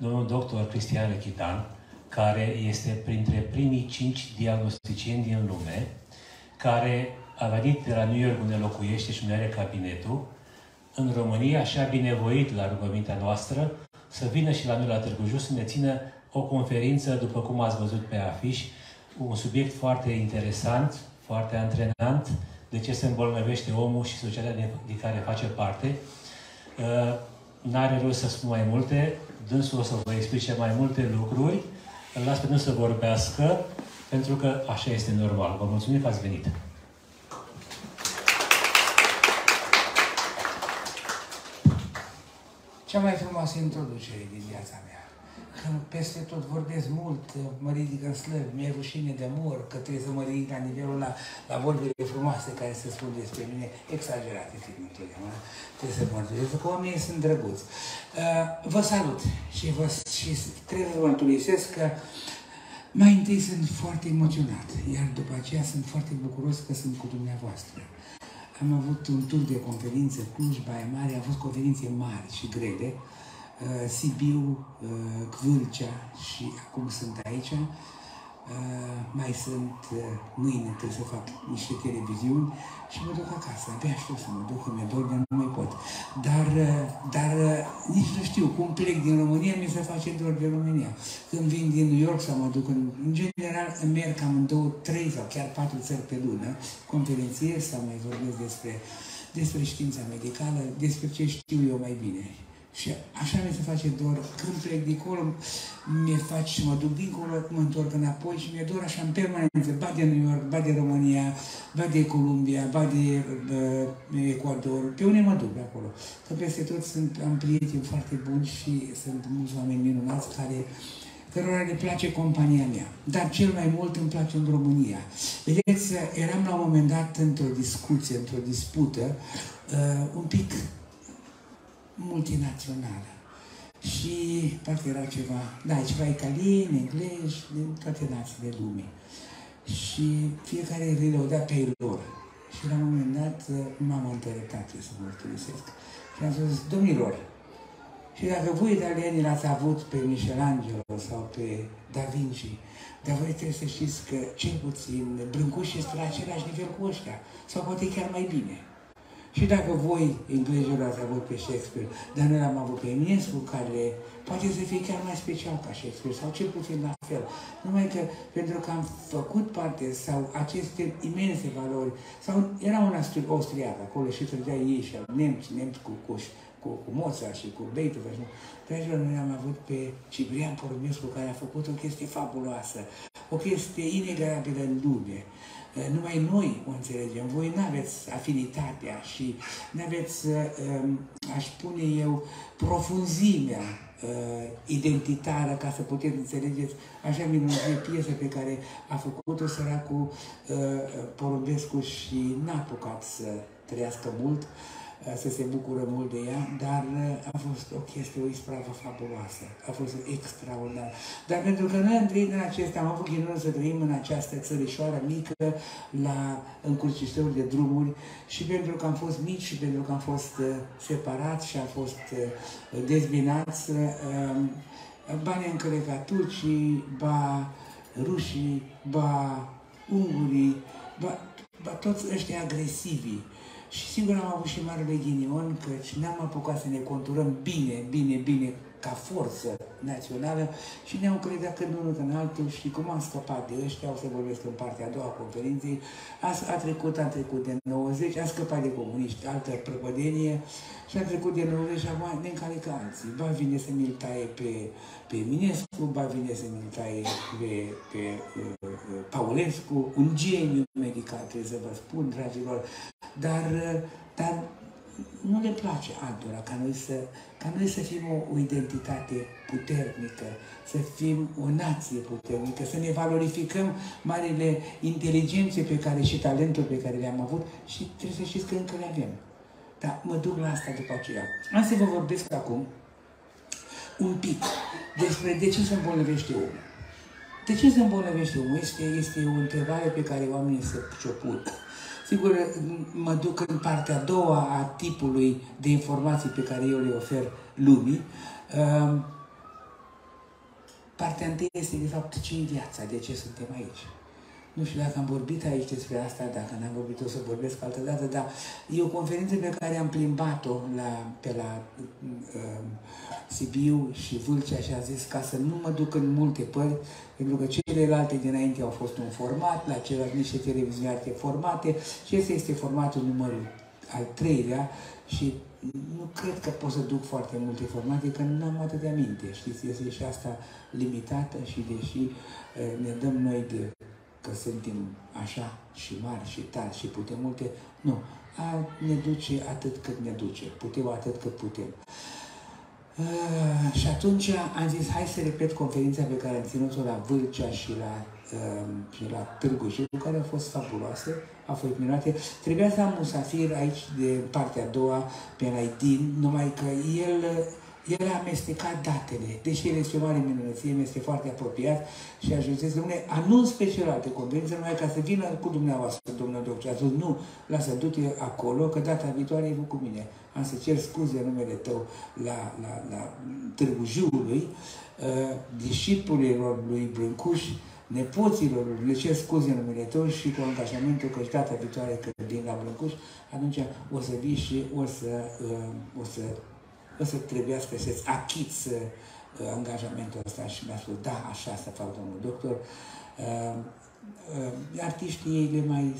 domnul doctor Cristian Rechitan, care este printre primii cinci diagnosticieni din lume, care a venit de la New York unde locuiește și unde are cabinetul, în România și a binevoit la rugămintea noastră să vină și la noi la Târgu Jiu să ne țină o conferință, după cum ați văzut pe afiș, un subiect foarte interesant, foarte antrenant, de ce se îmbolnăvește omul și societatea din care face parte. Uh, n-are rost să spun mai multe, dânsul o să vă explice mai multe lucruri, îl las pe dânsul să vorbească, pentru că așa este normal. Vă mulțumim că ați venit! Cea mai frumoasă introducere din viața mea. Când peste tot vorbesc mult, mă ridic în slăb, mi-e rușine de mor, că trebuie să mă ridic la nivelul la, la vorbele frumoase care se spun despre mine, exagerate fiind întotdeauna, trebuie să mărturisesc, că oamenii sunt drăguți. Uh, vă salut și, vă, și trebuie să vă mărturisesc că mai întâi sunt foarte emoționat, iar după aceea sunt foarte bucuros că sunt cu dumneavoastră. Am avut un tur de conferințe, Cluj, Baia Mare, au fost conferințe mari și grele, uh, Sibiu, uh, Vâlcea și acum sunt aici. Uh, mai sunt, uh, mâine trebuie să fac niște televiziuni și mă duc acasă. Abia știu să mă duc, că mi-e dor, nu mai pot. Dar, uh, dar uh, nici nu știu, cum plec din România, mi se face dor de România. Când vin din New York sau mă duc în, în general, îmi merg cam în două, trei sau chiar patru țări pe lună, conferențiez sau mai vorbesc despre, despre știința medicală, despre ce știu eu mai bine. Și așa mi se face dor. Când plec dincolo, mi-e face și mă duc dincolo, mă întorc înapoi și mi-e dor așa în permanență, ba de New York, ba de România, ba de Columbia, ba de uh, Ecuador, pe unde mă duc de acolo. Că peste tot sunt, am prieteni foarte buni și sunt mulți oameni minunați care cărora le place compania mea. Dar cel mai mult îmi place în România. Vedeți, eram la un moment dat într-o discuție, într-o dispută, uh, un pic multinațională. Și parcă era ceva, da, ceva italieni, englezi, din toate națiile lumii. Și fiecare îi lăuda pe lor. Și la un moment dat m-am întărătat să mărturisesc. Și am spus, domnilor, și dacă voi italienii l-ați avut pe Michelangelo sau pe Da Vinci, dar voi trebuie să știți că cel puțin Brâncuș este la același nivel cu ăștia, sau poate chiar mai bine. Și dacă voi, englezii, l-ați avut pe Shakespeare, dar noi l-am avut pe Eminescu, care poate să fie chiar mai special ca Shakespeare, sau cel puțin la fel. Numai că pentru că am făcut parte, sau aceste imense valori, sau era un austriac acolo și trăgea ei și nemți, nemți cu, cu, cu, cu Mozart și cu Beethoven. Dragilor, noi am avut pe Ciprian Porumescu, care a făcut o chestie fabuloasă, o chestie inegalabilă în lume. Numai noi o înțelegem. Voi nu aveți afinitatea și nu aveți, aș spune eu, profunzimea identitară ca să puteți înțelegeți așa minunată piesă pe care a făcut-o săracul Porumbescu și n-a apucat să trăiască mult să se bucură mult de ea, dar a fost o chestie, o ispravă fabuloasă. A fost extraordinar. Dar pentru că noi am trăit în acestea, am avut ghinul să trăim în această țărișoară mică, la încurcișări de drumuri și pentru că am fost mici și pentru că am fost separați și am fost dezbinați, ba neîncălecătucii, ba rușii, ba ungurii, ba, ba toți ăștia agresivi și sigur am avut și marele ghinion, căci n-am apucat să ne conturăm bine, bine, bine, ca forță națională și ne-au credat când unul în altul și cum am scăpat de ăștia, o să vorbesc în partea a doua a conferinței, a, a trecut, a trecut de 90, a scăpat de comuniști, altă prăpădenie și a trecut de 90 și acum ne încalică alții. Ba vine să mi taie pe, pe Eminescu, ba vine să mi taie pe, pe uh, Paulescu, un geniu medical, trebuie să vă spun, dragilor, dar, dar nu le place altora ca noi să, ca noi să fim o, o identitate puternică, să fim o nație puternică, să ne valorificăm marile inteligențe pe care și talentul pe care le-am avut și trebuie să știți că încă le avem. Dar mă duc la asta după aceea. Am să vă vorbesc acum un pic despre de ce se îmbolnăvește omul. De ce se îmbolnăvește omul? Este, este o întrebare pe care oamenii se și-o pun. Sigur, mă duc în partea a doua a tipului de informații pe care eu le ofer lumii. Ehm, partea întâi este, de fapt, ce e viața, de ce suntem aici. Nu știu dacă am vorbit aici despre asta, dacă n-am vorbit o să vorbesc altă dată, dar e o conferință pe care am plimbat-o la, pe la uh, Sibiu și Vâlcea și a zis ca să nu mă duc în multe părți, pentru că celelalte dinainte au fost un format, la celelalte niște televiziuni alte formate și este, este formatul numărul al treilea și nu cred că pot să duc foarte multe formate, că nu am atât de aminte, știți, este și asta limitată și deși uh, ne dăm noi de că suntem așa și mari și tari și putem multe. Nu. A ne duce atât cât ne duce. Putem atât cât putem. Uh, și atunci am zis, hai să repet conferința pe care am ținut-o la Vâlcea și la, uh, și la Târgu Jiu, care au fost fabuloase, au fost minunate. Trebuia să am un safir aici de partea a doua, pe la Idin, numai că el el a amestecat datele, deși el este o mare minunăție, mi este foarte apropiat și ajunsesc, domnule, anunț pe celelalte conferințe, numai ca să vină cu dumneavoastră, domnul doctor. A zis, nu, lasă, du-te acolo, că data viitoare e cu mine. Am să cer scuze în numele tău la, la, la Târgu Jiului, uh, discipolilor lui Brâncuș, nepoților, le cer scuze în numele tău și cu angajamentul că data viitoare când vin la Brâncuș, atunci o să vii și o să, uh, o să o să trebuiască să-ți achiți uh, angajamentul ăsta și mi-a spus, da, așa să fac, domnul doctor. Uh, uh, artiștii ei le mai,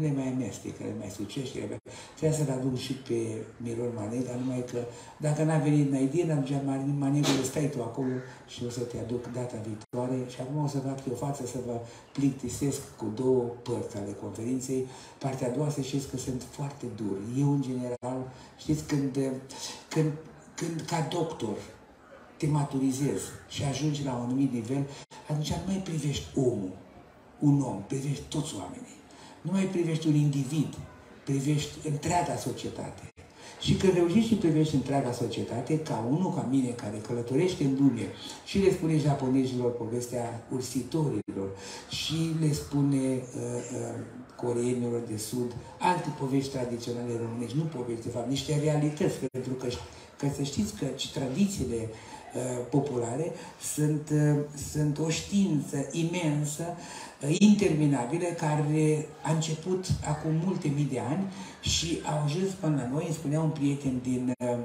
le mai amestecă, le mai sucește, le mai... Trebuia să-l aduc și pe Miron Manega, numai că dacă n-a venit Naidin, atunci Manega, stai tu acolo și o să te aduc data viitoare și acum o să fac eu față să vă plictisesc cu două părți ale conferinței. Partea a doua să știți că sunt foarte dur. Eu, în general, știți, când, când când ca doctor te maturizezi și ajungi la un anumit nivel, atunci nu mai privești omul, un om, privești toți oamenii. Nu mai privești un individ, privești întreaga societate. Și când reușești și privești întreaga societate, ca unul ca mine care călătorește în lume și le spune japonezilor povestea ursitorilor și le spune uh, uh, coreenilor de sud alte povești tradiționale românești, nu povești, de fapt, niște realități, pentru că Că să știți că și tradițiile uh, populare sunt, uh, sunt o știință imensă, uh, interminabilă, care a început acum multe mii de ani și a ajuns până la noi, îmi spunea un prieten din uh,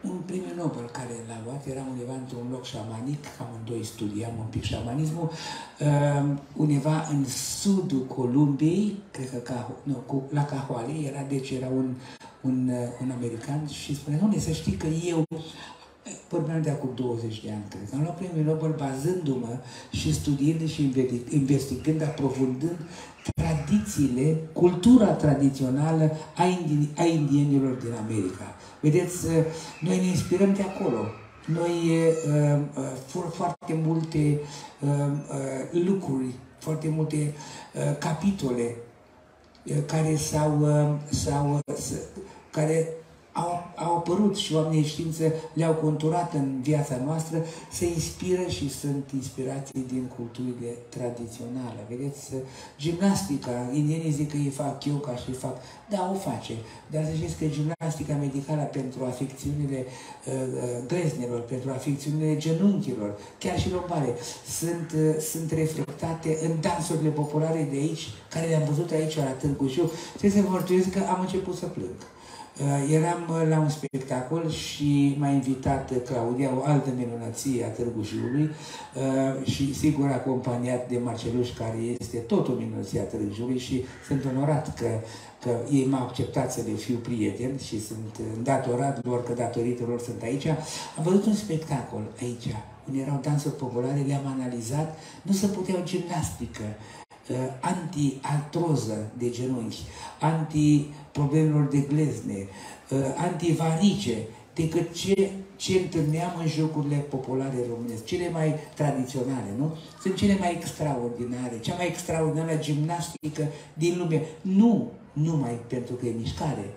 un premiu Nobel care l-a luat, era undeva într-un loc șamanic, amândoi studiam un pic șamanismul, uh, undeva în sudul Columbiei, cred că ca, nu, cu, la Cahoale, era, deci era un, un, uh, un american și spunea, nu, să știi că eu vorbeam de acum 20 de ani, cred. Am luat premiul Nobel bazându-mă și studiind și investigând, aprofundând tradițiile, cultura tradițională a, indi- a indienilor din America. Vedeți, uh, noi ne inspirăm de acolo. Noi uh, uh, foarte multe uh, uh, lucruri, foarte multe uh, capitole uh, care s-au, uh, s-au uh, care au, au apărut și oamenii știință le-au conturat în viața noastră, se inspiră și sunt inspirații din culturile tradiționale. Vedeți, gimnastica, indienii zic că îi fac yoga și îi fac, da, o face, dar să știți că gimnastica medicală pentru afecțiunile uh, uh, greznelor, pentru afecțiunile genunchilor, chiar și lombare, sunt, uh, sunt reflectate în dansurile populare de aici, care le-am văzut aici la Târgu Jiu. Trebuie să vă că am început să plâng. Uh, eram uh, la un spectacol și m-a invitat Claudia, o altă minunăție a Târgu Jiului uh, și sigur acompaniat de Marceluș, care este tot o minunăție a Târgu Jiului și sunt onorat că, că ei m-au acceptat să le fiu prieten și sunt datorat lor că datorită lor sunt aici. Am văzut un spectacol aici, unde erau dansuri populare, le-am analizat, nu se puteau gimnastică, anti-artroză de genunchi, anti problemelor de glezne, uh, antivarice, decât ce, ce întâlneam în jocurile populare românești, cele mai tradiționale, nu? Sunt cele mai extraordinare, cea mai extraordinară gimnastică din lume. Nu numai pentru că e mișcare,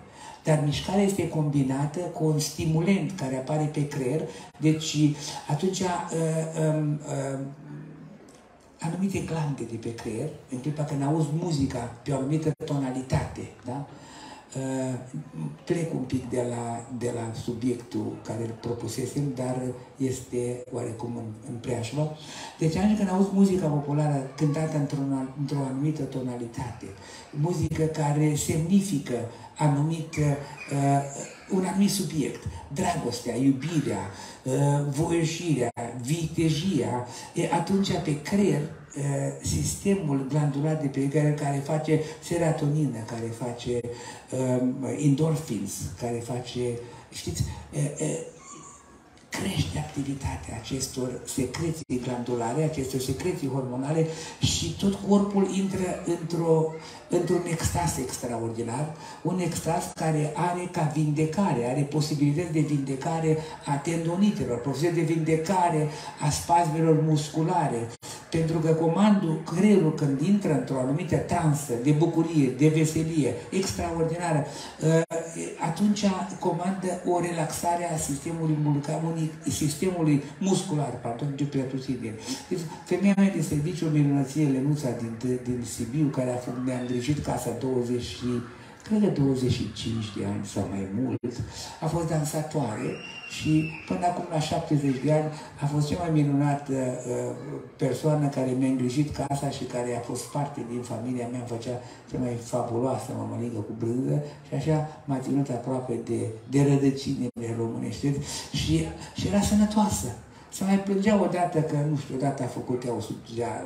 dar mișcarea este combinată cu un stimulent care apare pe creier, deci atunci uh, uh, uh, anumite glande de pe creier, în clipa când auzi muzica pe o anumită tonalitate, da? Uh, plec un pic de la, de la subiectul care îl propusesem, dar este oarecum în, în preajmă. Deci atunci când auzi muzica populară cântată într-o, într-o anumită tonalitate, muzică care semnifică anumit, uh, un anumit subiect, dragostea, iubirea, uh, voieșirea, vitejia, e atunci pe creier uh, sistemul glandular de pe care, care face serotonină, care face uh, endorphins, care face, știți, uh, uh, crește activitatea acestor secreții glandulare, acestor secreții hormonale și tot corpul intră într-o, într-un extaz extraordinar, un extaz care are ca vindecare, are posibilități de vindecare a tendonitelor, posibilități de vindecare a spasmelor musculare, pentru că comandul, creierul când intră într-o anumită transă de bucurie, de veselie extraordinară, ă, atunci comandă o relaxare a sistemului unic, sistemului muscular, pardon, de pretutindeni. Deci, femeia mea de serviciu, minunăție Lenuța din, din Sibiu, care a ne-a îngrijit casa 20 și cred că 25 de ani sau mai mult, a fost dansatoare și până acum la 70 de ani a fost cea mai minunată uh, persoană care mi-a îngrijit casa și care a fost parte din familia mea, făcea cea mai fabuloasă mămăligă cu brânză și așa m-a ținut aproape de, de rădăcinile românești. Și, și era sănătoasă. Se mai plângea odată că, nu știu, odată a făcut ea o,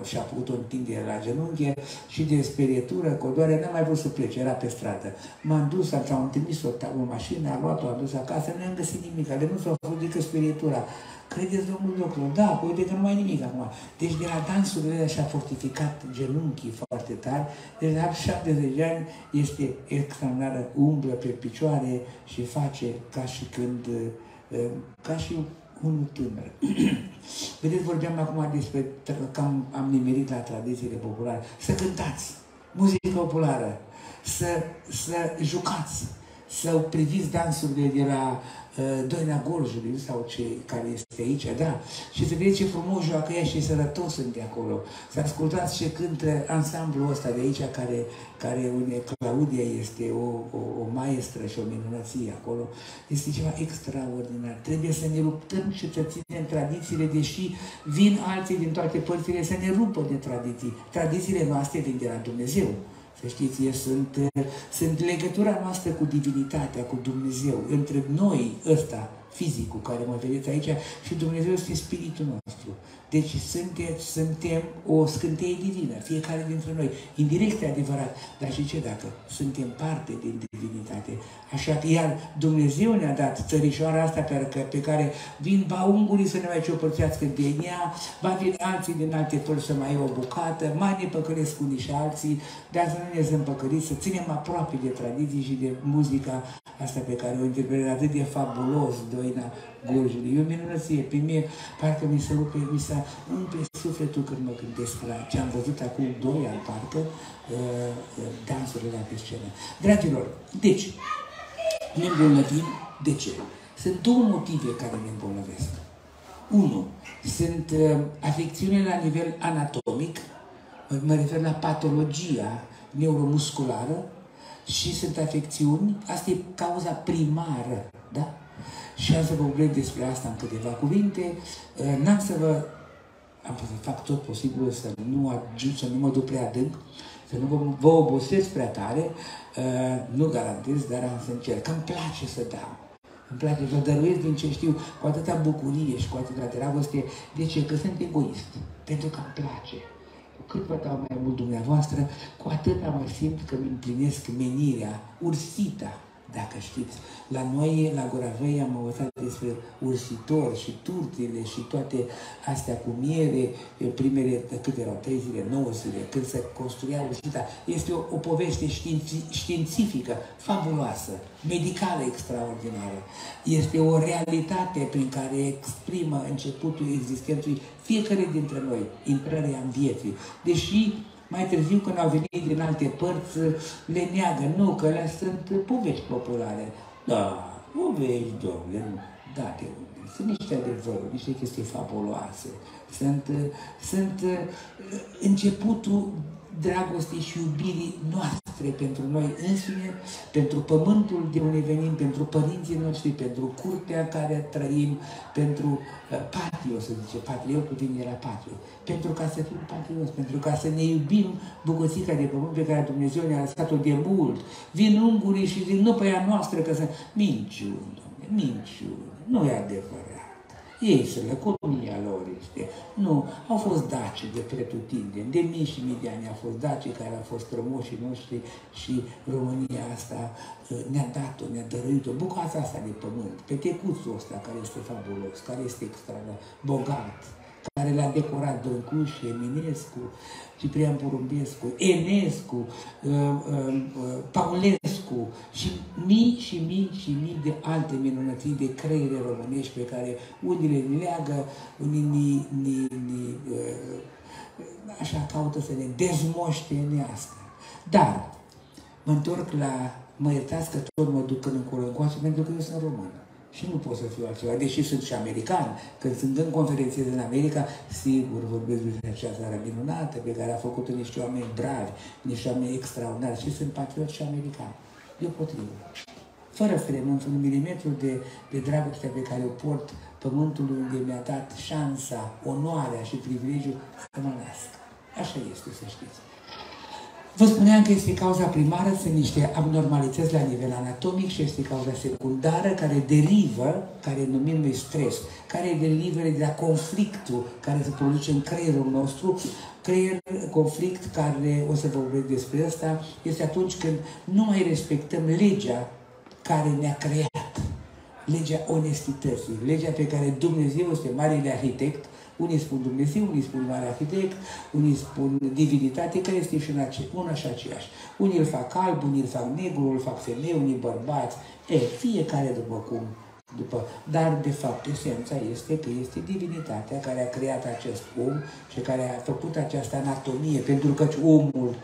și-a făcut o întindere la genunchi și de sperietură, codoare, n-a mai vrut să plece, era pe stradă. M-am dus, am trimis o, o mașină, a luat-o, am dus acasă, nu am găsit nimic, de nu s-a făcut decât sperietura. Credeți, domnul doctor? Da, păi uite că nu mai nimic acum. Deci de la dansurile și-a fortificat genunchii foarte tare. Deci la 70 de ani este extraordinară, umblă pe picioare și face ca și când, eh, ca și unul tânăr. Vedeți, vorbeam acum despre că am, am nimerit la tradițiile populare. Să cântați muzică populară, să, să jucați, să priviți dansurile de la uh, Doina Gorjului sau ce care este aici, da, și să vedeți ce frumos joacă ea și sănătos sunt de acolo. Să ascultați ce cântă ansamblul ăsta de aici, care, care une, Claudia este o, o, o maestră și o minunăție acolo. Este ceva extraordinar. Trebuie să ne luptăm și să ținem tradițiile, deși vin alții din toate părțile să ne rupă de tradiții. Tradițiile noastre vin de la Dumnezeu. Să știți, sunt, sunt legătura noastră cu divinitatea, cu Dumnezeu, între noi, ăsta, fizicul care mă vedeți aici, și Dumnezeu este spiritul nostru. Deci sunteți, suntem o scânteie divină, fiecare dintre noi. Indirect e adevărat, dar și ce dacă? Suntem parte din divinitate. Așa că iar Dumnezeu ne-a dat țărișoara asta pe, pe care vin ba ungurii să ne mai ciopărțească de ea, ba vin alții din alte părți să mai iau o bucată, mai ne păcăresc unii și alții, dar să nu ne zăm păcăriți, să ținem aproape de tradiții și de muzica asta pe care o interpretăm atât de fabulos, Doina Gorjului. E o minunăție. Pe mine, parcă mi se rupe, mi se umple sufletul când mă gândesc la ce am văzut acum doi ani, parcă, uh, uh, dansurile la pe scenă. Dragilor, deci, ne îmbolnăvim. De ce? Sunt două motive care ne îmbolnăvesc. Unu, sunt uh, afecțiune la nivel anatomic, mă refer la patologia neuromusculară și sunt afecțiuni, asta e cauza primară, da? Și am să vă vorbesc despre asta în câteva cuvinte. Uh, n-am să vă... Am să fac tot posibil să nu ajung, să nu mă duc prea adânc, să nu vă, vă obosesc prea tare, uh, nu garantez, dar am să încerc. Îmi place să dau. Îmi place, vă dăruiesc din ce știu, cu atâta bucurie și cu atâta dragoste. De ce? Că sunt egoist. Pentru că îmi place. Cu cât vă dau mai mult dumneavoastră, cu atât mă simt că îmi împlinesc menirea, ursita, dacă știți. La noi, la Goravei, am învățat despre ursitori și turtile și toate astea cu miere, primele, câte erau, trei zile, nouă zile, când se construia ursita. Este o, o poveste științi, științifică, fabuloasă, medicală extraordinară. Este o realitate prin care exprimă începutul existenței fiecare dintre noi, intrarea în vieții. Deși mai târziu, când au venit din alte părți, le neagă. Nu, că le sunt povești populare. Da, povești, domnule, da, de unde? Sunt niște adevăruri, niște chestii fabuloase. Sunt, sunt uh, începutul dragostei și iubirii noastre pentru noi înșine, pentru pământul de unde venim, pentru părinții noștri, pentru curtea în care trăim, pentru uh, patrio, să zice, patriotul vine de la patrio, pentru ca să fim patrioți, pentru ca să ne iubim bucățica de pământ pe care Dumnezeu ne-a lăsat-o de mult. Vin ungurii și zic, nu pe ea noastră, că să... Minciuni, minciuni, nu e adevărat. Ei sunt lăcomia lor este. Nu, au fost daci de pretutindeni, de mii și mii de ani au fost daci care au fost strămoșii noștri și România asta uh, ne-a dat-o, ne-a dăruit-o, bucata asta de pământ, pe tecuțul ăsta care este fabulos, care este extra bogat, care l-a decorat Brâncuș, Eminescu, Ciprian Porumbescu, Enescu, uh, uh, uh, Paulescu și mii și mii și mii de alte minunății de creiere românești pe care unii le leagă, unii ni, ni, ni, așa caută să ne dezmoștenească. Dar mă întorc la, mă iertați că tot mă duc până încolo încoace, pentru că eu sunt român și nu pot să fiu altceva, deși sunt și american. Când sunt în conferințe în America, sigur vorbesc despre acea țară minunată pe care a făcut niște oameni bravi, niște oameni extraordinari și sunt patriot și american. Eu potrivă. Fără să renunț un milimetru de, de dragostea pe care o port pământului unde mi-a dat șansa, onoarea și privilegiul să mă nasc. Așa este, să știți. Vă spuneam că este cauza primară, sunt niște abnormalități la nivel anatomic și este cauza secundară care derivă, care numim noi stres, care derivă de la conflictul care se produce în creierul nostru, creier, conflict care, o să vă vorbesc despre asta, este atunci când nu mai respectăm legea care ne-a creat, legea onestității, legea pe care Dumnezeu este marele arhitect, unii spun Dumnezeu, unii spun Mare Arhitect, unii spun divinitate, care este și una și aceeași. Unii îl fac alb, unii îl fac negru, îl fac femei, unii bărbați. E, fiecare după cum după, dar, de fapt, esența este că este divinitatea care a creat acest om și care a făcut această anatomie, pentru că omul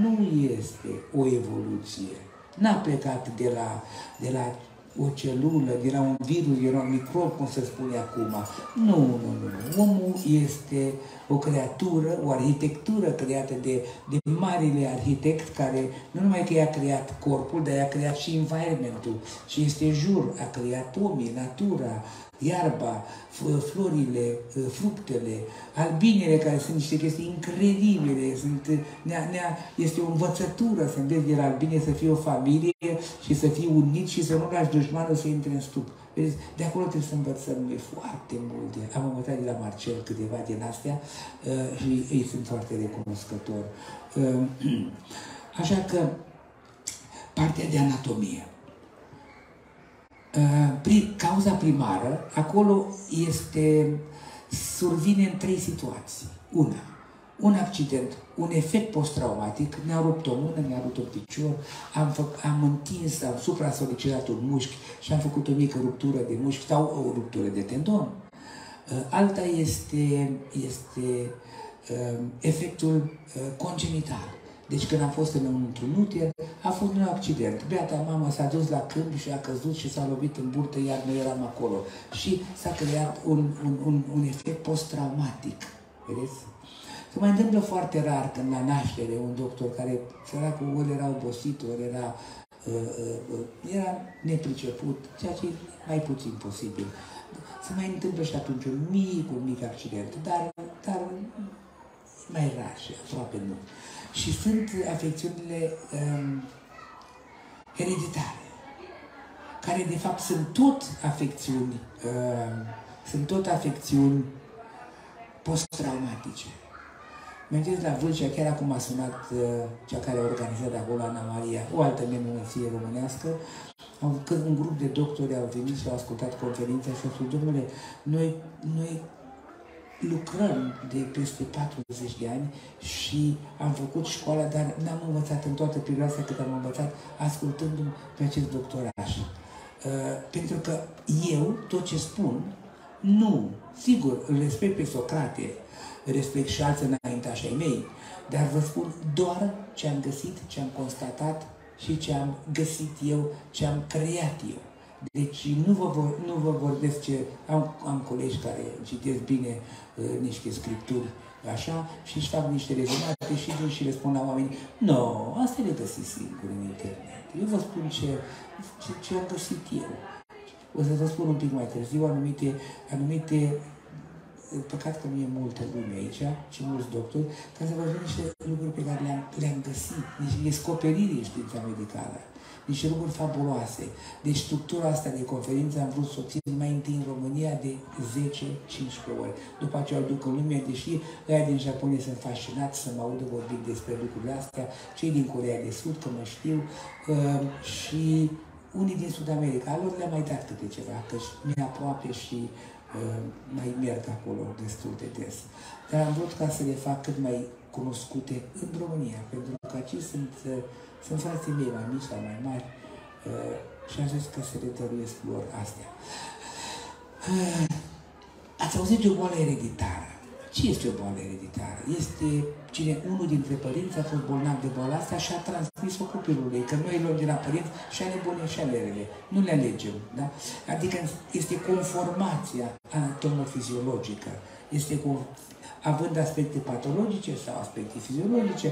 nu este o evoluție. N-a plecat de la, de la o celulă, din un virus, din un microb, cum se spune acum. Nu, nu, nu. Omul este o creatură, o arhitectură creată de, de marile arhitect care nu numai că i-a creat corpul, dar i-a creat și environmentul. Și este jur, a creat omii, natura, iarba, florile, fructele, albinele, care sunt niște chestii incredibile, sunt, nea, nea, este o învățătură să înveți de la albine să fie o familie și să fii unit și să nu lași dușmanul să intre în stup. Vezi, de acolo trebuie să învățăm noi foarte multe. Am învățat de la Marcel câteva din astea uh, și ei sunt foarte recunoscători. Uh, așa că partea de anatomie. Uh, cauza primară, acolo este, survine în trei situații. Una, un accident, un efect post-traumatic, ne-a rupt o mână, ne-a rupt un picior, am, fă, am întins, am supra-solicitat un mușchi și am făcut o mică ruptură de mușchi sau o ruptură de tendon. Uh, alta este, este uh, efectul congenital deci când am fost în un uter, a fost un accident. Beata mama s-a dus la câmp și a căzut și s-a lovit în burtă, iar noi eram acolo. Și s-a creat un, un, un, un efect post-traumatic. Vedeți? Se mai întâmplă foarte rar când la naștere un doctor care săracul ori era obosit, ori era, uh, uh, uh, era nepriceput, ceea ce e mai puțin posibil. Se mai întâmplă și atunci un mic, un mic accident, dar, dar mai rar și aproape nu și sunt afecțiunile um, hereditare, care de fapt sunt tot afecțiuni, uh, sunt tot afecțiuni post-traumatice. Mergeți la Vâlcea, chiar acum a sunat uh, cea care a organizat acolo, Ana Maria, o altă minunăție românească. Au, când un grup de doctori au venit și au ascultat conferința și au spus, domnule, noi, noi lucrăm de peste 40 de ani și am făcut școala, dar n-am învățat în toată perioada cât am învățat ascultându-mi pe acest doctoraș. Uh, pentru că eu, tot ce spun, nu, sigur, îl respect pe Socrate, respect și alții înaintași ai mei, dar vă spun doar ce am găsit, ce am constatat și ce am găsit eu, ce am creat eu. Deci nu vă, vor, nu vă vorbesc ce... Am, am colegi care citesc bine uh, niște scripturi așa și își fac niște rezumate și duc și le spun la oameni nu, no, asta le găsiți singur în internet. Eu vă spun ce, ce, ce am găsit eu. O să vă spun un pic mai târziu anumite, anumite păcat că nu e multă lume aici și mulți doctori, ca să vă niște lucruri pe care le-am, le-am găsit, niște descoperiri în știința medicală, niște lucruri fabuloase. Deci structura asta de conferință am vrut să o țin mai întâi în România de 10-15 ori. După aceea o duc în lume, deși ăia din Japonia sunt fascinați să mă audă vorbind despre lucrurile astea, cei din Corea de Sud, că mă știu, uh, și unii din Sud America, lor le-am mai dat câte ceva, că mi aproape și uh, mai merg acolo destul de des. Dar am vrut ca să le fac cât mai cunoscute în România, pentru că aici sunt, uh, sunt frații mei mai mici sau mai mari uh, și am zis că să le dăruiesc lor astea. Uh, ați auzit de o boală ereditară. Ce este o boală ereditară? Este cine unul dintre părinți a fost bolnav de boala asta și a transmis-o copilului, că noi luăm de la părinți și ale bune și ale rele. Nu le alegem. Da? Adică este conformația anatomofiziologică. Este cu, având aspecte patologice sau aspecte fiziologice,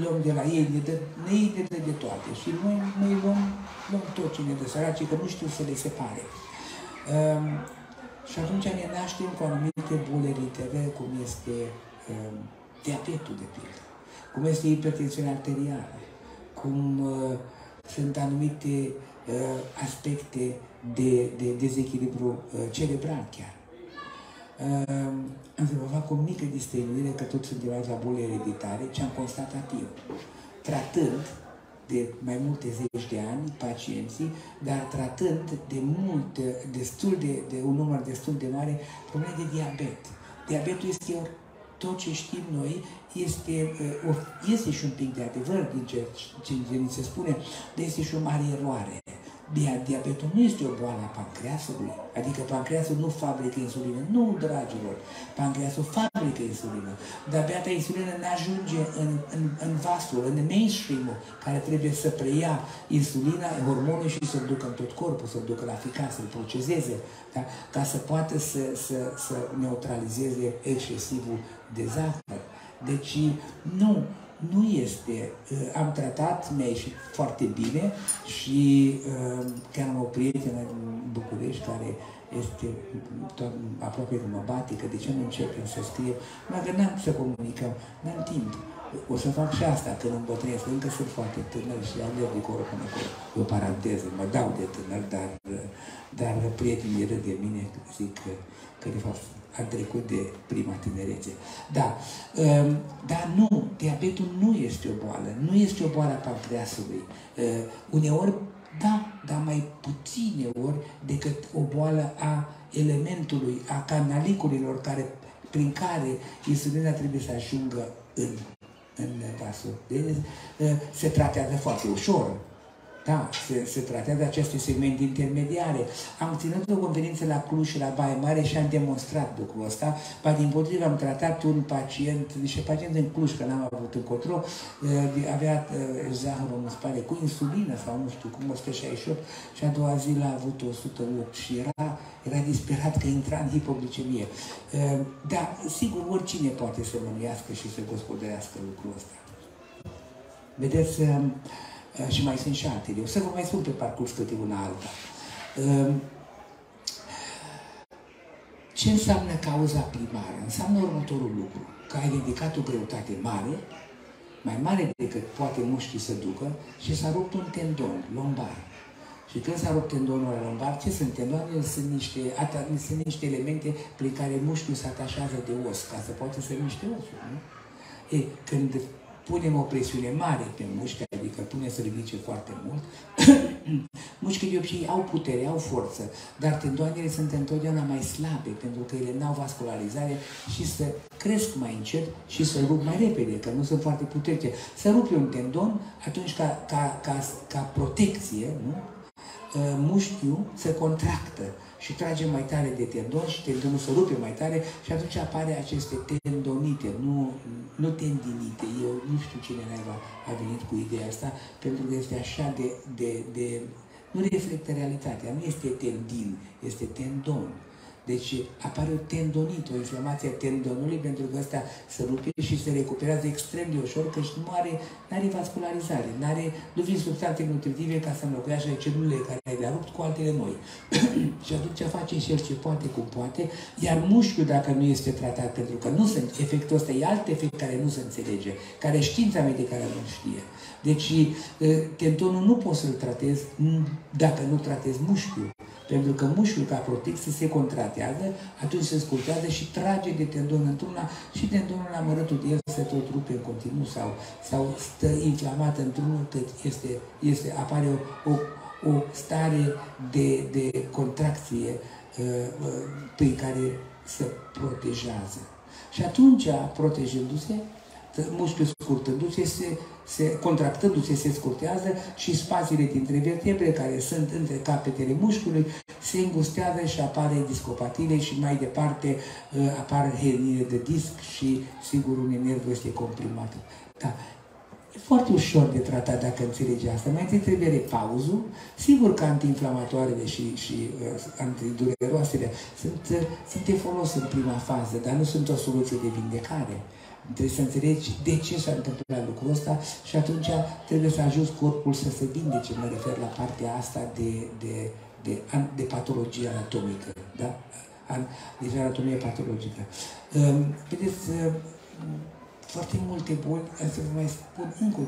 luăm de la ei, ne dă, ne, ne dă de toate. Și noi, noi luăm, luăm tot ce ne dă săraci, că nu știu să le separe. Um, și atunci ne naștem cu anumite boli eritere, cum este um, diabetul de pildă, cum este hipertensiunea arterială, cum uh, sunt anumite uh, aspecte de, de dezechilibru uh, cerebral chiar. Uh, am să vă fac o mică distribuire, că tot sunt la boli ereditare, ce am constatat eu. Tratând de mai multe zeci de ani pacienții, dar tratând de mult, destul de, de un număr destul de mare probleme de diabet. Diabetul este tot ce știm noi, este, este și un pic de adevăr din ce, ce ni se spune, dar este și o mare eroare. Diabetul nu este o boală a pancreasului, adică pancreasul nu fabrică insulină. Nu, dragilor, pancreasul fabrică insulină, dar beata insulină ne ajunge în, în, în vasul, în mainstream care trebuie să preia insulina, hormonul și să-l ducă în tot corpul, să-l ducă la ficat, să-l proceseze, da? ca să poată să, să, să neutralizeze excesivul de zahăr. Deci, nu, nu este. Uh, am tratat, mi-a ieșit foarte bine și uh, chiar am o prietenă în București care este tot, aproape că mă bate, că de ce nu începem să scriem? Mă că n-am să comunicăm, n-am timp. O să fac și asta când îmbătrânesc, încă sunt foarte tânăr și am de acolo până acolo. E o paranteză, mă dau de tânăr, dar, dar prietenii râd de mine, zic că, că de fapt a trecut de prima tinerețe. Da, um, dar nu, diabetul nu este o boală, nu este o boală a pancreasului. Uh, uneori, da, dar mai puține ori decât o boală a elementului, a canaliculilor care, prin care insulina trebuie să ajungă în, în vasul. Deci, uh, se tratează foarte ușor da, se, se tratează aceste segmente intermediare. Am ținut o conferință la Cluj și la Baie Mare și am demonstrat lucrul ăsta. Ba din potrivă am tratat un pacient, niște pacient în Cluj, că n-am avut încotro, eh, avea eh, zahărul în spate cu insulină sau nu știu cum, 168 și a doua zi l-a avut 108 și era, era disperat că intra în hipoglicemie. Eh, da, sigur, oricine poate să mânuiască și să gospodărească lucrul ăsta. Vedeți, Eh, și mai sunt și altele. O să vă mai spun pe parcurs câte una alta. Ehm, ce înseamnă cauza primară? Înseamnă următorul lucru. Că ai ridicat o greutate mare, mai mare decât poate mușchii să ducă și s-a rupt un tendon lombar. Și când s-a rupt tendonul lombar, ce sunt tendoanele? Sunt niște, sunt niște elemente prin care mușchiul se atașează de os, ca să poată să miște osul. Nu? E, când punem o presiune mare pe mușchi, adică punem să ridice foarte mult, mușchii de obicei au putere, au forță, dar tendoanele sunt întotdeauna mai slabe, pentru că ele n-au vascularizare și să cresc mai încet și să rup mai repede, că nu sunt foarte puternice. Să rupe un tendon atunci ca, ca, ca, ca protecție, nu? Ă, mușchiul se contractă și trage mai tare de tendon și tendonul se rupe mai tare și atunci apare aceste tendonite, nu, nu tendinite. Eu nu știu cine naiba a venit cu ideea asta, pentru că este așa de, de, de nu reflectă realitatea. Nu este tendin, este tendon. Deci apare o tendonită, o inflamație a tendonului pentru că ăsta se rupe și se recuperează extrem de ușor că nu are, are vascularizare, nu are, nu vin substanțe nutritive ca să înlocuiască celulele care le-a rupt cu altele noi. și atunci face și el ce poate, cum poate, iar mușchiul dacă nu este tratat, pentru că nu sunt, efectul ăsta e alt efect care nu se înțelege, care știința medicală nu știe. Deci tendonul nu poți să-l tratezi dacă nu tratezi mușchiul. Pentru că mușchiul ca protecție se contratează, atunci se scurtează și trage de tendon într-una și tendonul la mărătul de el se tot rupe în continuu sau, sau stă inflamat într-unul cât este, este, apare o, o, o stare de, de contracție uh, uh, pe care se protejează. Și atunci, protejându-se, mușchiul scurtându-se, se, se, contractându-se, se scurtează și spațiile dintre vertebre care sunt între capetele mușchiului se îngustează și apare discopatile și mai departe uh, apar hernie de disc și sigur un nerv este comprimat. Da. E foarte ușor de tratat dacă înțelegi asta. Mai întâi trebuie repauzul. Sigur că antiinflamatoarele și, și uh, antidureroasele sunt, uh, sunt de folos în prima fază, dar nu sunt o soluție de vindecare. Trebuie să înțelegi de ce s-a întâmplat lucrul ăsta și atunci trebuie să ajuți corpul să se vindece. Mă refer la partea asta de, de, de, de patologie anatomică. Da? Deci anatomie patologică. Vedeți, foarte multe boli, să vă mai spun încă o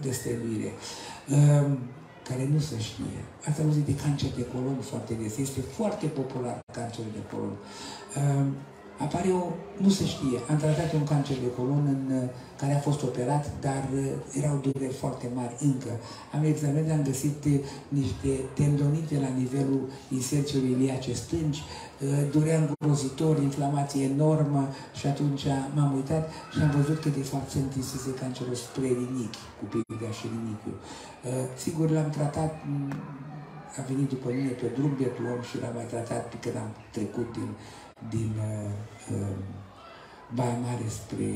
destăluire, care nu se știe. Asta auzit de cancer de colon foarte des. Este foarte popular cancerul de colon apare o, nu se știe, am tratat un cancer de colon în, uh, care a fost operat, dar uh, erau dureri foarte mari încă. Am examinat, am găsit uh, niște tendonite la nivelul inserțiului iliace stângi, durea îngrozitor, inflamație enormă și atunci m-am uitat și am văzut că de fapt se întinsese cancerul spre rinichi, cu pildea și rinichiul. Sigur, l-am tratat mm, a venit după mine pe drum de om și l-am mai tratat pe când am trecut din din uh, uh, Baia Mare spre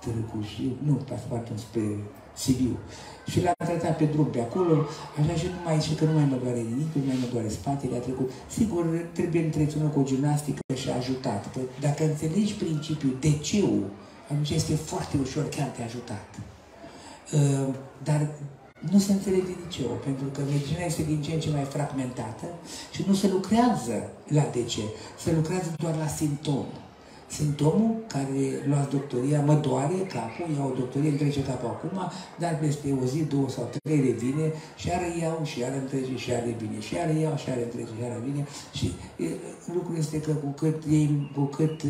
Târgu Jiu, nu, pasaportul spre Sibiu. Și l-am tratat pe drum pe acolo, așa și nu mai și că nu mai mă doare nimic, nu mai mă doare spatele, a trecut. Sigur, trebuie întreținut cu o gimnastică și ajutat. Că dacă înțelegi principiul de ce atunci este foarte ușor chiar te ajutat. Uh, dar nu se înțelege nici eu, pentru că medicina este din ce în ce mai fragmentată și nu se lucrează la de ce, se lucrează doar la simptom. Simptomul care luați doctoria, mă doare capul, iau o doctorie, îmi trece capul acum, dar peste o zi, două sau trei revine și iară iau și iară întrece și iară vine și iară iau și iară întrece și iară vine și e, lucrul este că cu cât, ei, cu cât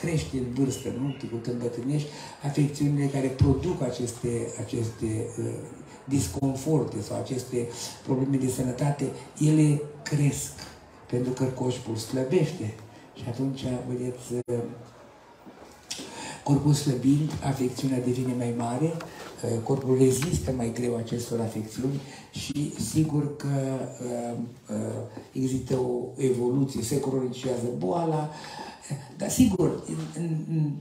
crești în vârstă, nu? cu cât îmbătrânești, afecțiunile care produc aceste, aceste uh, disconforte sau aceste probleme de sănătate, ele cresc pentru că corpul slăbește. Și atunci, vedeți, corpul slăbind, afecțiunea devine mai mare, corpul rezistă mai greu acestor afecțiuni și sigur că uh, uh, există o evoluție, se cronicează boala, dar sigur, în, în,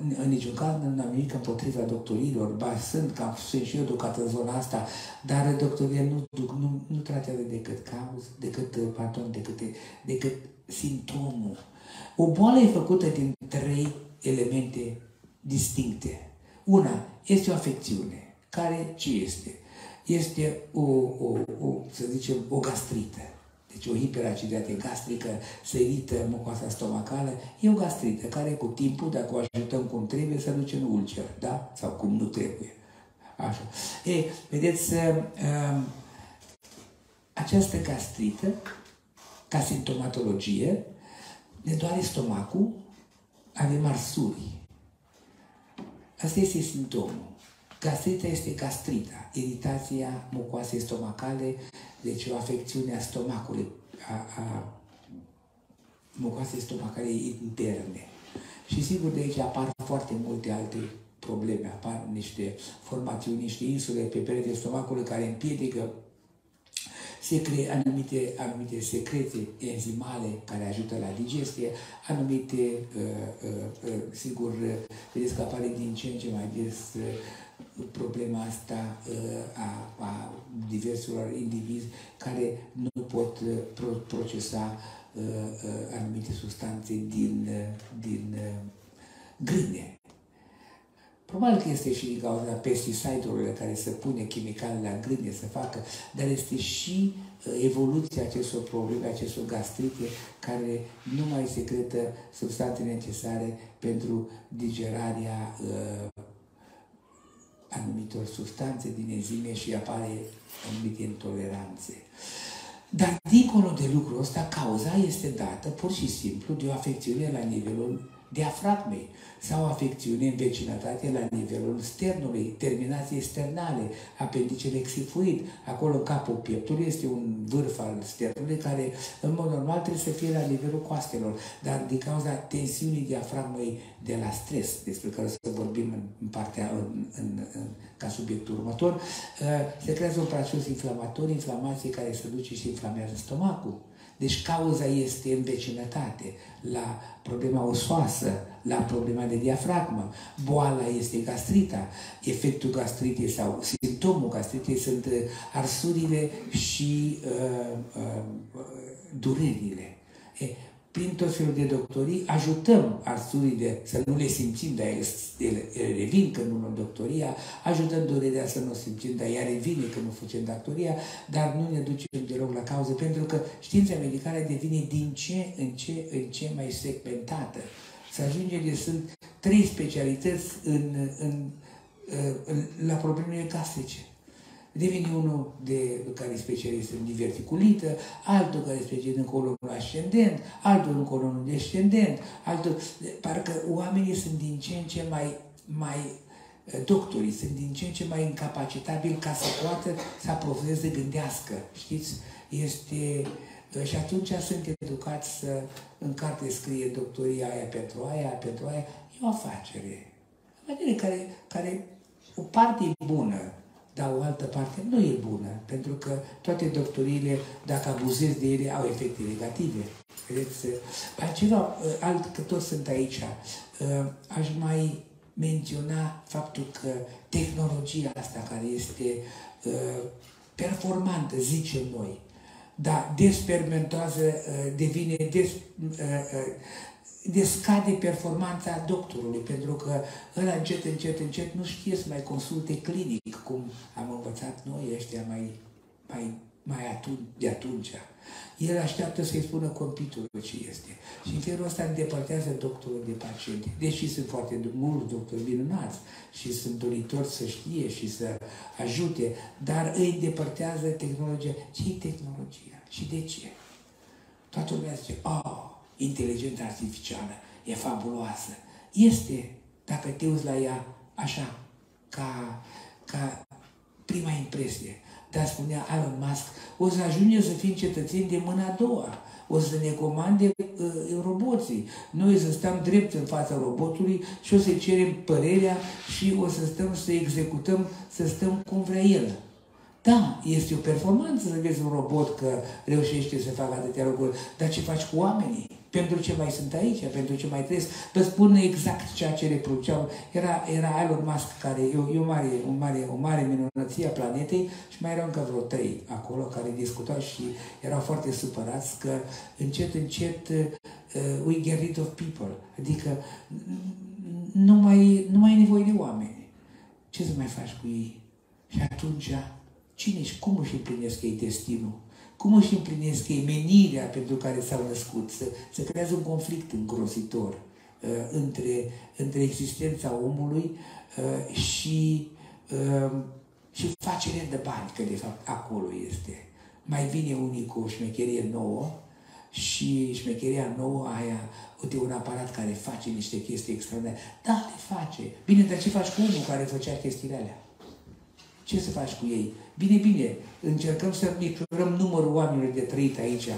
în, în niciun caz nu am nimic împotriva doctorilor, ba sunt, ca sunt și eu educat în zona asta, dar doctorii nu, nu, nu tratează decât cauz, decât, pardon, decât, decât simptomul. O boală e făcută din trei elemente distincte. Una este o afecțiune. Care ce este? Este o, o, o să zicem, o gastrită deci o hiperaciditate gastrică sărită mucoasa stomacală, e o gastrită care cu timpul, dacă o ajutăm cum trebuie, se duce în ulcer, da? Sau cum nu trebuie. Așa. E, vedeți, uh, această gastrită, ca simptomatologie, ne doare stomacul, avem arsuri. Asta este simptomul. Gastrita este gastrita, iritația mucoasei stomacale, deci o afecțiune a stomacului, a, a mucoasei stomacale interne. Și sigur de aici apar foarte multe alte probleme, apar niște formațiuni, niște insule pe perete stomacului care împiedică secre, anumite, anumite secrete enzimale care ajută la digestie, anumite, uh, uh, uh, sigur, vedeți că apare din ce în ce mai des uh, problema asta a, a diverselor indivizi care nu pot procesa anumite substanțe din, din grâne. Probabil că este și din cauza pesticide-urilor care se pune chimicale la grâne să facă, dar este și uh, evoluția acestor probleme, acestor gastrite, care nu mai secretă substanțe necesare pentru digerarea uh, anumitor substanțe din enzime și apare anumite intoleranțe. Dar dincolo de lucrul ăsta, cauza este dată pur și simplu de o afecțiune la nivelul diafragmei sau afecțiune în vecinătate la nivelul sternului, terminații sternale, apendicele xifuit. Acolo, în capul pieptului, este un vârf al sternului care, în mod normal, trebuie să fie la nivelul coastelor, dar din cauza tensiunii diafragmei de la stres, despre care să vorbim în, în partea, în, în, în, ca subiectul următor, uh, se creează un proces inflamator, inflamație care se duce și inflamează stomacul. Deci cauza este în vecinătate, la problema osoasă, la problema de diafragmă. Boala este gastrita. Efectul gastritei sau simptomul gastritei sunt uh, arsurile și uh, uh, durerile. E, prin tot felul de doctorii, ajutăm arsurile să nu le simțim, dar ele, ele, ele revin când nu luăm doctoria, ajutăm durerea să nu o simțim, dar ea revine când nu facem doctoria, dar nu ne ducem deloc la cauză, pentru că știința medicală devine din ce în ce în ce mai segmentată. Să ajunge de sunt trei specialități în, în, în, la problemele gastrice devine unul de care e specialist în diverticulită, altul care e specialist în colonul ascendent, altul în colonul descendent, altul... Parcă oamenii sunt din ce în ce mai, mai eh, doctorii sunt din ce în ce mai incapacitabili ca să poată să aprofundeze, gândească, știți? Este... Eh, și atunci sunt educați să, în carte scrie doctoria aia pentru aia, pentru aia, e o afacere. O afacere care, care o parte e bună, dar o altă parte nu e bună, pentru că toate doctoriile, dacă abuzezi de ele, au efecte negative. Vedeți? Altceva, alt, că toți sunt aici, uh, aș mai menționa faptul că tehnologia asta care este uh, performantă, zicem noi, dar despermentoază, uh, devine des, descade performanța doctorului, pentru că ăla încet, încet, încet nu știe să mai consulte clinic, cum am învățat noi ăștia mai, mai, mai atunci, de atunci. El așteaptă să-i spună computerul ce este. Și în felul ăsta îndepărtează doctorul de paciente. Deși sunt foarte mulți doctori minunați și sunt doritori să știe și să ajute, dar îi îndepărtează tehnologia. ce tehnologia? Și de ce? Toată lumea zice, oh, inteligența artificială, e fabuloasă. Este, dacă te uiți la ea așa, ca, ca prima impresie. Dar spunea Elon Musk, o să ajungem să fim cetățeni de mâna a doua. O să ne comande uh, roboții. Noi să stăm drept în fața robotului și o să cerem părerea și o să stăm să executăm, să stăm cum vrea el. Da, este o performanță să vezi un robot că reușește să facă atâtea lucruri, dar ce faci cu oamenii? Pentru ce mai sunt aici? Pentru ce mai trăiesc? Vă spun exact ceea ce reproduceau. Era, era Elon Musk, care e o, e o, mare, o, mare, o mare minunăție a planetei și mai erau încă vreo trei acolo care discutau și erau foarte supărați că încet, încet uh, we get rid of people. Adică nu mai, nu mai ai nevoie de oameni. Ce să mai faci cu ei? Și atunci Cine și cum își împlinesc ei destinul? Cum își împlinesc ei menirea pentru care s-au născut? Să, să creează un conflict îngrozitor uh, între, între existența omului uh, și, uh, și facerea de bani, că de fapt acolo este. Mai vine unii cu o șmecherie nouă și șmecheria nouă aia, uite, un aparat care face niște chestii extraordinare. Da, le face. Bine, dar ce faci cu unul care făcea chestiile alea? Ce să faci cu ei? Bine, bine, încercăm să micșorăm numărul oamenilor de trăit aici,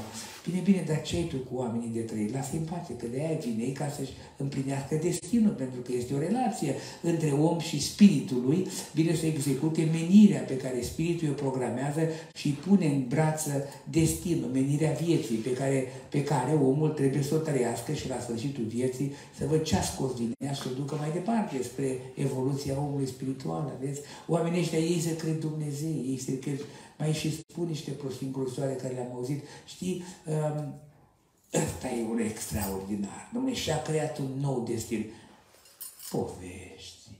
Bine, bine, dar ce ai tu cu oamenii de trăit? Lasă-i în pace, că de aia vine ei ca să-și împlinească destinul, pentru că este o relație între om și spiritul lui, vine să execute menirea pe care spiritul o programează și îi pune în brață destinul, menirea vieții pe care, pe care omul trebuie să o trăiască și la sfârșitul vieții să vă ce a scos din ea și să o ducă mai departe spre evoluția omului spiritual. Aveți? Oamenii ăștia, ei se cred Dumnezeu, ei se cred mai și spun niște prostii îngrosoare care le-am auzit. Știi, um, ăsta e un extraordinar. Dom'le, și-a creat un nou destin. Povești,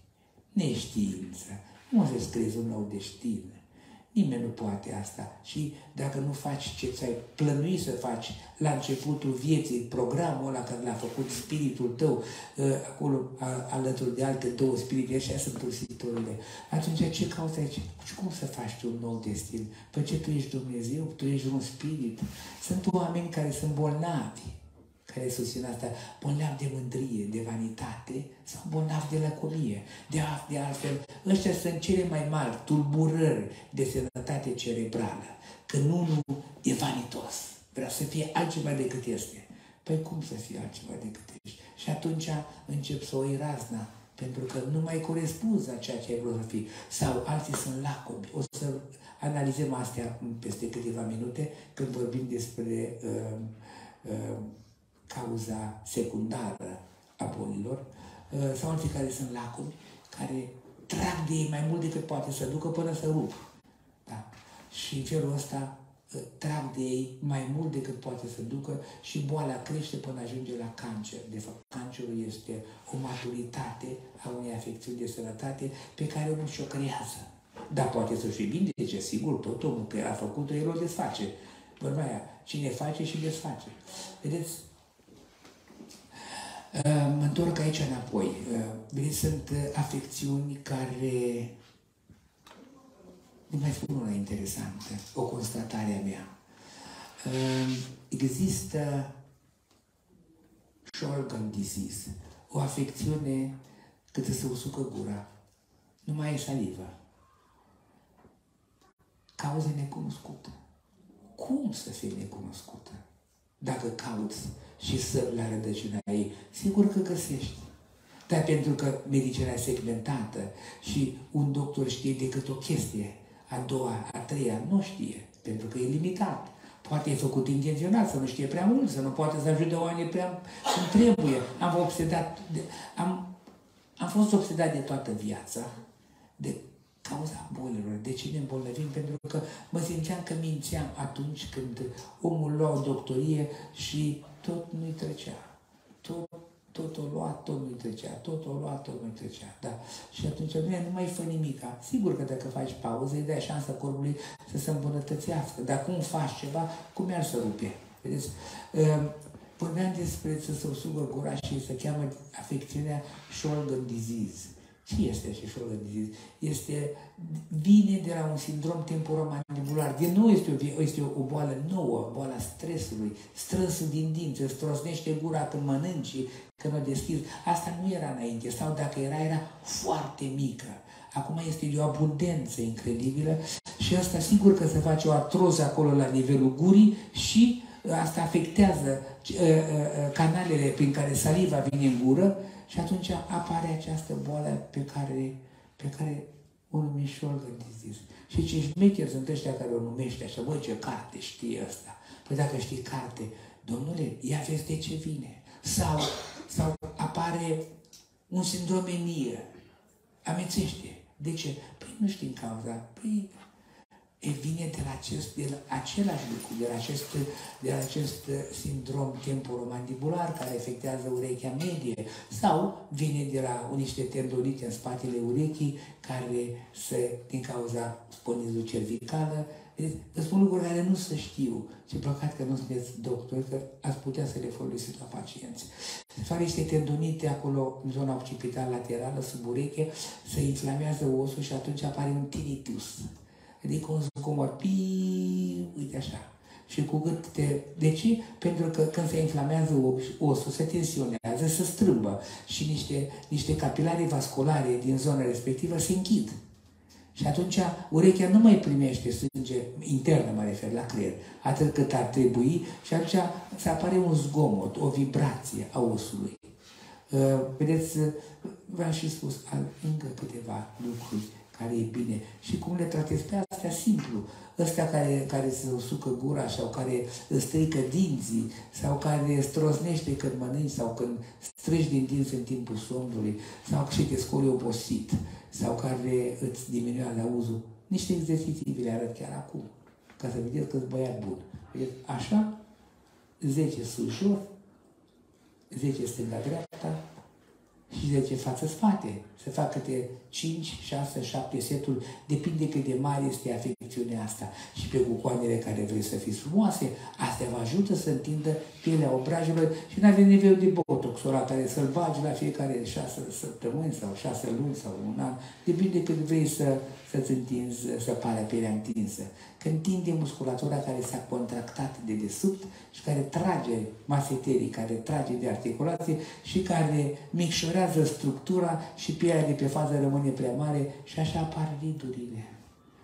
neștiință. Nu o să scriezi un nou destin. Nimeni nu poate asta. Și dacă nu faci ce ți-ai plănuit să faci la începutul vieții, programul ăla care l-a făcut spiritul tău, ă, acolo alături de alte două spirite, așa sunt ursitorile, atunci ce cauți aici? Și cum să faci tu un nou destin? Păi ce tu ești Dumnezeu? Tu ești un spirit. Sunt oameni care sunt bolnavi care susțin asta, bolnav de mândrie, de vanitate sau bolnav de lăcomie. De, de altfel, ăștia sunt cele mai mari tulburări de sănătate cerebrală. Că nu, nu e vanitos. Vrea să fie altceva decât este. Păi cum să fie altceva decât ești? Și atunci încep să o iei razna, pentru că nu mai corespunzi la ceea ce ai vrut să fii. Sau alții sunt lacomi. O să analizăm astea peste câteva minute când vorbim despre uh, uh, cauza secundară a bolilor, uh, sau alții care sunt lacomi, care trag de ei mai mult decât poate să ducă până să rup. Da? Și în felul ăsta uh, trag de ei mai mult decât poate să ducă și boala crește până ajunge la cancer. De fapt, cancerul este o maturitate a unei afecțiuni de sănătate pe care omul și-o creează. Dar poate să-și vindece, sigur, tot omul că a făcut-o, el o desface. Vorba aia, cine face și desface. Vedeți, Mă întorc aici înapoi. Vedeți, sunt afecțiuni care... Nu mai spun una interesantă, o constatare a mea. Există Sjorgen disease, o afecțiune cât se usucă gura. Nu mai e salivă. Cauză necunoscută. Cum să fie necunoscută? Dacă cauți și să la rădăcina ei, sigur că găsești. Dar pentru că medicina e segmentată și un doctor știe decât o chestie, a doua, a treia, nu știe, pentru că e limitat. Poate e făcut intenționat, să nu știe prea mult, să nu poate să ajute oamenii prea cum trebuie. Am obsedat, de, am, am fost obsedat de toată viața de cauza bolilor. De ce ne îmbolnăvim? Pentru că mă simțeam că mințeam atunci când omul lua o doctorie și tot nu-i trecea. Tot, tot o lua, tot nu-i trecea. Tot o lua, tot nu-i trecea. Da. Și atunci, bine, nu mai fă nimica. Sigur că dacă faci pauză, îi dai șansa corpului să se îmbunătățească. Dar cum faci ceva, cum ar să rupe? Vedeți? Ehm, vorbeam despre să se usugă gura și se cheamă afecțiunea shoulder disease ce este șeșorul de Este, vine de la un sindrom temporomandibular. Din nou este o, este o, o boală nouă, boala stresului, strânsul din dinți, îți trosnește gura când mănânci, când o deschizi. Asta nu era înainte, sau dacă era, era foarte mică. Acum este de o abundență incredibilă și asta sigur că se face o atroză acolo la nivelul gurii și asta afectează uh, uh, uh, canalele prin care saliva vine în gură și atunci apare această boală pe care, pe care o numești organ disease. Și ce șmecheri sunt ăștia care o numește așa, băi, ce carte știe ăsta. Păi dacă știi carte, domnule, ia vezi de ce vine. Sau, sau apare un sindromenie, amețește. De ce? Păi nu știm cauza. Păi e vine de la, acest, de la același lucru, de la acest, de la acest sindrom temporomandibular care afectează urechea medie sau vine de la niște tendonite în spatele urechii care se, din cauza sponizul cervicală, Îți spun lucruri care nu se știu. Ce păcat că nu sunteți doctori, că ați putea să le folosiți la pacienți. Se fac niște tendonite acolo, în zona occipitală laterală, sub ureche, se inflamează osul și atunci apare un tinnitus Adică un zgomot, pi, uite așa. Și cu cât te... De ce? Pentru că când se inflamează osul, se tensionează, se strâmbă și niște, niște capilare vasculare din zona respectivă se închid. Și atunci urechea nu mai primește sânge internă, mă refer la creier, atât cât ar trebui și atunci se apare un zgomot, o vibrație a osului. Uh, vedeți, v-am și spus încă câteva lucruri care e bine și cum le tratezi pe astea simplu. Ăstea care, care se usucă gura sau care îți strică dinții sau care stroznește când mănânci sau când strigi din dinți în timpul somnului sau și te scoli obosit sau care îți diminuează auzul. Niște exerciții vi le arăt chiar acum, ca să vedeți că băiat bun. Vedeți? Așa, 10 sus jos, 10 stânga-dreapta, și 10 față spate. Se fac câte 5, 6, 7 seturi, depinde cât de mare este afecțiunea asta. Și pe cucoanele care vrei să fiți frumoase, astea vă ajută să întindă pielea obrajelor și nu aveți nevoie de botox ora care să-l bagi la fiecare 6 săptămâni sau 6 luni sau un an. Depinde cât vrei să, să-ți întinzi, să pare pielea întinsă. Când tinde musculatura care s-a contractat de desubt și care trage maseterii, care trage de articulație și care micșorează structura și pielea de pe fază rămâne prea mare și așa apar ridurile.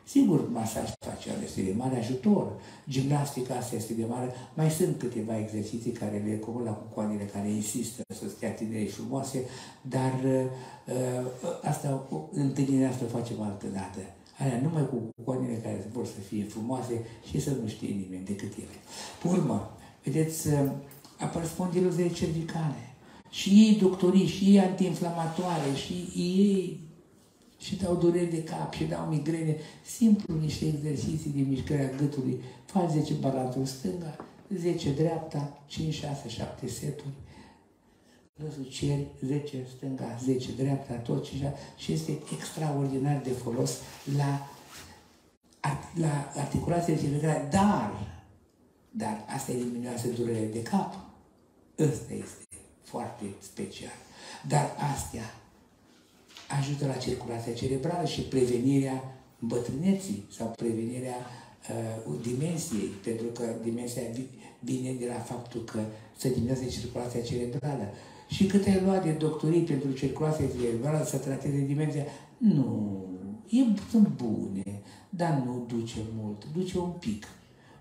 Sigur, masaj facial este de mare ajutor, gimnastica asta este de mare, mai sunt câteva exerciții care le comun la cucoanele care insistă să stea tineri frumoase, dar uh, asta, întâlnirea asta o facem altă dată. Aia numai cu cucoanele care vor să fie frumoase și să nu știe nimeni decât ele. Pe urmă, vedeți, uh, apar spondilozele cervicale. Și ei doctorii, și ei antiinflamatoare, și ei și dau dureri de cap, și dau migrene. Simplu niște exerciții de mișcarea gâtului. Faci 10 balantul stânga, 10 dreapta, 5, 6, 7 seturi. Răsuceri, 10 stânga, 10 dreapta, tot și așa. Și este extraordinar de folos la, la articulațiile cervicale, dar, dar asta eliminează durerile de cap. Ăsta este foarte special. Dar astea ajută la circulația cerebrală și prevenirea îmbătrâneții sau prevenirea uh, dimensiei, pentru că dimensia vine de la faptul că se diminuează circulația cerebrală. Și cât ai luat de doctorii pentru circulația cerebrală să trateze dimensia? Nu, e, sunt bune, dar nu duce mult, duce un pic.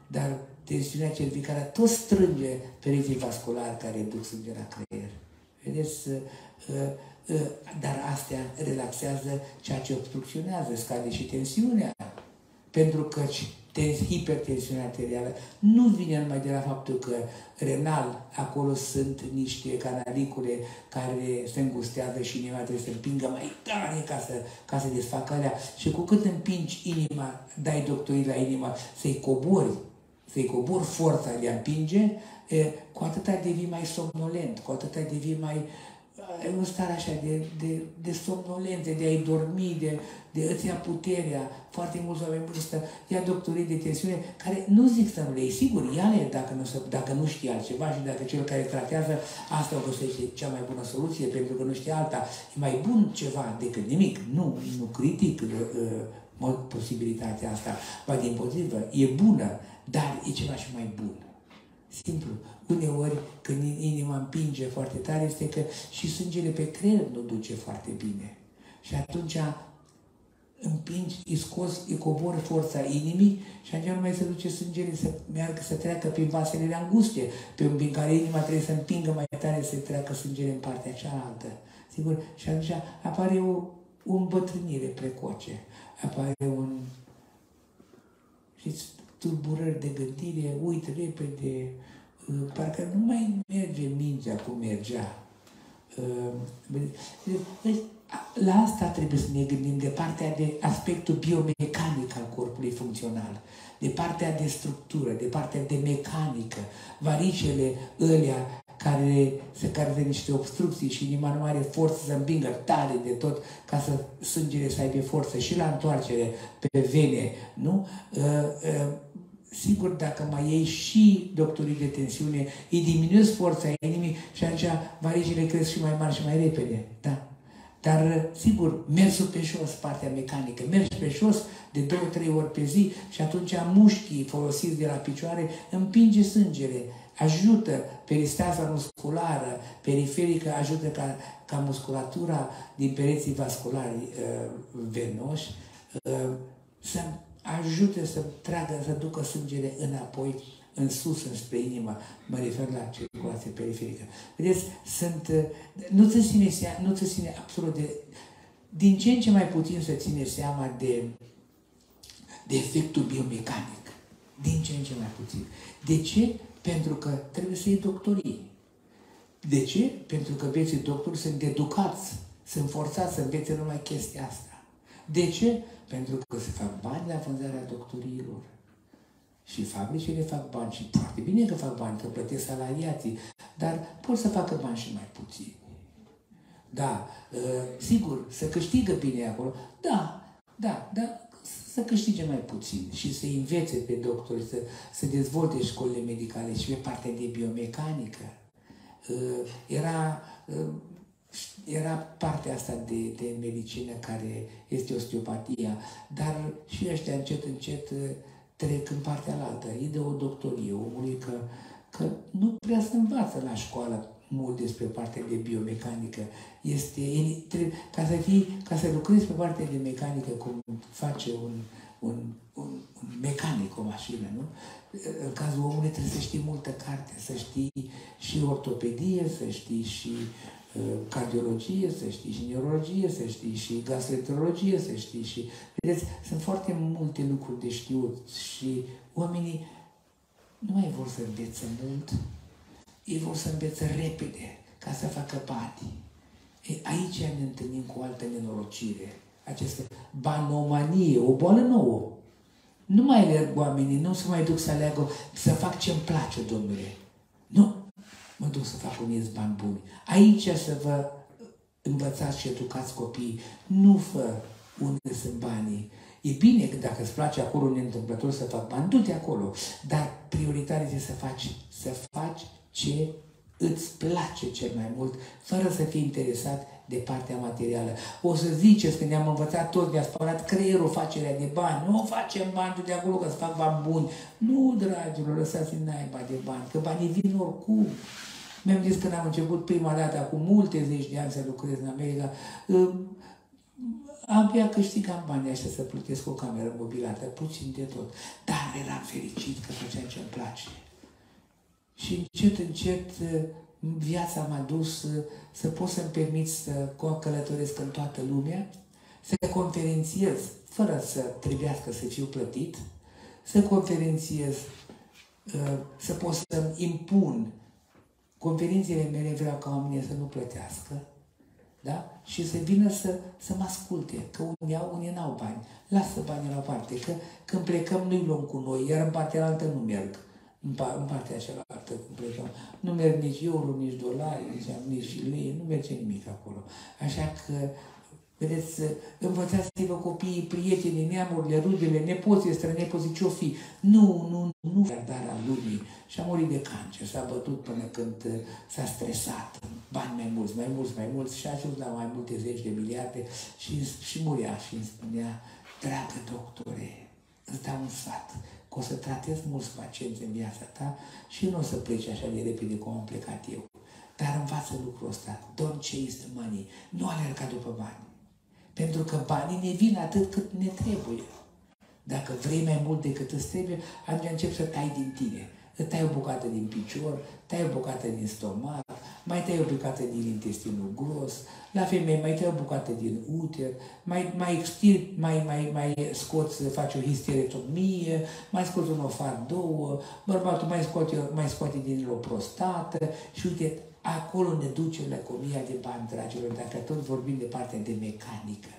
Dar tensiunea cervicală tot strânge pereții vasculari care duc sânge la creier. Vedeți? Uh, uh, dar astea relaxează ceea ce obstrucționează, scade și tensiunea. Pentru că hipertensiunea arterială nu vine numai de la faptul că renal, acolo sunt niște canalicule care se îngustează și inima trebuie să împingă mai tare ca să, ca să desfacă alea. Și cu cât împingi inima, dai doctorii la inima să-i cobori să-i cobor forța de a împinge, cu atâta devii mai somnolent, cu atâta devii mai în stare așa de, de, de somnolență, de a-i dormi, de, de îți ia puterea. Foarte mulți oameni vârstă ia doctorii de tensiune, care nu zic să nu le sigur, ia-le dacă nu, dacă nu știe altceva și dacă cel care tratează asta o găsește cea mai bună soluție, pentru că nu știe alta, e mai bun ceva decât nimic. Nu, nu critic uh, posibilitatea asta, ba din potrivă, e bună, dar e ceva și mai bun. Simplu. Uneori, când inima împinge foarte tare, este că și sângele pe creier nu duce foarte bine. Și atunci împingi, îi scos, îi cobor forța inimii și atunci nu mai se duce sângele să meargă, să treacă prin vasele anguste, pe un prin care inima trebuie să împingă mai tare să treacă sângele în partea cealaltă. Sigur? Și atunci apare o, o îmbătrânire precoce, apare un... Știți, tulburări de gândire, uit repede, uh, parcă nu mai merge mintea cum mergea. Uh, deci, la asta trebuie să ne gândim, de partea de aspectul biomecanic al corpului funcțional, de partea de structură, de partea de mecanică, varicele ălea care se care de niște obstrucții și inima nu are forță să împingă tare de tot ca să sângele să aibă forță și la întoarcere pe vene, nu? Uh, uh, sigur, dacă mai iei și doctorii de tensiune, îi diminuezi forța inimii și atunci varicile cresc și mai mari și mai repede. Da. Dar, sigur, mersul pe jos, partea mecanică, mergi pe jos de două, trei ori pe zi și atunci mușchii folosiți de la picioare împinge sângele, ajută peristaza musculară, periferică, ajută ca, ca musculatura din pereții vasculari uh, venoși uh, să ajute să tragă, să ducă sângele înapoi, în sus, înspre inimă, mă refer la circulație periferică. Vedeți, sunt, uh, nu ți ține, seama, nu ți ține absolut de, din ce în ce mai puțin să ține seama de, de efectul biomecanic. Din ce în ce mai puțin. De ce? Pentru că trebuie să iei doctorii. De ce? Pentru că vieții doctori sunt educați, sunt forțați să învețe numai chestia asta. De ce? Pentru că se fac bani la vânzarea doctoriilor. Și fabricile fac bani și foarte bine că fac bani, că plătesc salariații, dar pot să facă bani și mai puțini. Da, ă, sigur, să câștigă bine acolo, da, da, da, să câștige mai puțin și să învețe pe doctori, să, să dezvolte școlile medicale și pe partea de biomecanică. Uh, era, uh, era partea asta de, de medicină care este osteopatia, dar și ăștia încet, încet uh, trec în partea altă. E de o doctorie omului că, că nu prea se învață la școală mult despre partea de biomecanică. Este, ca să fii, ca să lucrezi pe partea de mecanică, cum face un, un, un, un mecanic, o mașină, nu? În cazul omului trebuie să știi multă carte, să știi și ortopedie, să știi și uh, cardiologie, să știi și neurologie, să știi și gastroenterologie, să știi și... Vedeți, sunt foarte multe lucruri de știut și oamenii nu mai vor să învețe mult, ei vor să învețe repede ca să facă bani. E, aici ne întâlnim cu o altă nenorocire, această banomanie, o boală nouă. Nu mai alerg oamenii, nu se mai duc să aleagă, să fac ce-mi place, domnule. Nu, mă duc să fac un bani buni. Aici să vă învățați și educați copiii, nu fă unde sunt banii. E bine că dacă îți place acolo un întâmplător să fac bani, du-te acolo. Dar prioritatea este să faci, să faci ce îți place cel mai mult, fără să fii interesat de partea materială. O să ziceți că ne-am învățat tot, ne-a spălat creierul facerea de bani. Nu facem bani de acolo că să fac bani buni. Nu, dragilor, lăsați naiba de bani, că banii vin oricum. Mi-am zis când am început prima dată, acum multe zeci de ani să lucrez în America, abia câștigam banii așa să plătesc o cameră mobilată, puțin de tot. Dar eram fericit că făceam ce-mi place. Și încet, încet viața m-a dus să pot să-mi permit să călătoresc în toată lumea, să conferențiez fără să trebuiască să fiu plătit, să conferențiez, uh, să pot să impun conferințele mele, vreau ca oamenii să nu plătească, da? Și să vină să, să mă asculte, că unii au, unii n-au bani. Lasă banii la parte, că când plecăm nu-i luăm cu noi, iar în partea altă nu merg în, în partea cealaltă, cum plecăm. Nu merg nici euro, nici dolari, nici, nici lei, nu merge nimic acolo. Așa că, vedeți, învățați-vă copiii, prietenii, neamurile, rudele, nepoții, strănepoții, ce-o fi. Nu, nu, nu, dar al lumii. Și a murit de cancer, s-a bătut până când uh, s-a stresat. Bani mai mulți, mai mulți, mai mulți și a ajuns la mai multe zeci de miliarde și, și murea și îmi spunea, dragă doctore, îți dau un sfat că o să tratezi mulți pacienți în viața ta și nu o să pleci așa de repede cum am plecat eu. Dar învață lucrul ăsta. Don't chase the money. Nu alerga după bani. Pentru că banii ne vin atât cât ne trebuie. Dacă vrei mai mult decât îți trebuie, atunci încep să tai din tine. Îți tai o bucată din picior, tai o bucată din stomac, mai tai o bucată din intestinul gros, la femei mai tai o bucată din uter, mai, mai extir, mai, mai, mai scoți, faci o histerectomie, mai scoți un ofar două, bărbatul mai scoate, mai scoate din o prostată și uite, acolo ne duce lăcomia de bani, dragilor, dacă tot vorbim de partea de mecanică.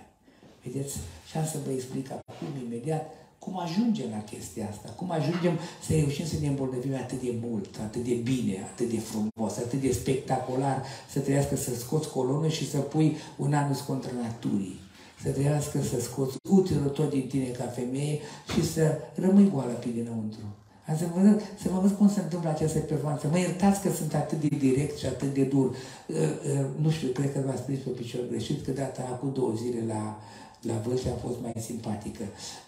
Vedeți? Și am să vă explic acum imediat cum ajungem la chestia asta? Cum ajungem să reușim să ne îmbolnăvim atât de mult, atât de bine, atât de frumos, atât de spectacular, să trăiască să scoți colonă și să pui un anus contra naturii. Să trăiască să scoți uterul tot din tine ca femeie și să rămâi goală pe dinăuntru. Să vă, să vă văd cum se întâmplă această performanță. Mă iertați că sunt atât de direct și atât de dur. Uh, uh, nu știu, cred că v-ați prins pe picior greșit, că data acum două zile la la Vâlcea a fost mai simpatică,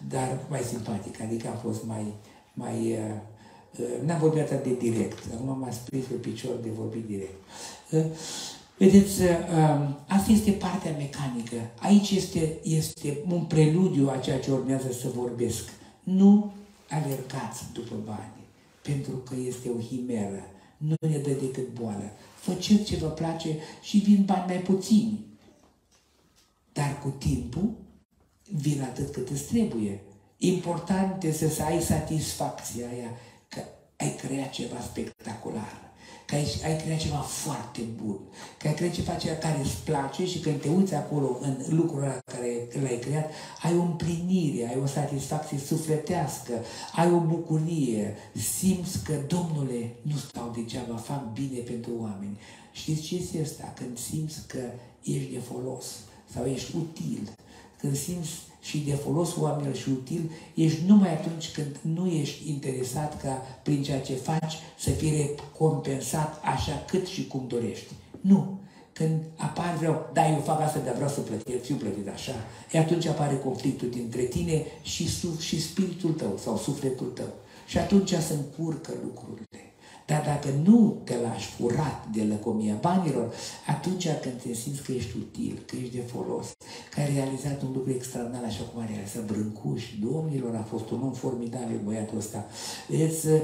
dar mai simpatică, adică a fost mai, mai uh, uh, n-am vorbit atât de direct, acum m-a prins pe picior de vorbit direct. Uh, vedeți, uh, asta asta este partea mecanică. Aici este, este un preludiu a ceea ce urmează să vorbesc. Nu alergați după bani, pentru că este o himeră. Nu ne dă decât boală. Făceți ce vă place și vin bani mai puțini. Dar cu timpul vin atât cât îți trebuie. Important este să ai satisfacția aia că ai creat ceva spectacular că ai, ai creat ceva foarte bun, că ai creat ceva care îți place și când te uiți acolo în lucrurile care l-ai creat, ai o împlinire, ai o satisfacție sufletească, ai o bucurie, simți că, Domnule, nu stau degeaba, fac bine pentru oameni. Știți ce este asta? Când simți că ești de folos sau ești util, când simți și de folos oamenilor și util, ești numai atunci când nu ești interesat ca prin ceea ce faci să fii recompensat așa cât și cum dorești. Nu. Când apare vreau, da, eu fac asta, dar vreau să plătesc, fiu plătit așa, e atunci apare conflictul dintre tine și, și spiritul tău sau sufletul tău. Și atunci se încurcă lucrurile. Dar dacă nu te lași furat de lăcomia banilor, atunci când te simți că ești util, că ești de folos, că ai realizat un lucru extraordinar așa cum a realizat Brâncuș, domnilor, a fost un om formidabil băiatul ăsta, vedeți, uh,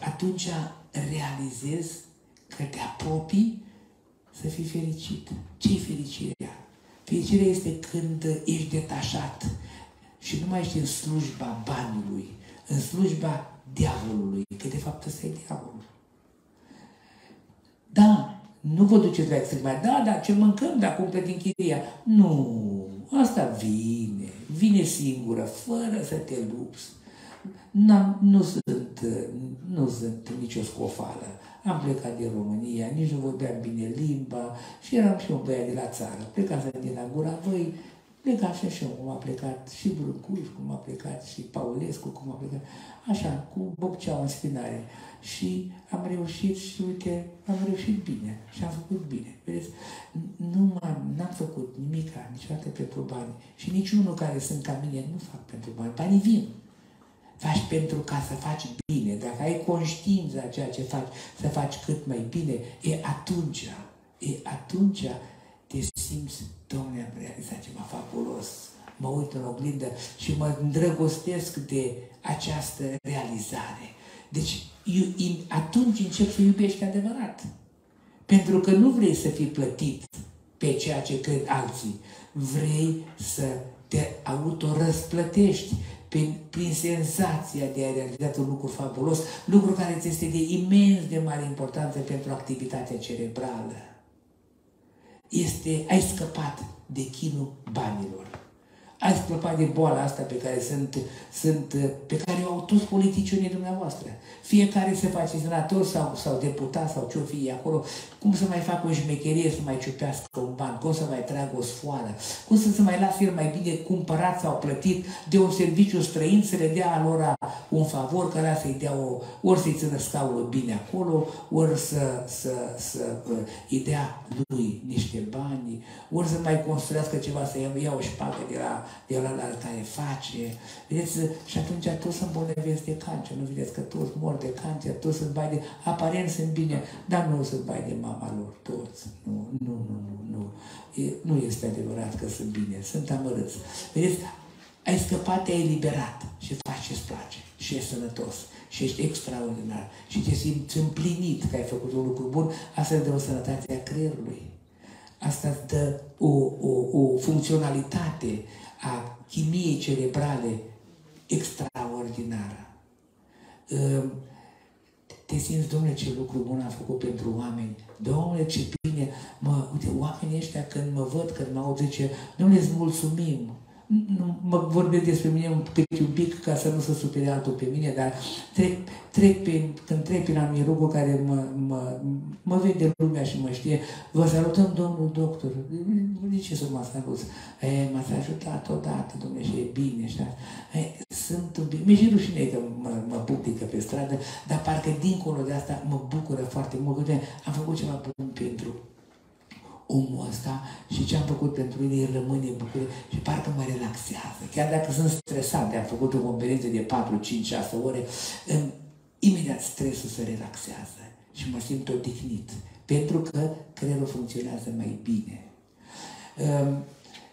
atunci realizezi că te apropii să fii fericit. Ce-i fericirea? Fericirea este când ești detașat și nu mai ești în slujba banului, în slujba diavolului, că de fapt ăsta e diavolul. Da, nu vă duceți la extremă. Da, da, ce mâncăm, da, cum din chiria. Nu, asta vine, vine singură, fără să te lupți. nu sunt, nu sunt nicio scofală. Am plecat din România, nici nu vorbeam bine limba și eram și un băiat de la țară. Plecasem din la gura voi, pleca așa și eu, cum a plecat și Brâncuș, cum a plecat și Paulescu, cum a plecat așa, cu bocceaua în spinare. Și am reușit și uite, am reușit bine și am făcut bine. Vedeți, nu am, n-am făcut nimic niciodată pentru bani și niciunul care sunt ca mine nu fac pentru bani. Banii vin. Faci pentru ca să faci bine. Dacă ai conștiința ceea ce faci, să faci cât mai bine, e atunci, e atunci te simți, Doamne, am realizat ceva fabulos mă uit în oglindă și mă îndrăgostesc de această realizare. Deci eu, atunci încep să iubești adevărat. Pentru că nu vrei să fii plătit pe ceea ce cred alții. Vrei să te autorăsplătești prin, prin senzația de a realiza un lucru fabulos, lucru care ți este de imens de mare importanță pentru activitatea cerebrală. Este, ai scăpat de chinul banilor ai scăpat de boala asta pe care sunt, sunt, pe care o au toți politicienii dumneavoastră. Fiecare se face senator sau, sau deputat sau ce-o fie acolo, cum să mai facă o șmecherie să mai ciupească un ban, cum să mai tragă o sfoară, cum să se mai lasă el mai bine cumpărat sau plătit de un serviciu străin să le dea lor un favor, că să-i dea o, ori să-i țină scaunul bine acolo, ori să, să, să uh, îi dea lui niște bani, ori să mai construiască ceva, să ia o șpagă de la de la, la care face. Vedeți? Și atunci toți sunt îmbolnăvesc de cancer. Nu vedeți că toți mor de cancer, toți sunt bai de... Aparent sunt bine, dar nu sunt bai de mama lor, toți. Nu, nu, nu, nu, nu. E, nu este adevărat că sunt bine, sunt amărâți. Vedeți? Ai scăpat, te-ai eliberat și faci ce-ți place și ești sănătos și ești extraordinar și te simți împlinit că ai făcut un lucru bun, asta îți dă o sănătate a creierului. Asta îți dă o, o, o funcționalitate a chimiei cerebrale extraordinară. Ehm, te simți, domnule, ce lucru bun am făcut pentru oameni. Domnule, ce bine, mă, uite, oamenii ăștia când mă văd, când mă aud, zice, domnule, îți mulțumim nu mă vorbesc despre mine un pic, un pic ca să nu se supere altul pe mine, dar trec, trec pe, când trec prin amirugul care mă, mă, mă vede lumea și mă știe, vă salutăm domnul doctor. De ce să mă salut? E, m-ați ajutat odată, domnule, și e bine. Și e, sunt bine. Mi-e și rușine că mă, mă publică pe stradă, dar parcă dincolo de asta mă bucură foarte mult. Am făcut ceva bun pentru omul ăsta și ce am făcut pentru el, el rămâne bucurie și parcă mă relaxează. Chiar dacă sunt stresat de am făcut o conferință de 4, 5, 6 ore, în, imediat stresul se relaxează și mă simt odihnit. Pentru că creierul funcționează mai bine. Um,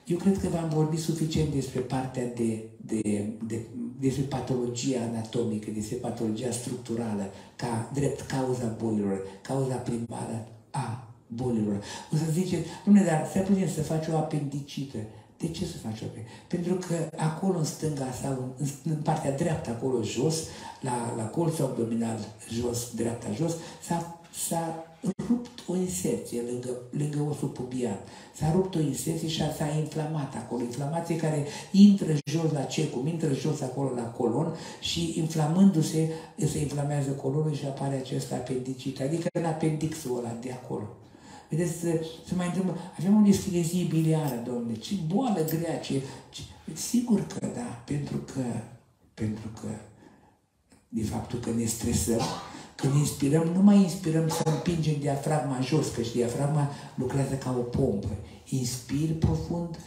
eu cred că v-am vorbit suficient despre partea de, de, de, despre patologia anatomică, despre patologia structurală, ca drept cauza bolilor, cauza primară a bolilor. O să ziceți, domnule, dar să putem să faci o apendicită. De ce să faci o Pentru că acolo în stânga sau în, în partea dreaptă, acolo jos, la, la colțul abdominal jos, dreapta jos, s-a, s-a rupt o inserție lângă, lângă osul pubian. S-a rupt o inserție și s-a inflamat acolo. Inflamație care intră jos la cecum, intră jos acolo la colon și inflamându-se, se inflamează colonul și apare acest apendicit, adică în apendixul ăla de acolo. Vedeți, se mai întâmplă, avem o disfinezie biliară, domnule, ce boală grea, ce, ce... Sigur că da, pentru că, pentru că, de faptul că ne stresăm, când inspirăm, nu mai inspirăm să împingem diafragma jos, că diafragma lucrează ca o pompă. Inspir profund,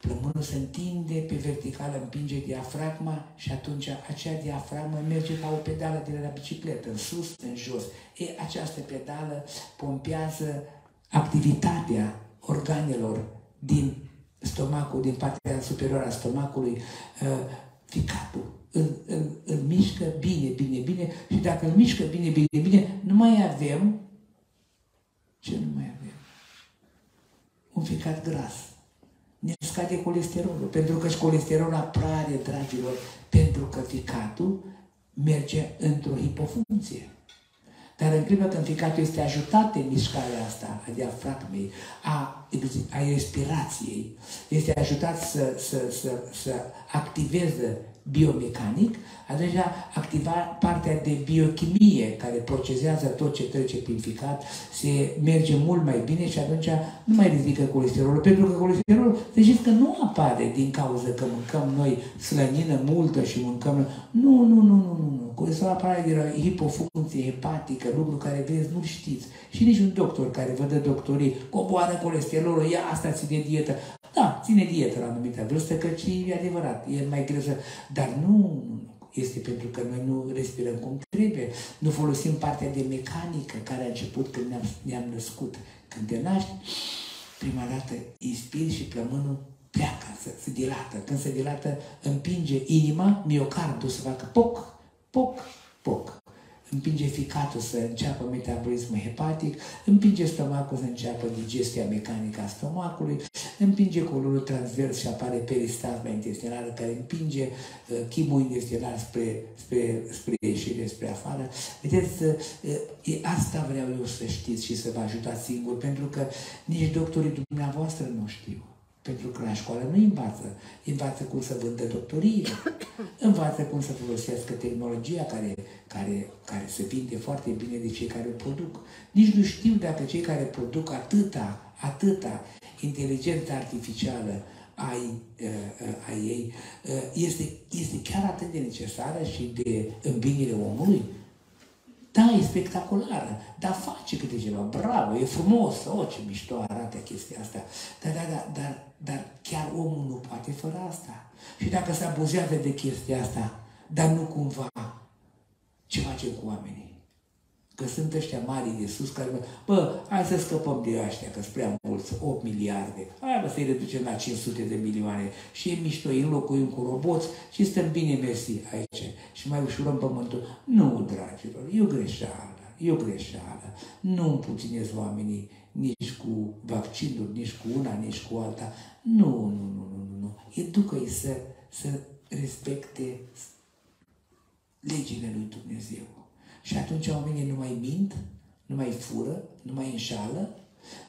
plămânul se întinde pe verticală, împinge diafragma și atunci acea diafragmă merge ca o pedală de la bicicletă, în sus, în jos. E, această pedală pompează activitatea organelor din stomacul, din partea superioară a stomacului, uh, ficatul îl, îl, îl mișcă bine, bine, bine și dacă îl mișcă bine, bine, bine, nu mai avem ce nu mai avem? Un ficat gras. Ne scade colesterolul, pentru că și colesterolul aprare, dragilor, pentru că ficatul merge într-o hipofuncție. Dar în clipa când ficatul este ajutat în mișcarea asta a diafragmei, a, a respirației, este ajutat să, să, să, să activeze biomecanic, atunci activa partea de biochimie care procesează tot ce trece prin ficat, se merge mult mai bine și atunci nu mai ridică colesterolul, pentru că colesterolul, să știți că nu apare din cauza că mâncăm noi slănină multă și mâncăm... Nu, nu, nu, nu, nu, nu. Colesterolul apare de la hipofuncție hepatică, lucru care vezi, nu știți. Și nici un doctor care vă dă doctorii, coboară colesterolul, ia asta ține dietă. Da, ține dietă la anumită vârstă, că e adevărat, e mai greu să... Dar nu, nu, este pentru că noi nu respirăm cum trebuie, nu folosim partea de mecanică care a început când ne-am, ne-am născut. Când te naști, prima dată inspiri și plămânul pleacă, se, se dilată. Când se dilată, împinge inima, miocardul să facă poc, poc, poc împinge ficatul să înceapă metabolismul hepatic, împinge stomacul să înceapă digestia mecanică a stomacului, împinge colonul transvers și apare peristalma intestinală care împinge uh, chimul intestinal spre, spre, spre ieșire, spre afară. Vedeți, uh, asta vreau eu să știți și să vă ajutați singur, pentru că nici doctorii dumneavoastră nu știu. Pentru că la școală nu învață. Învață cum să vândă doctorie, învață cum să folosească tehnologia care, care, care se vinde foarte bine de cei care o produc. Nici nu știu dacă cei care produc atâta, atâta inteligență artificială ai, uh, ai ei uh, este, este chiar atât de necesară și de îmbinire omului. Da, e spectaculară, dar face câte ceva, bravo, e frumos, o, ce mișto arată chestia asta. Dar, dar, dar, dar, dar chiar omul nu poate fără asta. Și dacă se abuzează de chestia asta, dar nu cumva, ce facem cu oamenii? Că sunt ăștia mari de sus care, bă, hai să scăpăm de ăștia, că sunt prea mulți, 8 miliarde, hai bă să-i reducem la 500 de milioane și e mișto, îi înlocuim cu roboți și stăm bine mersi aici și mai ușurăm pământul. Nu, dragilor, e o greșeală, e o greșeală. Nu împuțineți oamenii nici cu vaccinuri, nici cu una, nici cu alta. Nu, nu, nu, nu, nu. nu. Educă-i să, să respecte legile lui Dumnezeu. Și atunci oamenii nu mai mint, nu mai fură, nu mai înșală,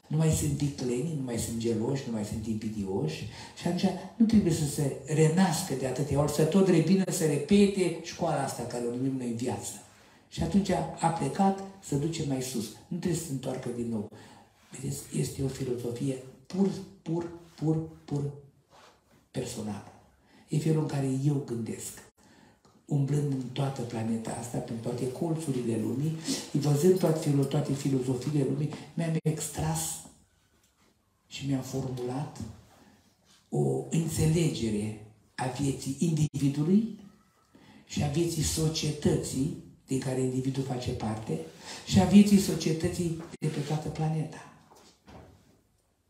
nu mai sunt ticleni, nu mai sunt geloși, nu mai sunt invidioși și atunci nu trebuie să se renască de atâtea ori, să tot revină, să repete școala asta care o numim noi în viață. Și atunci a plecat să duce mai sus. Nu trebuie să se întoarcă din nou. Vedeți, este o filozofie pur, pur, pur, pur personală. E felul în care eu gândesc umblând în toată planeta asta, prin toate colțurile lumii, văzând toate, toate filozofiile lumii, mi-am extras și mi-am formulat o înțelegere a vieții individului și a vieții societății din care individul face parte și a vieții societății de pe toată planeta.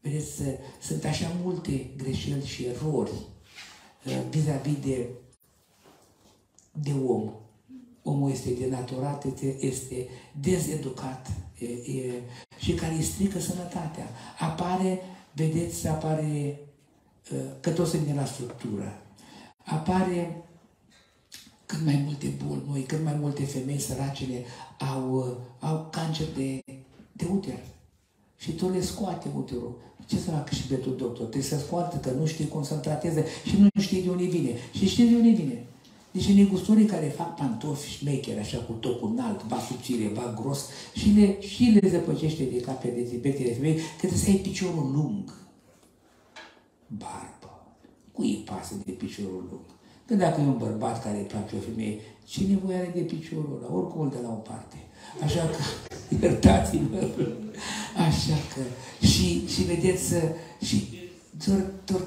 Vedeți, sunt așa multe greșeli și erori uh, vis-a-vis de, de om. Omul este denaturat, este, este dezeducat e, e, și care îi strică sănătatea. Apare, vedeți, apare uh, că toți sunt la structură. Apare cât mai multe boli noi, cât mai multe femei săracele au, uh, au cancer de, de uter. Și tu le scoate uterul. Ce să facă și betul doctor? Trebuie să scoată că nu știe cum să-l trateze și nu știe de unde vine. Și știe de unde vine. Deci negustorii care fac pantofi șmecheri, așa cu tocul înalt, ba subțire, ba gros, și le, și le zăpăcește de cape de zibetele femei, că trebuie să ai piciorul lung. Barbă. Cui pasă de piciorul lung? Că dacă e un bărbat care îi place o femeie, ce nevoie are de piciorul ăla? Oricum îl de la o parte. Așa că, iertați-mă, așa că, și, și vedeți, și doar, doar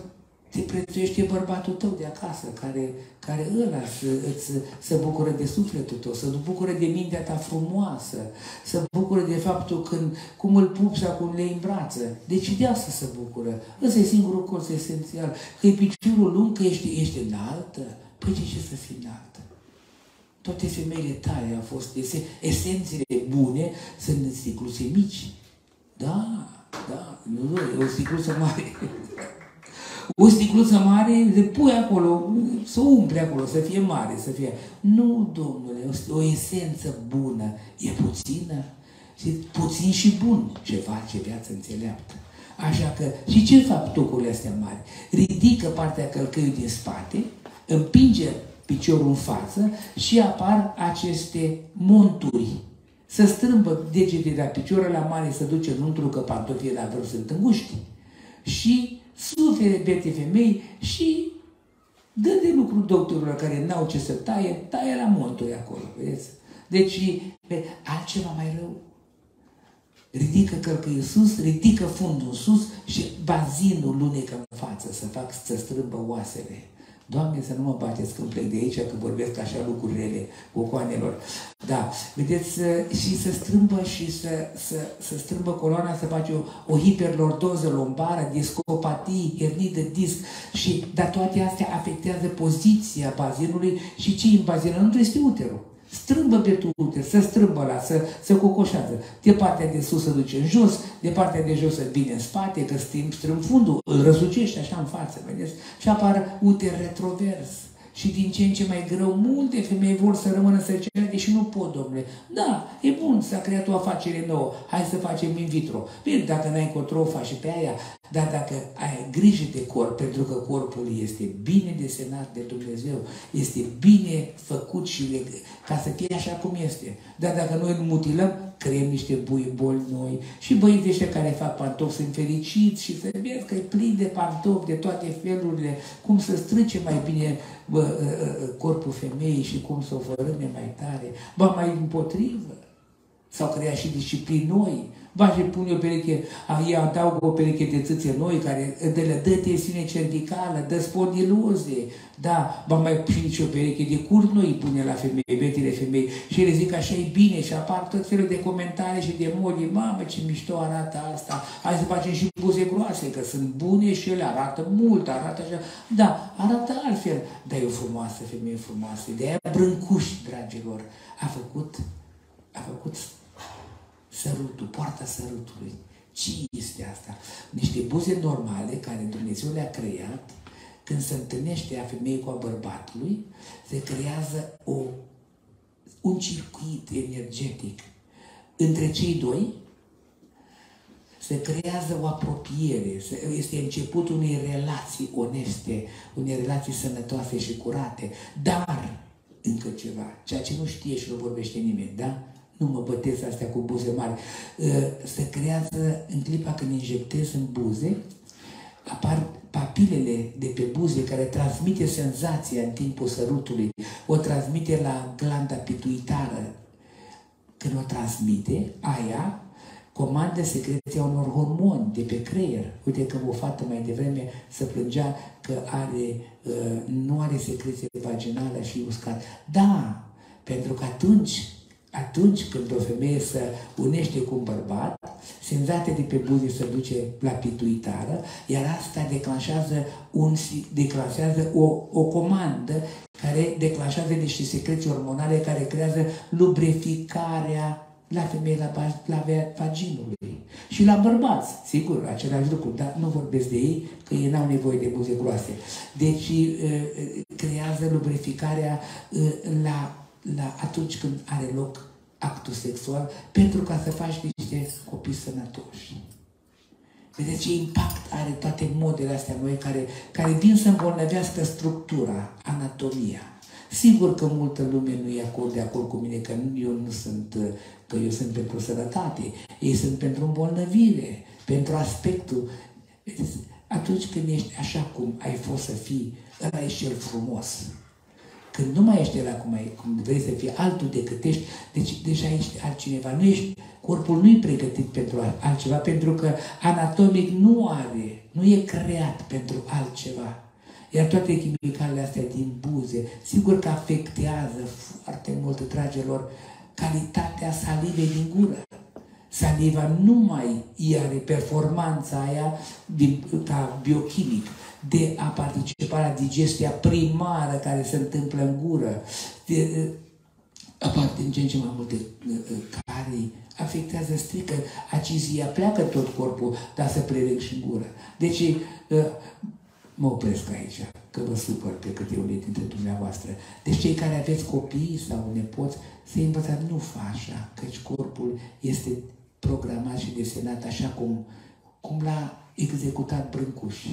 te prețuiește bărbatul tău de acasă, care, care ăla să, îți, să bucură de sufletul tău, să bucură de mintea ta frumoasă, să bucură de faptul când, cum îl pup sau cum le îmbrață. Deci de asta se bucură. Ăsta e singurul colț esențial. Că e piciorul lung, că ești, ești înaltă. Păi de ce să fii înaltă? Toate femeile tale au fost esen, esențele bune, sunt sticluțe mici. Da, da, nu, nu, e o sticluță mare. o sticluță mare, le pui acolo, să umple acolo, să fie mare, să fie... Nu, domnule, o, o esență bună e puțină. Și puțin și bun ce face viață înțeleaptă. Așa că, și ce fac tocurile astea mari? Ridică partea călcăiului din spate, împinge piciorul în față și apar aceste monturi. Să strâmbă degetele de la piciorul la mare, să duce înăuntru că pantofii la vreo sunt înguști. Și sufere bete femei și dă de lucru doctorilor care n-au ce să taie, taie la monturi acolo, vedeți? Deci, pe, altceva mai rău. Ridică călcăiul sus, ridică fundul sus și bazinul lunecă în față, să fac să strâmbă oasele. Doamne, să nu mă bateți când plec de aici, că vorbesc așa lucrurile ocoanelor. Da, vedeți, și să strâmbă și să, să, să strâmbă coloana, să face o, o hiperlordoză lombară, discopatii, hernii de disc, și, dar toate astea afectează poziția bazinului și ce în bazinul nu este uterul strâmbă pe uter, să strâmbă la, să, să cocoșează. De partea de sus să duce în jos, de partea de jos să vine în spate, că strâmb, strâmb fundul, îl răsucește așa în față, vedeți? Și apar uter retrovers și din ce în ce mai greu, multe femei vor să rămână sărcinate deși nu pot, domnule. Da, e bun, s-a creat o afacere nouă, hai să facem in vitro. Bine, dacă n-ai control, faci și pe aia, dar dacă ai grijă de corp, pentru că corpul este bine desenat de Dumnezeu, este bine făcut și leg- ca să fie așa cum este. Dar dacă noi îl mutilăm, creăm niște bui boli noi. Și băieții ăștia care fac pantofi sunt fericiți și să vezi că e plin de pantofi de toate felurile, cum să strice mai bine bă, ă, ă, corpul femeii și cum să o fărâme mai tare, ba mai împotrivă. S-au creat și disciplini noi, Ba și pune o pereche, ea adaugă o pereche de țâțe noi care de le dă tensiune cervicală, dă spondiloze, da, ba mai și nici o pereche de curt noi pune la femei, betile femei. Și le zic așa e bine și apar tot felul de comentarii și de modi, mamă ce mișto arată asta, hai să facem și buze groase, că sunt bune și ele arată mult, arată așa, da, arată altfel, dar e o frumoasă femeie frumoasă, de aia brâncuși, dragilor, a făcut, a făcut sărutul, poarta sărutului. Ce este asta? Niște buze normale care Dumnezeu le-a creat, când se întâlnește a femeii cu a bărbatului, se creează o, un circuit energetic între cei doi, se creează o apropiere, este începutul unei relații oneste, unei relații sănătoase și curate, dar încă ceva, ceea ce nu știe și nu vorbește nimeni, da? Nu mă bătesc astea cu buze mari, ă, se creează în clipa când injectez în buze, apar papilele de pe buze care transmite senzația în timpul sărutului, o transmite la glanda pituitară. Când o transmite, aia comandă secreția unor hormoni de pe creier. Uite că o fată mai devreme se plângea că are, ă, nu are secreție vaginală și uscat. Da, pentru că atunci atunci când o femeie se unește cu un bărbat, senzația de pe buze se duce la pituitară, iar asta declanșează, un, declanșează o, o comandă care declanșează niște secreții hormonale care creează lubrificarea la femeie la, la vaginului. Și la bărbați, sigur, același lucru, dar nu vorbesc de ei, că ei n-au nevoie de buze groase. Deci creează lubrificarea la la atunci când are loc actul sexual pentru ca să faci niște copii sănătoși. Vedeți ce impact are toate modele astea noi care, care vin să îmbolnăvească structura, anatomia. Sigur că multă lume nu e acord de acord cu mine că eu nu sunt, că eu sunt pentru sănătate. Ei sunt pentru îmbolnăvire, pentru aspectul. Vedeți, atunci când ești așa cum ai fost să fii, ăla e cel frumos. Când nu mai ești la cum, ai, cum vrei să fii altul decât ești, deci deja ești altcineva. Nu ești, corpul nu e pregătit pentru altceva, pentru că anatomic nu are, nu e creat pentru altceva. Iar toate chimicalele astea din buze, sigur că afectează foarte mult, dragilor, calitatea salivei din gură. Saliva nu mai are performanța aia din, ca biochimic, de a participa la digestia primară care se întâmplă în gură, de, apar din ce în ce mai multe carii, afectează strică acizia, pleacă tot corpul, dar se preleg și în gură. Deci, mă opresc aici, că vă supăr pe câte unii dintre dumneavoastră. Deci cei care aveți copii sau nepoți, să învățați, nu fa așa, căci corpul este programat și desenat așa cum, cum l-a executat Brâncuși.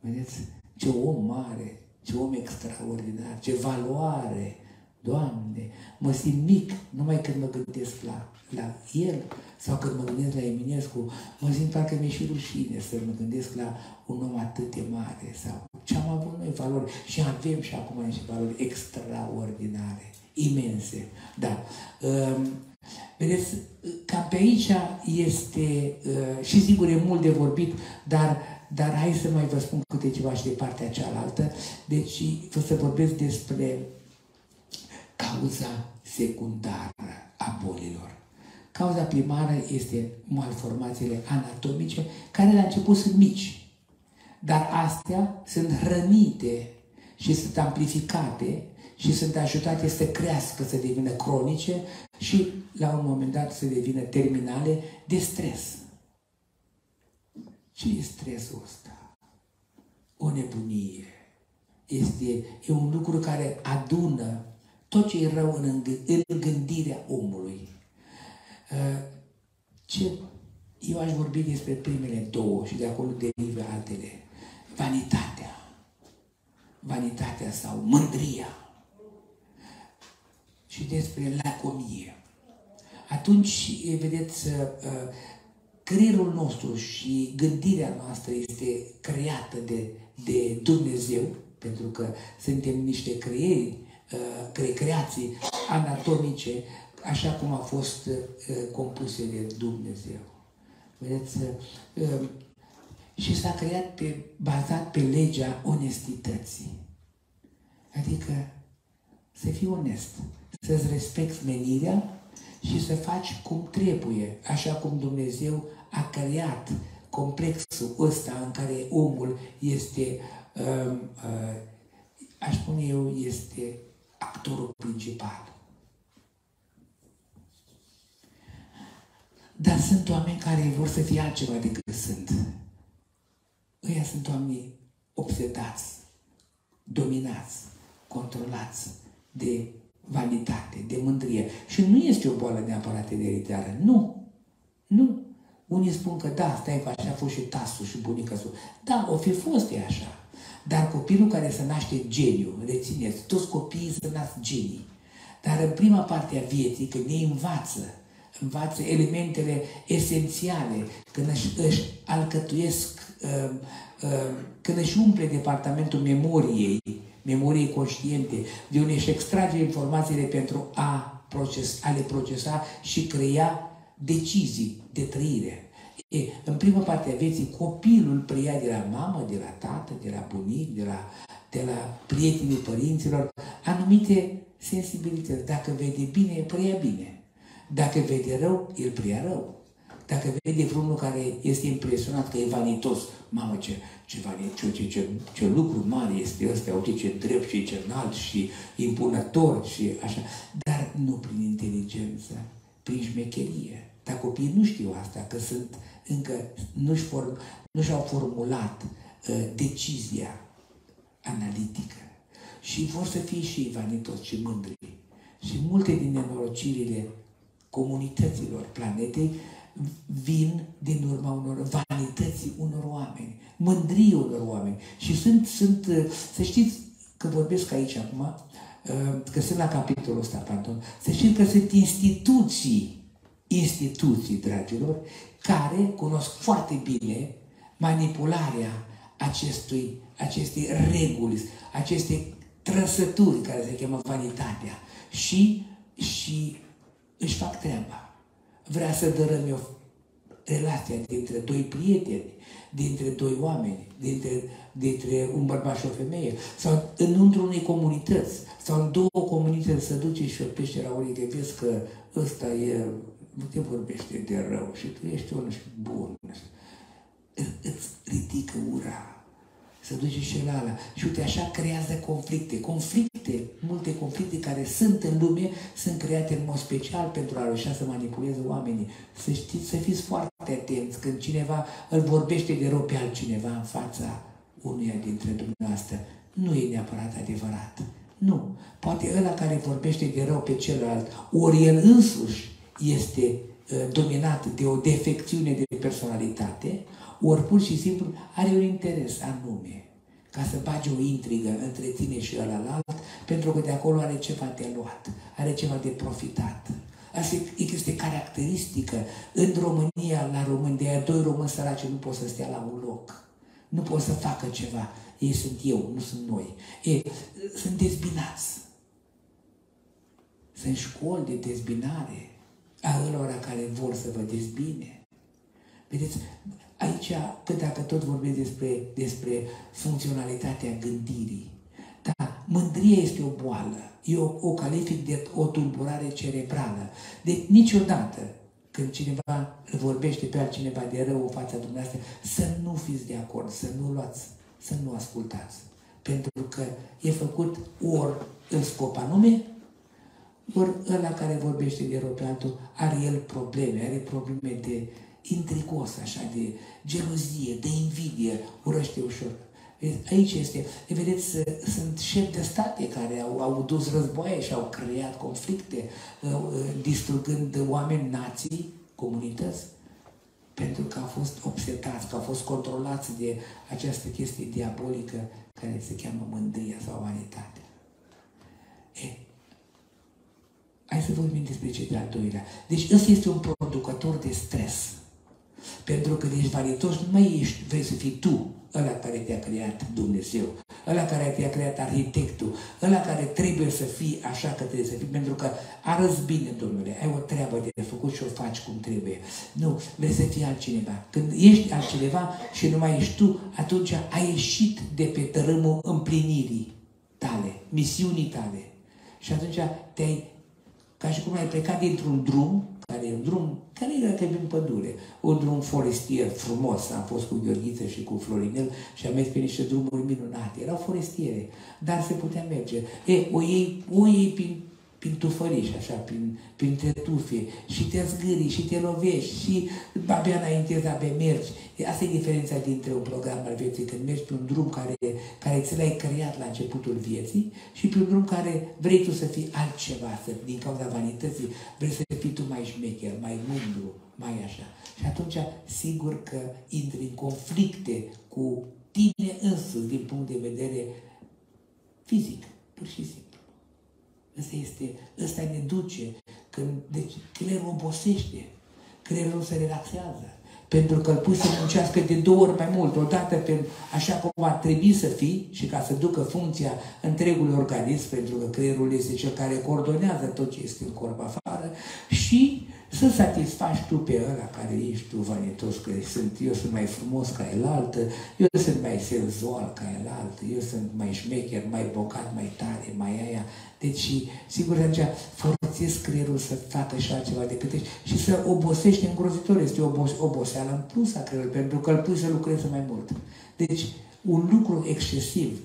Vedeți? Ce om mare, ce om extraordinar, ce valoare. Doamne, mă simt mic numai când mă gândesc la, la el sau când mă gândesc la Eminescu, mă simt parcă mi-e și rușine să mă gândesc la un om atât de mare sau ce am avut noi valori și avem și acum niște valori extraordinare, imense. Da. Um, vedeți, cam pe aici este, uh, și sigur e mult de vorbit, dar dar hai să mai vă spun câte ceva și de partea cealaltă. Deci, să vorbesc despre cauza secundară a bolilor. Cauza primară este malformațiile anatomice, care la început sunt mici, dar astea sunt hrănite și sunt amplificate și sunt ajutate să crească, să devină cronice și la un moment dat să devină terminale de stres. Ce e stresul ăsta? O nebunie. Este, e un lucru care adună tot ce e rău în, în gândirea omului. Uh, ce, eu aș vorbi despre primele două și de acolo derive altele. Vanitatea. Vanitatea sau mândria. Și despre lacomie. Atunci, vedeți, uh, creierul nostru și gândirea noastră este creată de, de Dumnezeu, pentru că suntem niște creieri, uh, cre, creații anatomice, așa cum a fost uh, compuse de Dumnezeu. Vedeți? Uh, și s-a creat pe, bazat pe legea onestității. Adică să fii onest, să-ți respecti menirea și să faci cum trebuie, așa cum Dumnezeu a creat complexul ăsta în care omul este, uh, uh, aș spune eu, este actorul principal. Dar sunt oameni care vor să fie altceva decât sunt. Ăia sunt oameni obsedați, dominați, controlați de vanitate, de mândrie. Și nu este o boală neapărat ereditară. Nu. Nu. Unii spun că da, stai că așa a fost și tasul și bunica su. Da, o fi fost e așa. Dar copilul care se naște geniu, rețineți, toți copiii se nasc genii. Dar în prima parte a vieții, când ei învață, învață elementele esențiale, când își, își alcătuiesc, uh, uh, când își umple departamentul memoriei, memoriei conștiente, de unde își extrage informațiile pentru a, proces, a le procesa și crea decizii de trăire. E, în prima parte a vieții, copilul preia de la mamă, de la tată, de la bunic, de la, de la prietenii părinților, anumite sensibilități. Dacă vede bine, preia bine. Dacă vede rău, el prea rău. Dacă vede vreunul care este impresionat că e vanitos, mamă, ce, ce, ce, ce, ce, ce lucru mare este ăsta, uite ce drept și ce înalt și impunător și așa, dar nu prin inteligență, prin șmecherie. Dar copiii nu știu asta, că sunt încă, nu-și, form, nu și-au formulat uh, decizia analitică. Și vor să fie și vanitos și mândri. Și multe din nenorocirile comunităților planetei vin din urma unor vanității unor oameni, mândrii unor oameni. Și sunt, sunt, să știți că vorbesc aici acum, uh, că sunt la capitolul ăsta, pardon, să știți că sunt instituții, instituții, dragilor, care cunosc foarte bine manipularea acestui, acestei reguli, acestei trăsături care se cheamă vanitatea. Și, și își fac treaba. Vrea să dărâme o relația dintre doi prieteni, dintre doi oameni, dintre, dintre un bărbat și o femeie, sau înăuntru unei comunități, sau în două comunități să duce și o peștera unii că vezi că ăsta e, nu te vorbește de rău și tu ești unul și bun. Îți ridică ura să duce și la ala. Și uite, așa creează conflicte. Conflicte, multe conflicte care sunt în lume, sunt create în mod special pentru a reuși să manipuleze oamenii. Să știți, să fiți foarte atenți când cineva îl vorbește de rău pe altcineva în fața unuia dintre dumneavoastră. Nu e neapărat adevărat. Nu. Poate ăla care vorbește de rău pe celălalt, ori el însuși este uh, dominat de o defecțiune de personalitate, ori pur și simplu are un interes anume ca să bage o intrigă între tine și ălalt, pentru că de acolo are ceva de luat, are ceva de profitat. Asta este caracteristică. În România, la români, de aia doi români săraci nu pot să stea la un loc. Nu pot să facă ceva. Ei sunt eu, nu sunt noi. E, sunt dezbinați. Sunt școli de dezbinare a ălora care vor să vă dezbine. Vedeți, Aici, cât dacă tot vorbesc despre, despre funcționalitatea gândirii, da, mândria este o boală. Eu o calific de o tulburare cerebrală. Deci niciodată când cineva îl vorbește pe altcineva de rău în fața dumneavoastră, să nu fiți de acord, să nu luați, să nu ascultați. Pentru că e făcut ori în scop anume, ori ăla care vorbește de rău pe altul are el probleme, are probleme de, intrigos, așa, de gelozie, de invidie, urăște ușor. Aici este, vedeți, sunt șefi de state care au, au dus războaie și au creat conflicte, uh, uh, distrugând oameni nații, comunități, pentru că au fost obsedați, că au fost controlați de această chestie diabolică care se cheamă mândria sau vanitate. E, hai să vorbim despre cei de-al doilea. Deci ăsta este un producător de stres. Pentru că ești valitos, nu mai ești, vrei să fii tu, ăla care te-a creat Dumnezeu, ăla care te-a creat arhitectul, ăla care trebuie să fii așa că trebuie să fii, pentru că arăți bine, Domnule, ai o treabă de făcut și o faci cum trebuie. Nu, vrei să fii altcineva. Când ești altcineva și nu mai ești tu, atunci ai ieșit de pe tărâmul împlinirii tale, misiunii tale. Și atunci te-ai, ca și cum ai plecat dintr-un drum care e un drum care era ca prin pădure, un drum forestier frumos. Am fost cu Gheorghiță și cu Florinel și am mers pe niște drumuri minunate. Erau forestiere, dar se putea merge. E, o iei, o iei prin prin tufăriș, așa, prin, printre tufe, și te zgâri, și te lovești, și abia înaintezi, abia mergi. Asta e diferența dintre un program al vieții, când mergi pe un drum care, care ți l-ai creat la începutul vieții și pe un drum care vrei tu să fii altceva, să, din cauza vanității, vrei să fii tu mai șmecher, mai mândru, mai așa. Și atunci, sigur că intri în conflicte cu tine însuți din punct de vedere fizic, pur și simplu. Ăsta este, ăsta ne duce când deci, creierul obosește, creierul se relaxează. Pentru că îl pui să muncească de două ori mai mult, odată pe, așa cum ar trebui să fii și ca să ducă funcția întregului organism, pentru că creierul este cel care coordonează tot ce este în corp afară, și să satisfaci tu pe ăla care ești tu vanitos, că sunt, eu sunt mai frumos ca el altă, eu sunt mai senzual ca el altă, eu sunt mai șmecher, mai bogat, mai tare, mai aia. Deci, sigur, atunci forțezi creierul să facă și altceva decât ești și să obosești îngrozitor. Este o obos- oboseală în plus a creierului, pentru că îl pui să lucreze mai mult. Deci, un lucru excesiv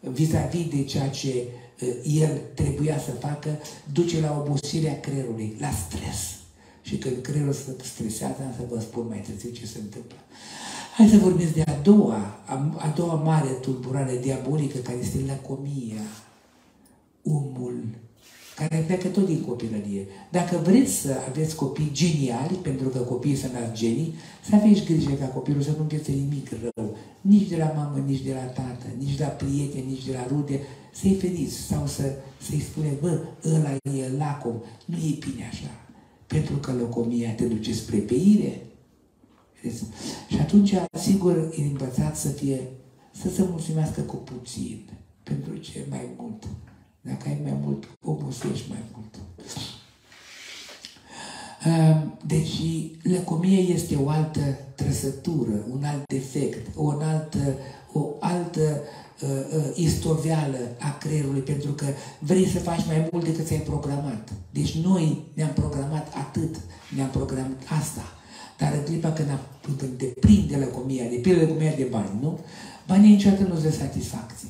vis-a-vis -vis de ceea ce uh, el trebuia să facă, duce la obosirea creierului, la stres. Și când creierul se stresează, să vă spun mai târziu ce se întâmplă. Hai să vorbim de a doua, a, a doua mare tulburare diabolică, care este lăcomia. Omul care pleacă tot din copilărie. Dacă vreți să aveți copii geniali, pentru că copiii sunt nasc genii, să aveți grijă ca copilul să nu învețe nimic rău, nici de la mamă, nici de la tată, nici de la prieteni, nici de la rude, să-i feriți sau să, să-i spune, bă, ăla e lacom, nu e bine așa pentru că locomia te duce spre peire. Și atunci, sigur, e învățat să fie, să se mulțumească cu puțin. Pentru ce mai mult? Dacă ai mai mult, obosești mai mult. Deci, lăcomie este o altă trăsătură, un alt defect, o altă, o altă uh, uh, istoveală a creierului, pentru că vrei să faci mai mult decât ți-ai programat. Deci noi ne-am programat atât, ne-am programat asta. Dar în clipa când, când te prinde lăcomia, de pildă lăcomia de bani, nu? Banii niciodată nu-ți dă satisfacție.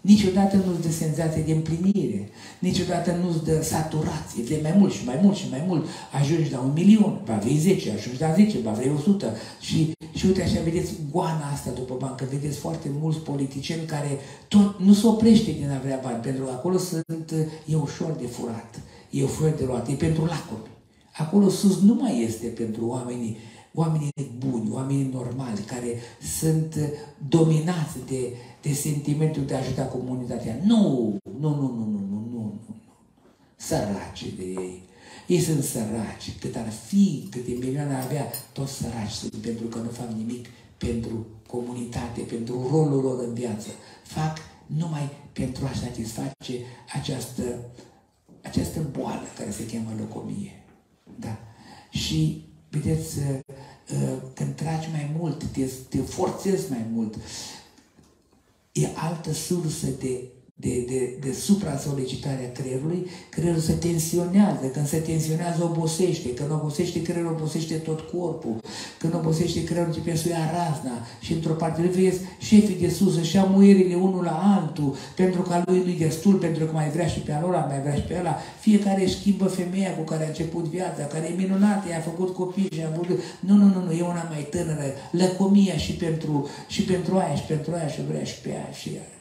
Niciodată nu-ți dă senzație de împlinire, niciodată nu-ți dă saturație, vrei mai mult și mai mult și mai mult, ajungi la un milion, va vrei 10, ajungi la 10, va vrei 100 și, și uite așa vedeți goana asta după bancă, vedeți foarte mulți politicieni care tot nu se oprește din a vrea bani, pentru că acolo sunt, e ușor de furat, e ușor de luat, e pentru lacomi. Acolo sus nu mai este pentru oamenii oamenii buni, oamenii normali, care sunt dominați de, de sentimentul de a ajuta comunitatea. Nu, nu, nu, nu, nu, nu, nu, nu. Săraci de ei. Ei sunt săraci. Cât ar fi, câte milioane ar avea, toți săraci sunt pentru că nu fac nimic pentru comunitate, pentru rolul lor în viață. Fac numai pentru a satisface această, această boală care se cheamă locomie. Da? Și Vedeți, uh, uh, când tragi mai mult, te, te forțezi mai mult, e altă sursă de de, de, de supra-solicitare a creierului, creierul se tensionează. Când se tensionează, obosește. Când obosește, creierul obosește tot corpul. Când obosește, creierul începe să ia razna. Și într-o parte, vezi, șefii de sus își ia muierile unul la altul, pentru că lui nu-i destul, pentru că mai vrea și pe ăla, mai vrea și pe ăla. Fiecare își schimbă femeia cu care a început viața, care e minunată, i-a făcut copii și a avut... Nu, nu, nu, nu, e una mai tânără. Lăcomia și pentru, și pentru aia, și pentru aia, și vrea și pe aia, și aia.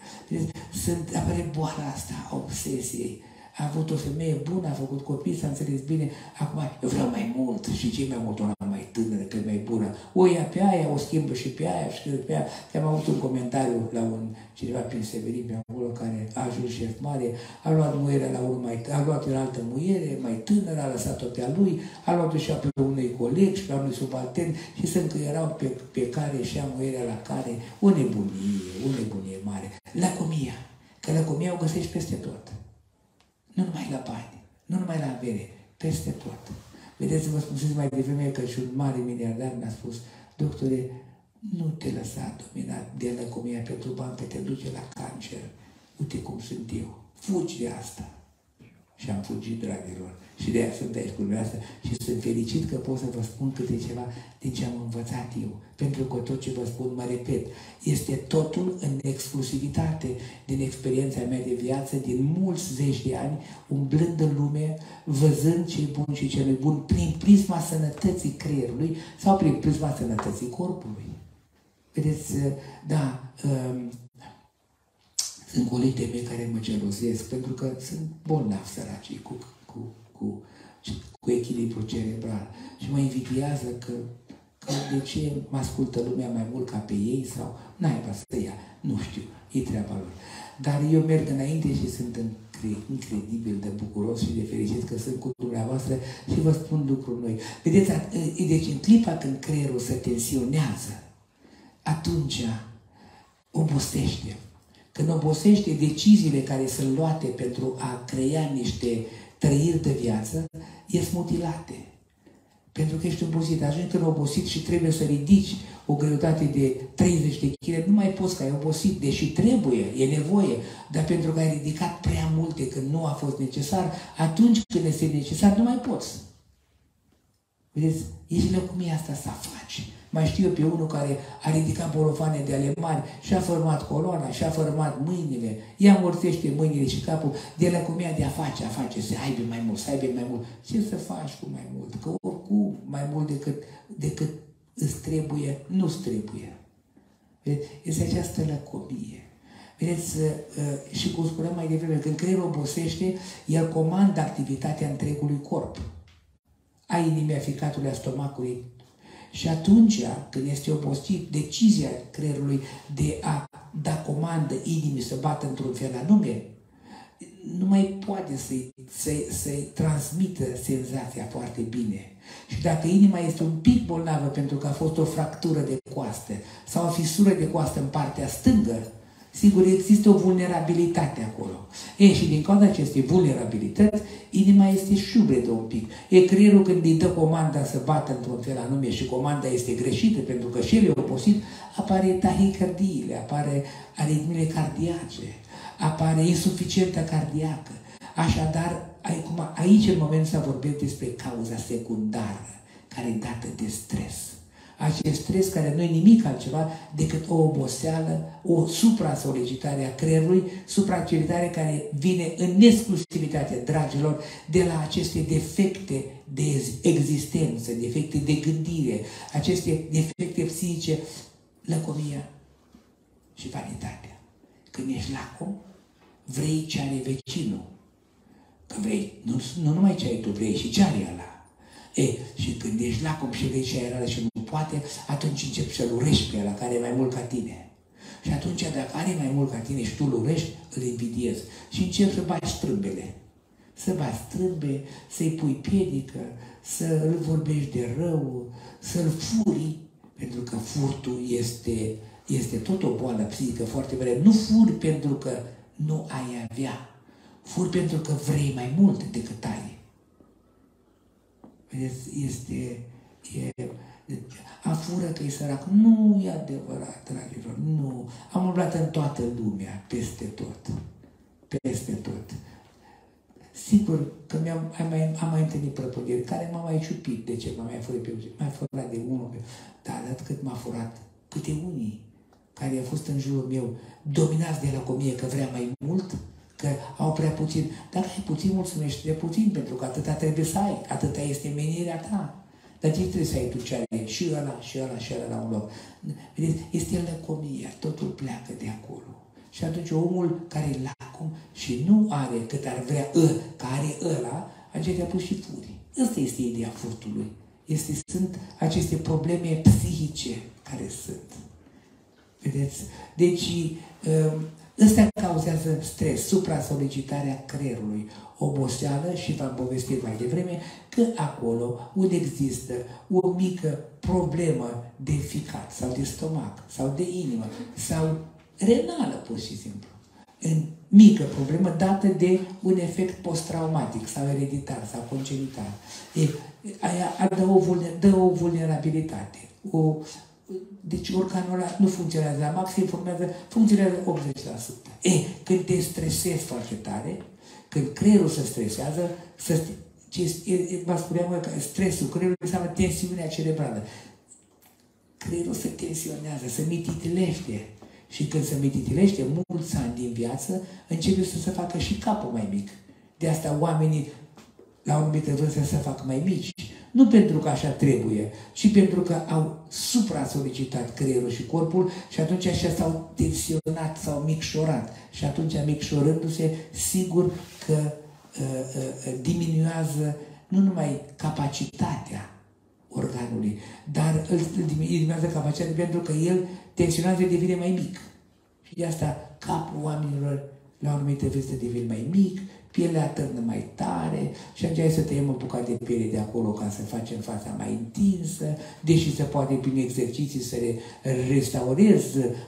Sunt, apare boala asta a obsesiei. A avut o femeie bună, a făcut copii, s-a înțeles bine. Acum eu vreau mai mult și ce mai mult una mai tânără, că e mai bună. O ia pe aia, o schimbă și pe aia, și pe aia. Am avut un comentariu la un cineva prin Severin, pe acolo, care a ajuns șef mare, a luat muierea la unul mai, a luat la altă muiere, mai tânără, a lăsat-o pe a lui, a luat-o și pe unui coleg și pe unui subaltern și să erau pe, pe care și a muierea la care o nebunie, o nebunie mare. Lăcomia. Că lăcomia o găsești peste tot. Nu numai la bani, nu numai la avere, peste tot. Vedeți, vă spuneți mai devreme că și un mare miliardar mi-a spus, doctore, nu te lăsa dominat de lăcomia pentru bani, că te duce la cancer. Uite cum sunt eu. Fugi de asta. Și am fugit, dragilor. Și de aia sunt aici cu dumneavoastră și sunt fericit că pot să vă spun câte ceva din ce am învățat eu. Pentru că tot ce vă spun, mă repet, este totul în exclusivitate din experiența mea de viață, din mulți zeci de ani, umblând în lume, văzând ce e bun și ce nu e bun, prin prisma sănătății creierului sau prin prisma sănătății corpului. Vedeți, da, um, sunt colite mei care mă gelozesc pentru că sunt bolnavi săracii cu, cu, cu, cu echilibru cerebral și mă invidiază că, că de ce mă ascultă lumea mai mult ca pe ei sau naiba să ia, nu știu, e treaba lor. Dar eu merg înainte și sunt incredibil de bucuros și de fericit că sunt cu dumneavoastră și vă spun lucruri noi. Vedeți, deci în clipa când creierul se tensionează, atunci obosește când obosește deciziile care sunt luate pentru a crea niște trăiri de viață, ies mutilate. Pentru că ești obosit. Ajungi când obosit și trebuie să ridici o greutate de 30 de kg, nu mai poți că ai obosit, deși trebuie, e nevoie, dar pentru că ai ridicat prea multe când nu a fost necesar, atunci când este necesar, nu mai poți. Vedeți, ești lăcumia asta să faci. Mai știu eu pe unul care a ridicat bolofane de ale mari și a format coloana și a format mâinile, ea morțește mâinile și capul de lăcumia de a face, a face, să aibă mai mult, să aibă mai mult. Ce să faci cu mai mult? Că oricum mai mult decât, decât îți trebuie, nu-ți trebuie. Este această lăcomie. Vedeți, uh, și cum spuneam mai devreme, când creierul obosește, el comandă activitatea întregului corp. A inimii, a ficatului, a stomacului. Și atunci, când este obosit, decizia creierului de a da comandă inimii să bată într-un fel anume, nu mai poate să-i, să-i, să-i transmită senzația foarte bine. Și dacă inima este un pic bolnavă pentru că a fost o fractură de coastă sau o fisură de coastă în partea stângă, sigur există o vulnerabilitate acolo. E, și din cauza acestei vulnerabilități, inima este șubredă un pic. E creierul când îi dă comanda să bată într-un fel anume și comanda este greșită pentru că și el e oposit, apare tahicardiile, apare aritmile cardiace, apare insuficientă cardiacă. Așadar, acum, aici în moment să vorbim despre cauza secundară, care e dată de stres. Acest stres care nu e nimic altceva decât o oboseală, o supra-solicitare a creierului, supra-solicitare care vine în exclusivitate, dragilor, de la aceste defecte de existență, defecte de gândire, aceste defecte psihice, lăcomia și vanitatea. Când ești lacom, vrei ce are vecinul, Că vrei, nu, nu numai ce ai tu, vrei și ce are ăla. E, și când ești lacom și vrei ce ai ăla și nu poate, atunci începi să-l urești pe ăla care e mai mult ca tine. Și atunci, dacă are mai mult ca tine și tu îl urești, îl invidiezi. Și începi să bagi strâmbele. Să bagi strâmbe, să-i pui piedică, să îl vorbești de rău, să-l furi, pentru că furtul este, este tot o boală psihică foarte mare. Nu furi pentru că nu ai avea, Fur pentru că vrei mai mult decât ai. Vedeți, este... E, a fură că e sărac. Nu e adevărat, dragilor, nu. Am umblat în toată lumea, peste tot. Peste tot. Sigur că mi-am, am, mai, am mai întâlnit prăpădiri care m-au mai ciupit. De ce m-a mai furat pe M-a furat de unul. Dar atât cât m-a furat, câte unii care au fost în jurul meu, dominați de la comie că vrea mai mult, că au prea puțin. Dacă ai puțin, mulțumește de puțin, pentru că atâta trebuie să ai, atâta este menirea ta. Dar ce trebuie să ai tu ce ai? Și ăla, și ăla, și ăla la un loc. Vedeți, este lăcomia, totul pleacă de acolo. Și atunci omul care e lacom și nu are cât ar vrea ă, care ăla, aceea pus și furii. Asta este ideea furtului. Este, sunt aceste probleme psihice care sunt. Vedeți? Deci, Ăsta cauzează stres, supra-solicitarea creierului, oboseală și v-am povestit mai devreme că acolo unde există o mică problemă de ficat sau de stomac sau de inimă sau renală pur și simplu, în mică problemă dată de un efect post-traumatic sau ereditar sau congenital. E, aia dă o, dă o vulnerabilitate, o deci organul ăla nu funcționează la maxim, funcționează, funcționează 80%. E, când te stresezi foarte tare, când creierul se stresează, să, ce, vă spuneam că stresul creierului înseamnă tensiunea cerebrală. Creierul se tensionează, se mititilește. Și când se mititilește mulți ani din viață, începe să se facă și capul mai mic. De asta oamenii la o anumită vârstă se fac mai mici nu pentru că așa trebuie, ci pentru că au supra-solicitat creierul și corpul și atunci așa s-au tensionat, s-au micșorat. Și atunci, micșorându-se, sigur că uh, uh, diminuează nu numai capacitatea organului, dar îl diminuează capacitatea pentru că el tensionează devine mai mic. Și de asta capul oamenilor la o anumită vârstă devine mai mic, pielea târnă mai tare și atunci hai să tăiem o bucată de piele de acolo ca să facem fața mai întinsă, deși se poate prin exerciții să restaurez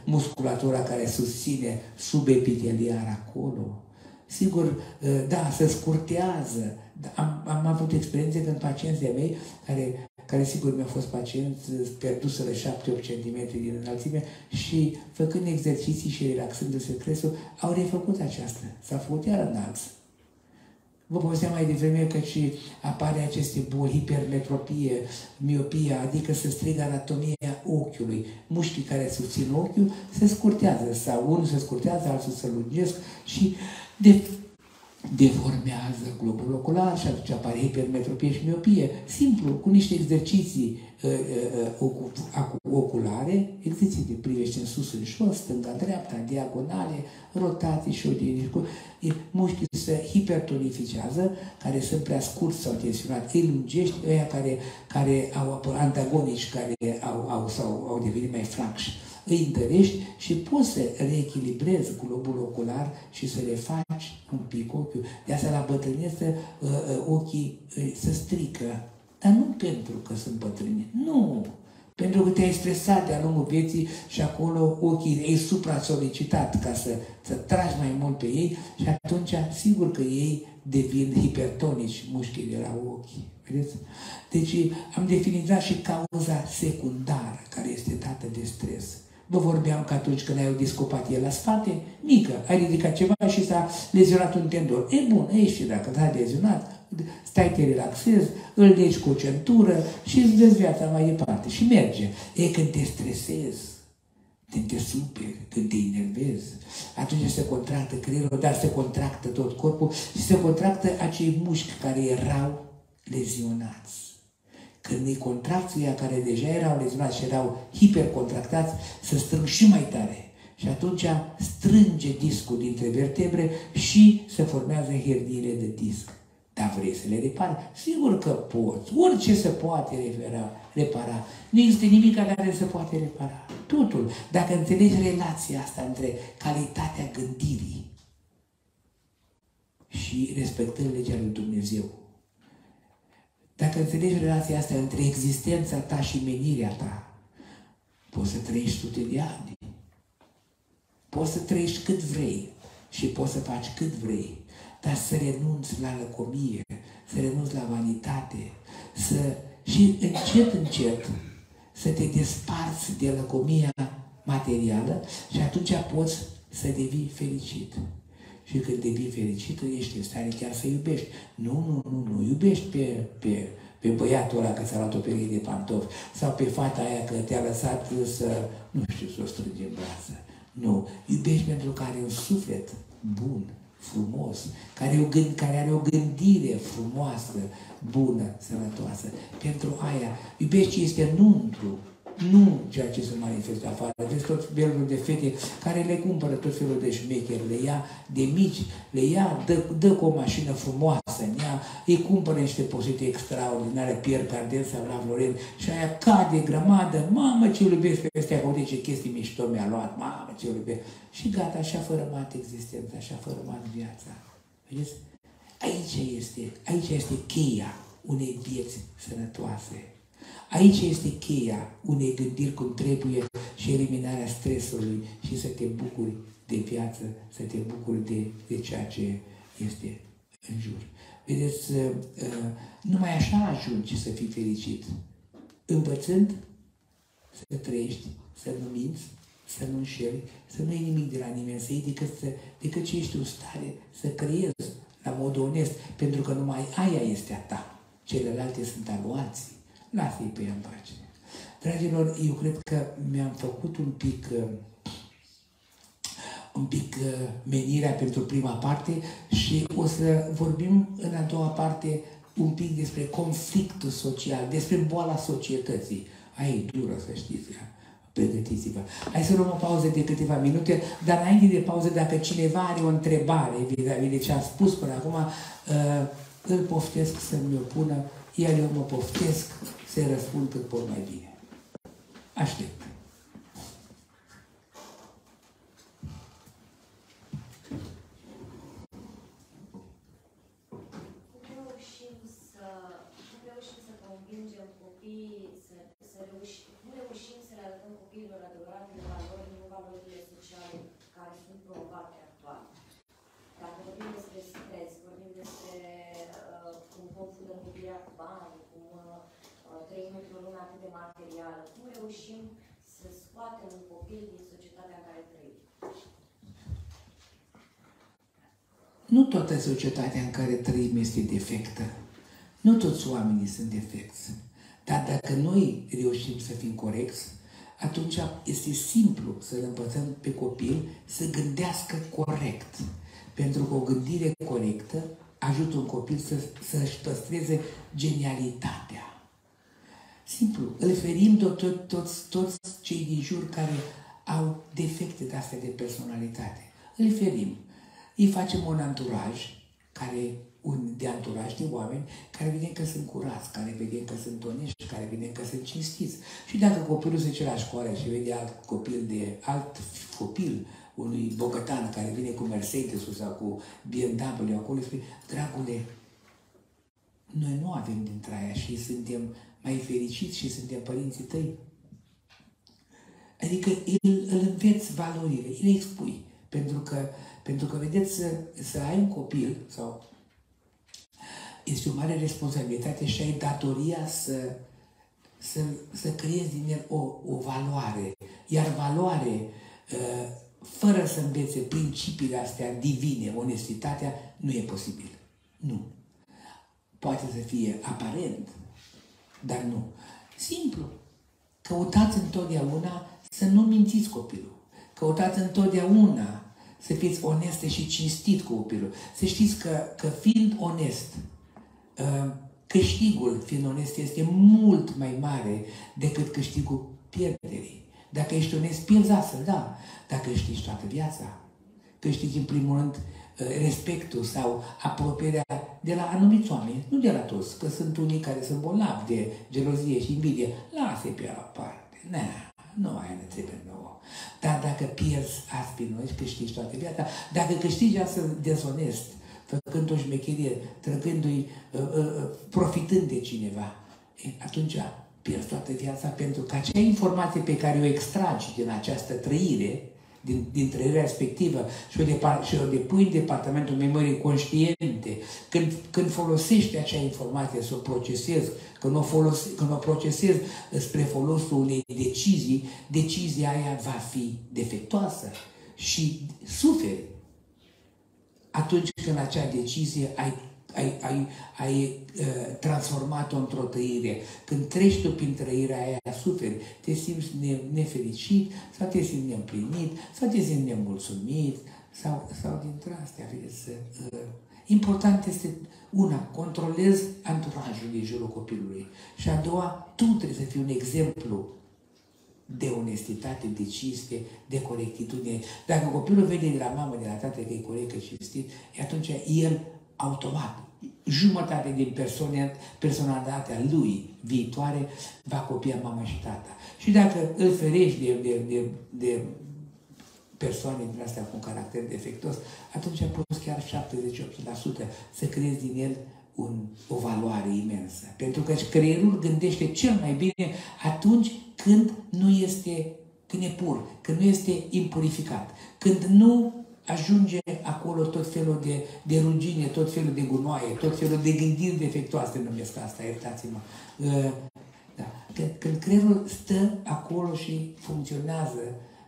musculatura care susține subepiteliar acolo. Sigur, ă, da, se scurtează. Am, am avut experiențe când pacienții mei care, care sigur mi-a fost pacient, perduseră 7-8 cm din înălțime și făcând exerciții și relaxându-se cresul, au refăcut aceasta. S-a făcut iar înalt. Vă povesteam mai devreme că și apare aceste boli, hipermetropie, miopie, adică se strigă anatomia ochiului. Mușchii care susțin ochiul se scurtează sau unul se scurtează, altul se lungesc și de deformează globul ocular și atunci apare hipermetropie și miopie. Simplu, cu niște exerciții uh, uh, uh, oculare, exerciții de privește în sus, în jos, stânga-dreapta, diagonale, rotații și odini. Mușchii se hipertonificează, care sunt prea scurt sau tensionați, îi lungești, ăia care, care au antagonici, care au, au, sau au devenit mai flacși îi întărești și poți să reechilibrezi globul ocular și să le faci un pic ochiul. De asta la bătrânețe uh, uh, ochii uh, se strică. Dar nu pentru că sunt bătrâni. Nu! Pentru că te-ai stresat de-a lungul vieții și acolo ochii ei supra-solicitat ca să, să tragi mai mult pe ei și atunci sigur că ei devin hipertonici mușchii de la ochi. Vedeți? Deci am definit și cauza secundară care este dată de stres. Vă vorbeam că atunci când ai o discopatie la spate, mică, ai ridicat ceva și s-a lezionat un tendon. E bun, e și dacă s-a lezionat, stai, te relaxezi, îl deci cu o centură și îți vezi viața mai departe și merge. E când te stresezi, când te superi, când te enervezi, atunci se contractă creierul, dar se contractă tot corpul și se contractă acei mușchi care erau lezionați. Când e contracția care deja erau lezionați și erau hipercontractați, să strâng și mai tare. Și atunci strânge discul dintre vertebre și se formează herniile de disc. Dar vrei să le repari? Sigur că poți. Orice se poate repara. repara. Nu există nimic care se poate repara. Totul. Dacă înțelegi relația asta între calitatea gândirii și respectând legea lui Dumnezeu, dacă înțelegi relația asta între existența ta și menirea ta, poți să trăiești sute de ani. Poți să trăiești cât vrei și poți să faci cât vrei, dar să renunți la lăcomie, să renunți la vanitate, să și încet, încet să te desparți de lăcomia materială și atunci poți să devii fericit. Și când devii fericită, ești în stare chiar să iubești. Nu, nu, nu, nu. Iubești pe, pe, pe băiatul ăla că ți-a luat o pereche de pantofi sau pe fata aia că te-a lăsat să, nu știu, să o strângi în brață. Nu. Iubești pentru că are un suflet bun, frumos, care, o gând, care are o gândire frumoasă, bună, sănătoasă. Pentru aia, iubești ce este înăuntru, nu ceea ce se manifestă afară. Deci tot felul de fete care le cumpără tot felul de șmecheri, le ia de mici, le ia, dă, dă cu o mașină frumoasă în ea, îi cumpără niște posite extraordinare, Pierre Cardin sau la Floren și aia cade grămadă, mamă ce iubesc pe ăstea, uite ce chestii mișto mi-a luat, mamă ce iubesc. Și gata, așa fără mat existența, așa fără mat viața. Vedeți? Aici este, aici este cheia unei vieți sănătoase. Aici este cheia unei gândiri cum trebuie și eliminarea stresului și să te bucuri de viață, să te bucuri de, de ceea ce este în jur. Vedeți, uh, uh, numai așa ajungi să fii fericit. Învățând să trăiești, să nu minți, să nu înșeli, să nu iei nimic de la nimeni, să iei decât, să, decât ce ești în stare să creezi la mod onest, pentru că numai aia este a ta. Celelalte sunt aluații. Lasă-i pe ea în pace. Dragilor, eu cred că mi-am făcut un pic uh, un pic uh, menirea pentru prima parte și o să vorbim în a doua parte un pic despre conflictul social, despre boala societății. Aia e dură, să știți. Pregătiți-vă. Hai să luăm o pauză de câteva minute, dar înainte de pauză, dacă cineva are o întrebare vis-a-vis de ce am spus până acum, uh, îl poftesc să-mi o pună, iar eu mă poftesc să-i răspund cât pot mai bine. Aștept. Lume atât de materială. Cum reușim să scoatem un copil din societatea în care trăim? Nu toată societatea în care trăim este defectă. Nu toți oamenii sunt defecți. Dar dacă noi reușim să fim corecți, atunci este simplu să îl învățăm pe copil să gândească corect. Pentru că o gândire corectă ajută un copil să, să-și păstreze genialitatea. Simplu, îl ferim tot, tot, toți, toți cei din jur care au defecte de astea de personalitate. Îl ferim. Îi facem un anturaj care un de anturaj de oameni care vedem că sunt curați, care vedem că sunt onești, care vedem că sunt cinstiți. Și dacă copilul se duce la școală și vede alt copil de alt copil, unui bogătan care vine cu Mercedes sau cu BMW acolo, spune, dragule, noi nu avem dintre aia și suntem mai fericiți și suntem părinții tăi. Adică îl, îl înveți valorile, îl expui. Pentru că, pentru că vedeți, să, să ai un copil sau este o mare responsabilitate și ai datoria să, să, să creezi din el o, o valoare. Iar valoare, uh, fără să învețe principiile astea divine, onestitatea, nu e posibil. Nu. Poate să fie aparent, dar nu. Simplu. Căutați întotdeauna să nu mințiți copilul. Căutați întotdeauna să fiți oneste și cinstit cu copilul. Să știți că, că fiind onest, Ă, câștigul, fiind onest, este mult mai mare decât câștigul pierderii. Dacă ești onest, pierzi astfel, da. Dacă câștigi toată viața, câștigi în primul rând ă, respectul sau apropierea de la anumiți oameni, nu de la toți, că sunt unii care sunt bolnavi de gelozie și invidie. Lasă pe la parte. Nu, nu ai ne trebuie nouă. Dar dacă pierzi aspinul, câștigi toată viața. Dacă câștigi astfel dezonest, făcând o șmecherie, trăgându-i, uh, uh, uh, profitând de cineva, e, atunci pierzi toată viața pentru că acea informație pe care o extragi din această trăire, din, din trăirea respectivă și o, depar, și o depui în departamentul memoriei conștiente, când, când folosești acea informație să o procesezi, când o, folos, când o procesezi spre folosul unei decizii, decizia aia va fi defectoasă și suferi. Atunci când acea decizie ai, ai, ai, ai uh, transformat-o într-o trăire. Când treci tu prin trăirea aia, suferi, te simți ne, nefericit, sau te simți neîmplinit, sau te simți nemulțumit, sau, sau dintre astea, vedeți, uh, important este una, controlezi anturajul din jurul copilului. Și a doua, tu trebuie să fii un exemplu de onestitate, de cinste, de corectitudine. Dacă copilul vede de la mamă, de la tată că e corect, că cinstit, atunci el automat, jumătate din persoane, personalitatea lui viitoare va copia mama și tata. Și dacă îl ferești de, de, de, de persoane din astea cu un caracter defectos, atunci poți chiar 70-80% să creezi din el un, o valoare imensă. Pentru că creierul gândește cel mai bine atunci când nu este, când e pur, când nu este impurificat, când nu ajunge acolo tot felul de, de rugine, tot felul de gunoaie, tot felul de gândiri defectoase, numesc asta, iertați-mă. Uh, da. Când, când creierul stă acolo și funcționează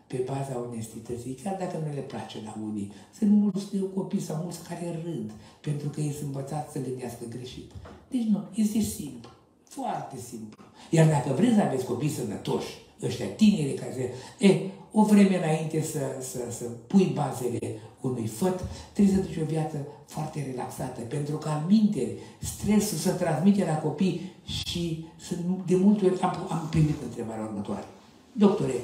pe baza onestității, chiar dacă nu le place la unii. Sunt mulți copii sau mulți care râd pentru că ei sunt învățați să gândească greșit. Deci nu, este simplu. Foarte simplu. Iar dacă vreți să aveți copii sănătoși, ăștia tineri care se... E, o vreme înainte să, să, să pui bazele unui făt, trebuie să duci o viață foarte relaxată, pentru că în minte stresul se transmite la copii și sunt, de multe ori am, am primit întrebarea următoare. Doctore,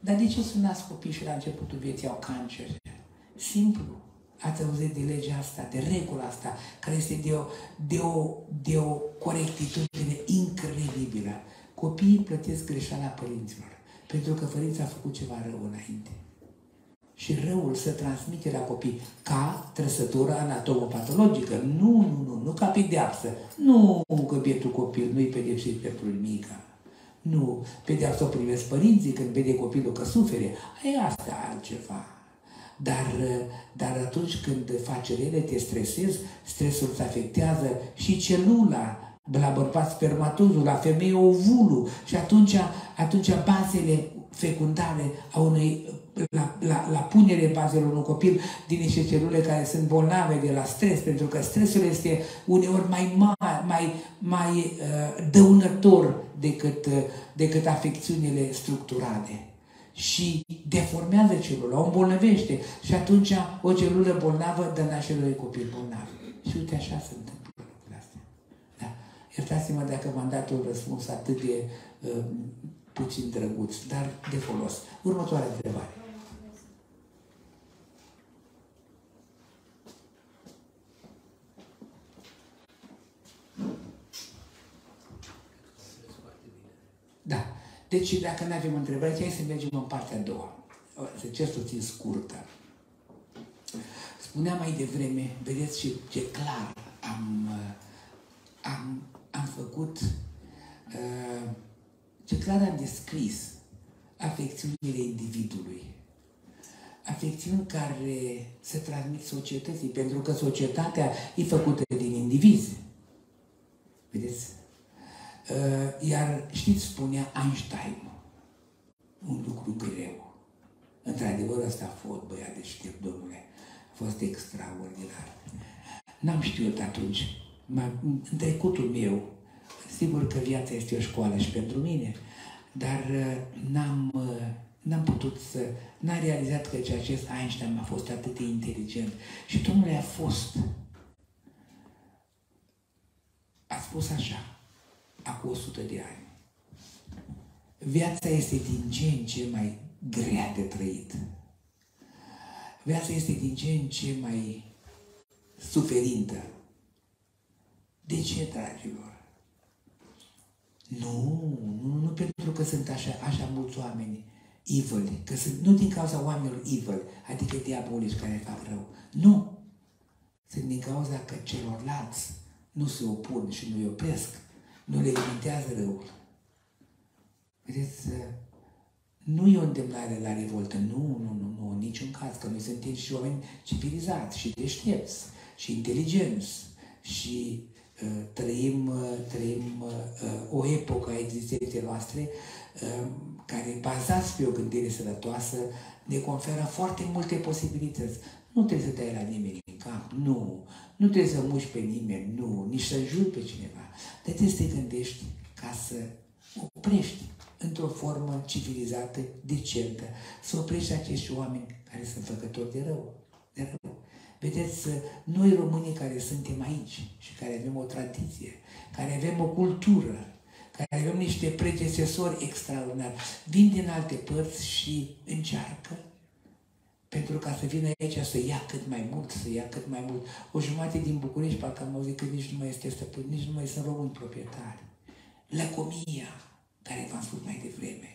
dar de ce sunați copii și la începutul vieții au cancer? Simplu. Ați auzit de legea asta, de regula asta, care este de o, de o, de o corectitudine incredibilă. Copiii plătesc greșeala părinților, pentru că părinții a făcut ceva rău înainte. Și răul se transmite la copii ca trăsătură anatomopatologică. Nu, nu, nu, nu ca pedeapsă. Nu că bietul copil nu-i pedepsit pentru mica. Nu, pedeapsă o primesc părinții când vede copilul că sufere. E asta altceva. Dar, dar atunci când faci rele, te stresezi, stresul îți afectează și celula la bărbat spermatozul, la femeie ovulul și atunci, atunci bazele fecundare a unei, la, la, la punere bazelor unui copil din niște celule care sunt bolnave de la stres, pentru că stresul este uneori mai mare, mai, mai uh, dăunător decât, uh, decât afecțiunile structurale și deformează celula, o îmbolnăvește și atunci o celulă bolnavă dă naștere unui copil bolnav. Și uite așa se întâmplă lucrurile astea. Da? Iertați-mă dacă v-am dat un răspuns atât de uh, puțin drăguț, dar de folos. Următoarea întrebare. Da. Deci, dacă nu avem întrebări, hai să mergem în partea a doua. Să cer puțin scurtă. Spuneam mai devreme, vedeți ce, ce clar am, am, am făcut, uh, ce clar am descris afecțiunile individului. Afecțiuni care se transmit societății, pentru că societatea e făcută din indivizi. Vedeți? Uh, iar știți, spunea Einstein, un lucru greu. Într-adevăr, ăsta a fost băiat de știr, domnule. A fost extraordinar. N-am știut atunci. În trecutul meu, sigur că viața este o școală și pentru mine, dar uh, n-am, uh, n-am putut să... N-am realizat că acest Einstein a fost atât de inteligent. Și domnule a fost. A spus așa acum 100 de ani. Viața este din ce în ce mai grea de trăit. Viața este din ce în ce mai suferintă. De ce, dragilor? Nu, nu, nu pentru că sunt așa, așa mulți oameni evil, că sunt, nu din cauza oamenilor evil, adică diabolici care fac rău. Nu! Sunt din cauza că celorlalți nu se opun și nu îi opresc nu le limitează răul. Vedeți, nu e o îndemnare la revoltă, nu, nu, nu, nu, în niciun caz, că noi suntem și oameni civilizați și deștepți și inteligenți și uh, trăim, uh, trăim uh, o epocă a existenței noastre uh, care, bazați pe o gândire sănătoasă, ne conferă foarte multe posibilități. Nu trebuie să dai la nimeni în cap, nu. Nu trebuie să muși pe nimeni, nu. Nici să juri pe cineva. Dar trebuie să te gândești ca să oprești într-o formă civilizată, decentă, să oprești acești oameni care sunt făcători de rău. De rău. Vedeți, noi românii care suntem aici și care avem o tradiție, care avem o cultură, care avem niște predecesori extraordinari, vin din alte părți și încearcă pentru ca să vină aici să ia cât mai mult, să ia cât mai mult. O jumătate din București, parcă am auzit că nici nu mai este stăpân, nici nu mai sunt români proprietari. Lăcomia, care v-am spus mai devreme,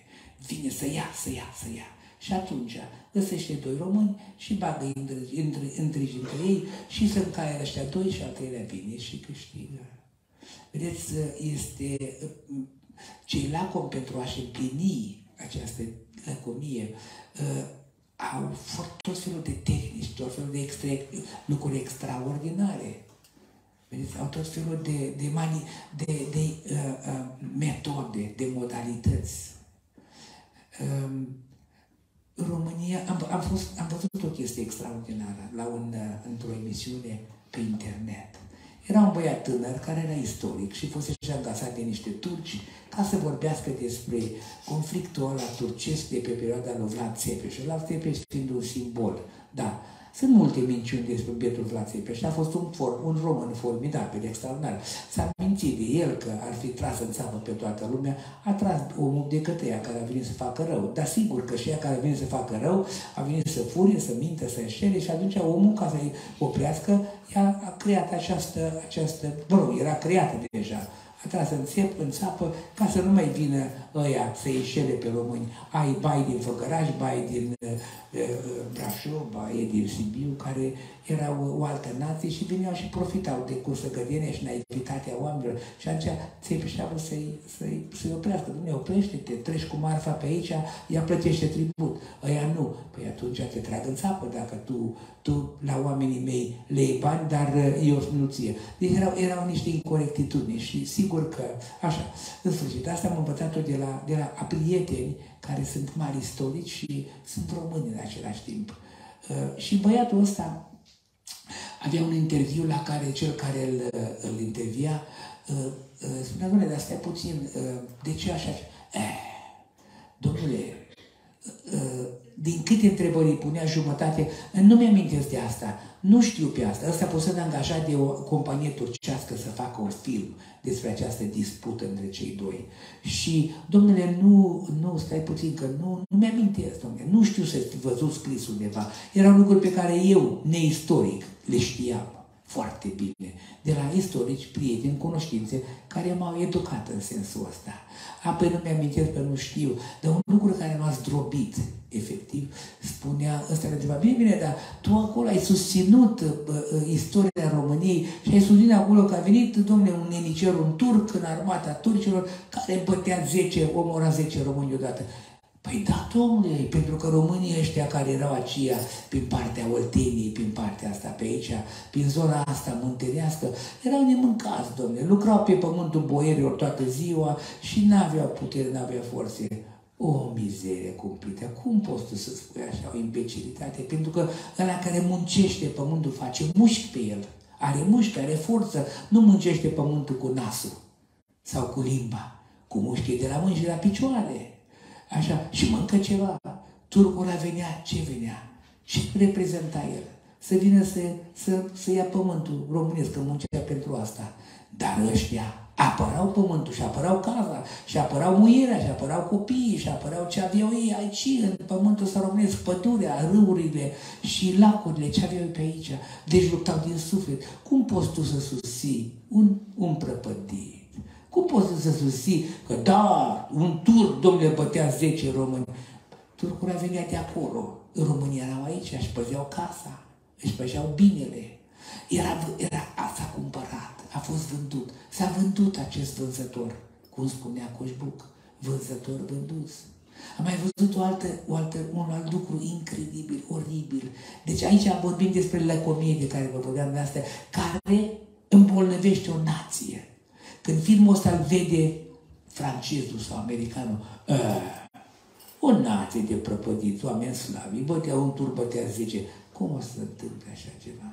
vine să ia, să ia, să ia. Și atunci găsește doi români și bagă întregi între, între ei și să încaie ăștia doi și al treilea vine și câștigă. Vedeți, este cei lacom pentru a-și împlini această lăcomie au tot felul de tehnici, tot felul de extra, lucruri extraordinare. Vedeți, au tot felul de, de, mani, de, de uh, uh, metode, de modalități. Um, România, am, am, fost, am văzut o chestie extraordinară la un, uh, într-o emisiune pe internet. Era un băiat tânăr care era istoric și fusese angajat de niște turci ca să vorbească despre conflictul ăla turcesc de pe perioada lui Vlad Țepeș. Vlad Țepeș fiind un simbol, da, sunt multe minciuni despre bietul Vlad Țepeș. A fost un, for, un român formidabil, extraordinar. S-a mințit de el că ar fi tras în țapă pe toată lumea. A tras omul de către ea care a venit să facă rău. Dar sigur că și ea care a venit să facă rău a venit să furie, să minte, să înșele și atunci omul, ca să-i oprească, ea a creat această, această, bă, rog, era creată deja a tras în țep, în țapă, ca să nu mai vină ăia să ieșele pe români. Ai bai din Făgăraș, bai din uh, uh, Brașov, bai din Sibiu, care erau o altă nație și vineau și profitau de cursăgădenie și naivitatea oamenilor. Și atunci țepișeau să-i, să-i, să-i oprească. Dumnezeu, oprește-te, treci cu marfa pe aici, ea plătește tribut. Ăia nu. Păi atunci te trag în țapă dacă tu, tu la oamenii mei le iei bani, dar uh, eu nu ție. Deci erau, erau niște incorectitudini și sigur că, așa, în sfârșit, asta am învățat-o de la, de la a prieteni care sunt mari istorici și sunt români în același timp. Uh, și băiatul ăsta avea un interviu la care cel care îl, îl intervia uh, uh, spunea, domnule, dar stai puțin, uh, de ce așa? Eh, domnule, uh, din câte întrebări îi punea jumătate, nu mi-amintesc de asta, nu știu pe asta. Ăsta pot să angajat de o companie turcească să facă un film despre această dispută între cei doi. Și, domnule, nu, nu, stai puțin, că nu, nu mi-amintesc, domnule, nu știu să fi văzut scris undeva. Erau lucruri pe care eu, neistoric, le știam foarte bine. De la istorici, prieteni, cunoștințe, care m-au educat în sensul ăsta. Apoi nu mi-amintesc că nu știu, dar un lucru care m-a zdrobit, efectiv, spunea, ăsta ne întreba, bine, bine, dar tu acolo ai susținut uh, istoria României și ai susținut acolo că a venit, domnule, un nenicer, un turc în armata turcilor, care bătea 10, omora 10 români odată. Păi da, domnule, pentru că românii ăștia care erau aceia prin partea Olteniei, prin partea asta pe aici, prin zona asta muntenească, erau nemâncați, domnule. Lucrau pe pământul boierilor toată ziua și n-aveau putere, n-aveau forțe. O mizerie cumplită. Cum poți tu să spui așa, o imbecilitate? Pentru că ăla care muncește pământul face mușchi pe el. Are mușchi, are forță. Nu muncește pământul cu nasul sau cu limba. Cu mușchii de la mâini și de la picioare. Așa, și mâncă ceva. Turcul a venea, ce venea? Ce reprezenta el? Să vină să, să, să ia pământul românesc, că muncea pentru asta. Dar ăștia apărau pământul și apărau casa, și apărau muierea, și apărau copiii, și apărau ce aveau ei aici, în pământul ăsta românesc, pădurea, râurile și lacurile, ce aveau ei pe aici. Deci luptau din suflet. Cum poți tu să susții un, un prăpădie? Cum poți să susții că da, un turc, domnule, bătea 10 români? Turcul venea de acolo. Românii erau aici, își păzeau casa, își păzeau binele. Era, era, s-a cumpărat, a fost vândut. S-a vândut acest vânzător, cum spunea Coșbuc, vânzător vândus. Am mai văzut o altă, o altă, un alt lucru incredibil, oribil. Deci aici vorbim despre lăcomie de care vă vorbeam de astea, care îmbolnăvește o nație. Când filmul ăsta îl vede francezul sau americanul, ă, o nație de prăpădiți, oameni slavi, bătea un tur, bătea 10. Cum o să se întâmple așa ceva?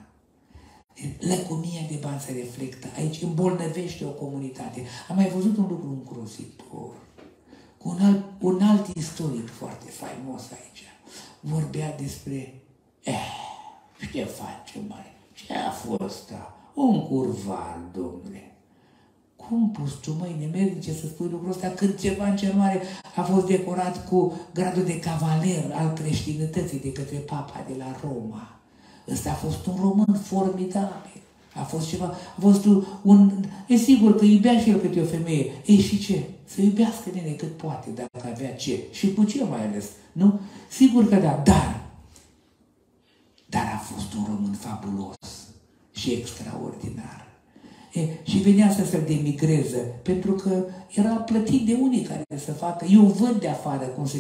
Lăcomia de bani se reflectă. Aici îmbolnăvește o comunitate. Am mai văzut un lucru îngrozitor. Cu un alt, un alt istoric foarte faimos aici. Vorbea despre, eh, ce face mai? Ce a fost? Un curvar, domnule cum poți tu, măi, nemernice, să spui lucrul ăsta când ceva în cel mare a fost decorat cu gradul de cavaler al creștinătății de către papa de la Roma. Ăsta a fost un român formidabil. A fost ceva, a fost un... E sigur că iubea și el câte o femeie. Ei, și ce? Să iubească nene cât poate, dacă avea ce. Și cu ce mai ales, nu? Sigur că da, dar... Dar a fost un român fabulos și extraordinar. E, și venea să se demigreze, pentru că era plătit de unii care să facă. Eu văd de afară cum se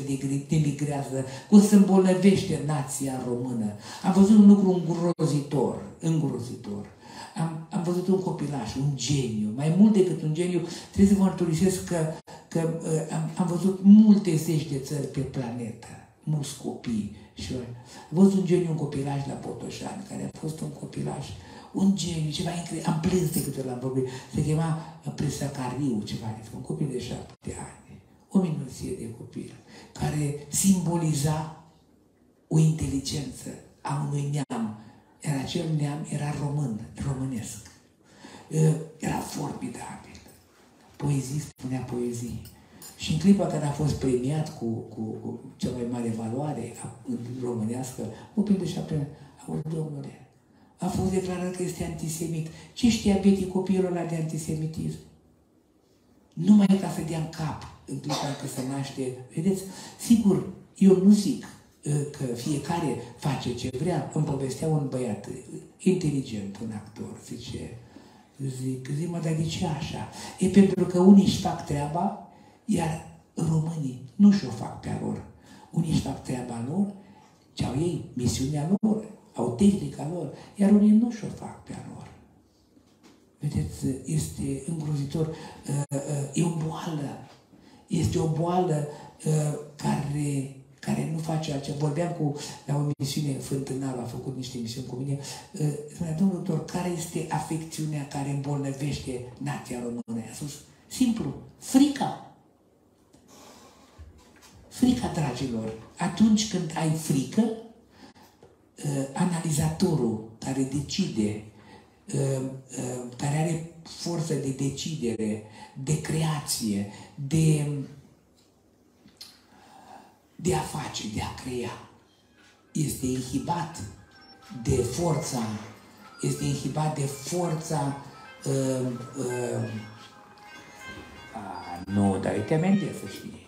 demigrează, cum se îmbolnăvește nația română. Am văzut un lucru îngrozitor, îngrozitor. Am, am văzut un copilaș, un geniu, mai mult decât un geniu, trebuie să vă mărturisesc că, că uh, am, am văzut multe zeci de țări pe planetă, mulți copii. Și am văzut un geniu, un copilaș la Potoșani, care a fost un copilaș un geniu, ceva incredibil. Am plâns de câte l-am vorbit. Se chema Presacariu, ceva, un copil de șapte ani. O minuție de copil, care simboliza o inteligență a unui neam. Era acel neam, era român, românesc. Era formidabil. Poezii spunea poezii. Și în clipa care a fost premiat cu, cu, cu cea mai mare valoare românească, o de șapte ani, auzi, domnule, a fost declarat că este antisemit. Ce știa Betty copilul ăla de antisemitism? Numai ca să dea în cap în clipa că se naște. Vedeți? Sigur, eu nu zic uh, că fiecare face ce vrea. Îmi povestea un băiat inteligent, un actor, zice, zic, zic, mă, dar de ce așa? E pentru că unii își fac treaba, iar românii nu și-o fac pe lor. Unii își fac treaba lor, Ce au ei? Misiunea lor, au tehnica lor, iar unii nu și-o fac pe a lor. Vedeți, este îngrozitor. Uh, uh, e o boală. Este o boală uh, care, care nu face altceva. Vorbeam cu, la o emisiune, Fântânarul a făcut niște emisiuni cu mine. Spunea, domnul doctor, care este afecțiunea care îmbolnăvește nația română? A spus, simplu, frica. Frica, dragilor. Atunci când ai frică, analizatorul care decide Uh, uh, care are forță de decidere, de creație, de, de a face, de a crea. Este inhibat de forța, este inhibat de forța uh, uh, a, nu, dar te amintesc să știi.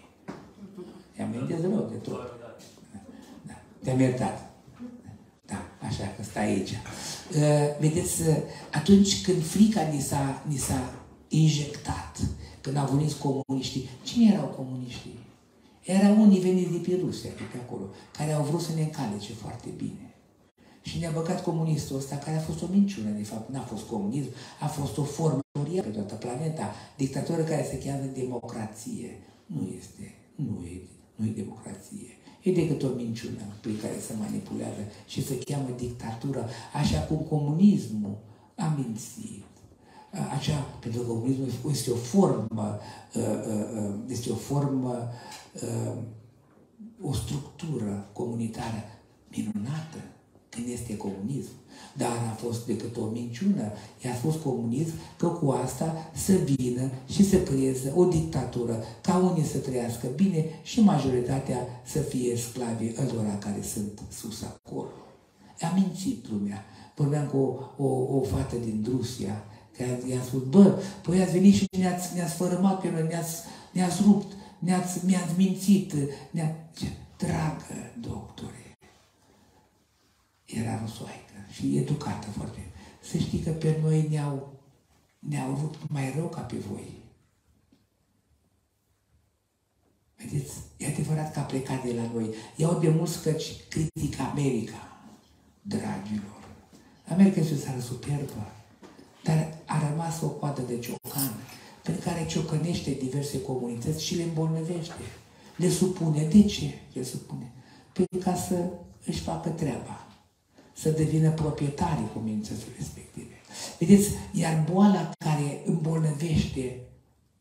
Te amintesc rău de tot. Da. Te-am iertat. Da, așa că stai aici. Uh, vedeți, uh, atunci când frica ni s-a, ni s-a injectat, când au venit comuniștii, cine erau comuniștii? Erau unii veniți de pe Rusia, de pe acolo, care au vrut să ne încalece foarte bine. Și ne-a băgat comunistul ăsta, care a fost o minciună, de fapt, n-a fost comunism, a fost o formă pe toată planeta, dictatură care se cheamă democrație. Nu este, nu e, nu e democrație e decât o minciună prin care se manipulează și se cheamă dictatură, așa cum comunismul a mințit. Așa, pentru că comunismul este o formă, este o formă, o structură comunitară minunată când este comunism dar a fost decât o minciună. I-a fost comunism că cu asta să vină și să creeze o dictatură, ca unii să trăiască bine și majoritatea să fie sclavi ălora care sunt sus acolo. A mințit lumea. Vorbeam cu o, o, o fată din Rusia, care i-a spus, bă, păi ați venit și ne-ați, ne-ați fărâmat pe noi, ne-ați, ne-ați rupt, ne-ați, mi-ați mințit, ne Dragă doctore, era rusoaică și educată foarte. Să știi că pe noi ne-au, ne-au rupt mai rău ca pe voi. Vedeți? E adevărat că a plecat de la noi. Iau de mulți căci critică America, dragilor. America este o țară superbă, dar a rămas o coadă de ciocan pe care ciocănește diverse comunități și le îmbolnăvește. Le supune. De ce le supune? Pentru ca să își facă treaba să devină proprietarii comunității respective. Vedeți, iar boala care îmbolnăvește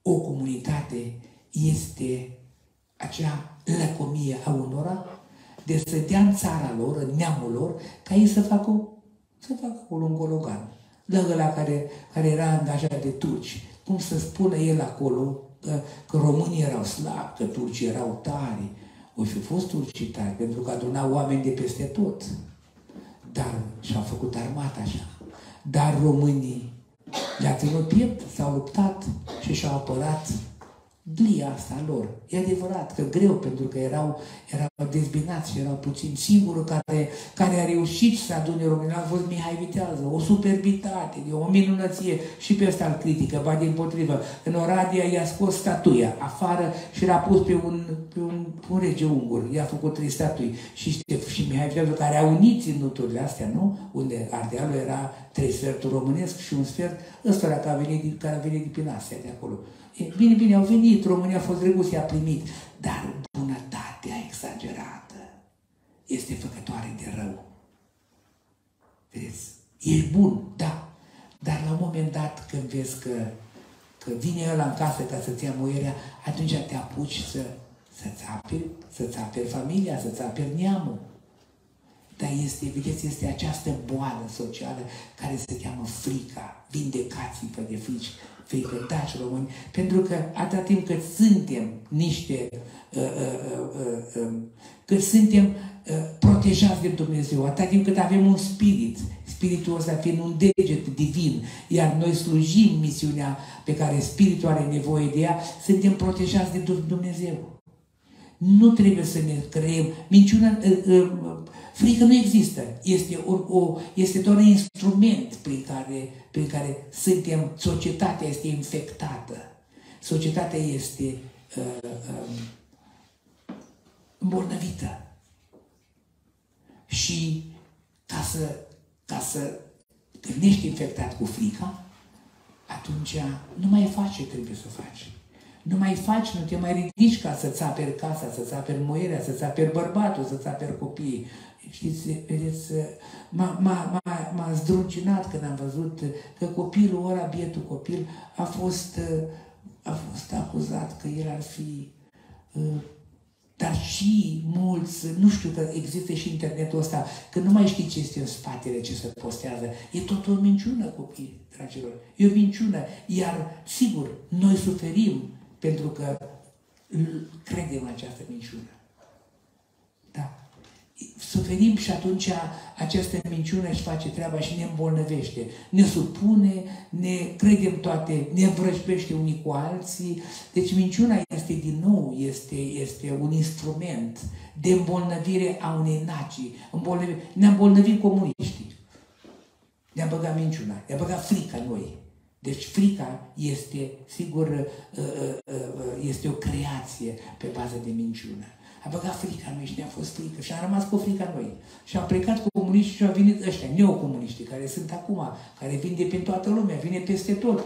o comunitate este acea lăcomie a unora de să dea în țara lor, în neamul lor, ca ei să facă, să facă acolo un gologan. Lângă la care, care era angajat de turci. Cum să spună el acolo că, că românii erau slabi, că turcii erau tari. O fi fost turcii tari, pentru că adunau oameni de peste tot. Dar și-au făcut armata așa. Dar românii le-a ținut piept, s-au luptat și și-au apărat glia asta lor. E adevărat că greu, pentru că erau, erau dezbinați și erau puțin. Singurul care, care a reușit să adune România a fost Mihai Vitează. O superbitate, o minunăție. Și pe ăsta îl critică, ba din potrivă. În Oradea i-a scos statuia afară și l-a pus pe un, pe un, un rege ungur. I-a făcut trei statui. Și, și Mihai Vitează, care a unit ținuturile astea, nu? Unde Ardealul era trei sferturi românesc și un sfert ăsta care a venit, care a venit din Asia de acolo. E, bine, bine, au venit, România a fost drăguț, i-a primit, dar bunătatea exagerată este făcătoare de rău. Vedeți? E bun, da, dar la un moment dat când vezi că, că vine ăla în casă ca să-ți ia muierea, atunci te apuci să, să-ți aperi, să-ți aperi familia, să-ți aperi neamul. Dar este, vedeți, este această boală socială care se cheamă frica. Vindecați-vă de frici fricotași români, pentru că atâta timp cât suntem niște, uh, uh, uh, uh, cât suntem uh, protejați de Dumnezeu, atâta timp cât avem un spirit, spiritul ăsta fiind un deget divin, iar noi slujim misiunea pe care spiritul are nevoie de ea, suntem protejați de Dumnezeu. Nu trebuie să ne creăm. Minciuna, uh, uh, frică nu există. Este, o, o, este doar un instrument prin care, prin care suntem, societatea este infectată. Societatea este uh, uh, îmbolnăvită. Și ca să, ca să când ești infectat cu frica, atunci nu mai faci ce trebuie să faci. Nu mai faci, nu te mai ridici ca să-ți aperi casa, să-ți aperi moierea, să-ți aperi bărbatul, să-ți aperi copiii. Știți, vedeți, m-a, m-a, m-a, m-a zdruncinat când am văzut că copilul ăla, bietul copil, a fost, a fost acuzat că el ar fi dar și mulți, nu știu că există și internetul ăsta, că nu mai știi ce este în spatele, ce se postează. E tot o minciună, copii, dragilor. E o minciună. Iar, sigur, noi suferim pentru că credem în această minciună. Da suferim și atunci această minciună își face treaba și ne îmbolnăvește. Ne supune, ne credem toate, ne învrăjbește unii cu alții. Deci minciuna este din nou, este, este un instrument de îmbolnăvire a unei nacii. Ne-a îmbolnăvit comuniștii. Ne-a băgat minciuna, ne-a băgat frica în noi. Deci frica este, sigur, ă, ă, ă, este o creație pe bază de minciună. A băgat frica noi și ne-a fost frică și a rămas cu frica noi. Și a plecat comuniștii și au venit ăștia, neocomuniștii, care sunt acum, care vin de prin toată lumea, vine peste tot.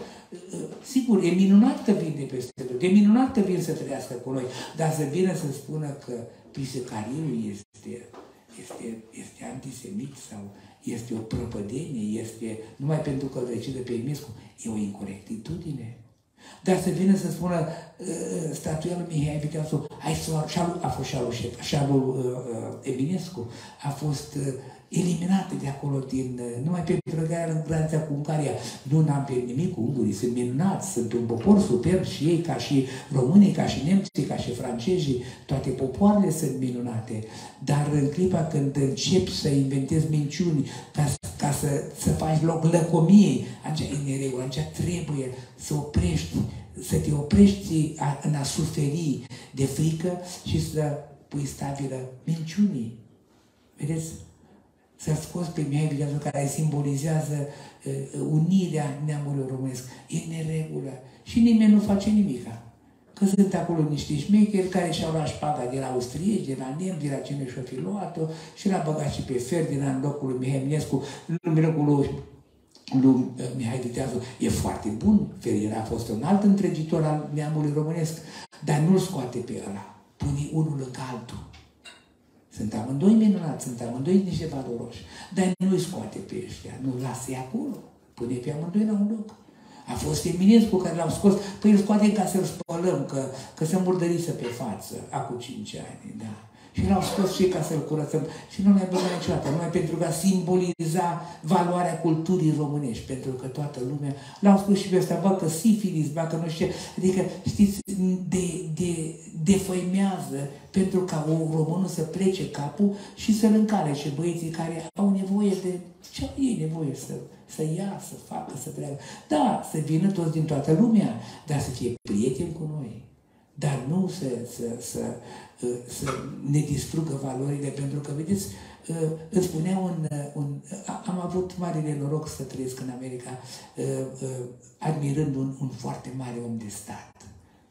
Sigur, e minunat că vin de peste tot, e minunat că vin să trăiască cu noi, dar să vină să spună că pisăcariul este, este, este antisemit sau este o prăpădenie, este numai pentru că îl decide pe Eminescu, e o incorectitudine. Dar să vină să spună uh, statuia lui Mihai Viteazu, a fost șalul, șalul uh, Eminescu, a fost uh, eliminate de acolo din, uh, numai pentru că era în granița cu Ungaria. Nu n-am pe nimic cu ungurii, sunt minunați, sunt un popor superb și ei, ca și românii, ca și nemții, ca și francezii, toate popoarele sunt minunate. Dar în clipa când începi să inventezi minciuni ca, ca să, să faci loc lăcomiei, atunci e neregulă, atunci trebuie să oprești, să te oprești în a suferi de frică și să pui stabilă minciunii. Vedeți? Să scos pe Mihai Viteazul care simbolizează uh, unirea neamului românesc. E neregulă. Și nimeni nu face nimica. Că sunt acolo niște șmecheri care și-au luat șpaga de la austrieci, de la nem, de la cine și-o fi luat-o și l-a băgat și pe Ferdinand în locul lui Mihai Eminescu, în locul lui lui uh, Mihai Viteazu e foarte bun, Ferriera a fost un alt întregitor al neamului românesc, dar nu-l scoate pe ăla, pune unul lângă altul. Sunt amândoi minunați, sunt amândoi niște valoroși. Dar nu-i scoate pe ăștia, nu lasă acolo. Pune pe amândoi la un loc. A fost Eminescu care l-am scos, păi îl scoate ca să-l spălăm, că, că se îmburdărise pe față, acum cinci ani, da. Și l-au scos și ca să-l curățăm. Și nu ne-a băgat niciodată, numai pentru că a simboliza valoarea culturii românești, pentru că toată lumea l-au spus și pe ăsta, bă, că sifilis, bă, că nu știu ce. Adică, știți, de, de, defăimează pentru ca o română să plece capul și să-l încale și băieții care au nevoie de ce au ei nevoie să, să ia, să facă, să treacă. Da, să vină toți din toată lumea, dar să fie prieteni cu noi. Dar nu să, să, să, să ne distrugă valorile, pentru că, vedeți, îți spunea un, un... Am avut marele noroc să trăiesc în America, admirând un, un foarte mare om de stat,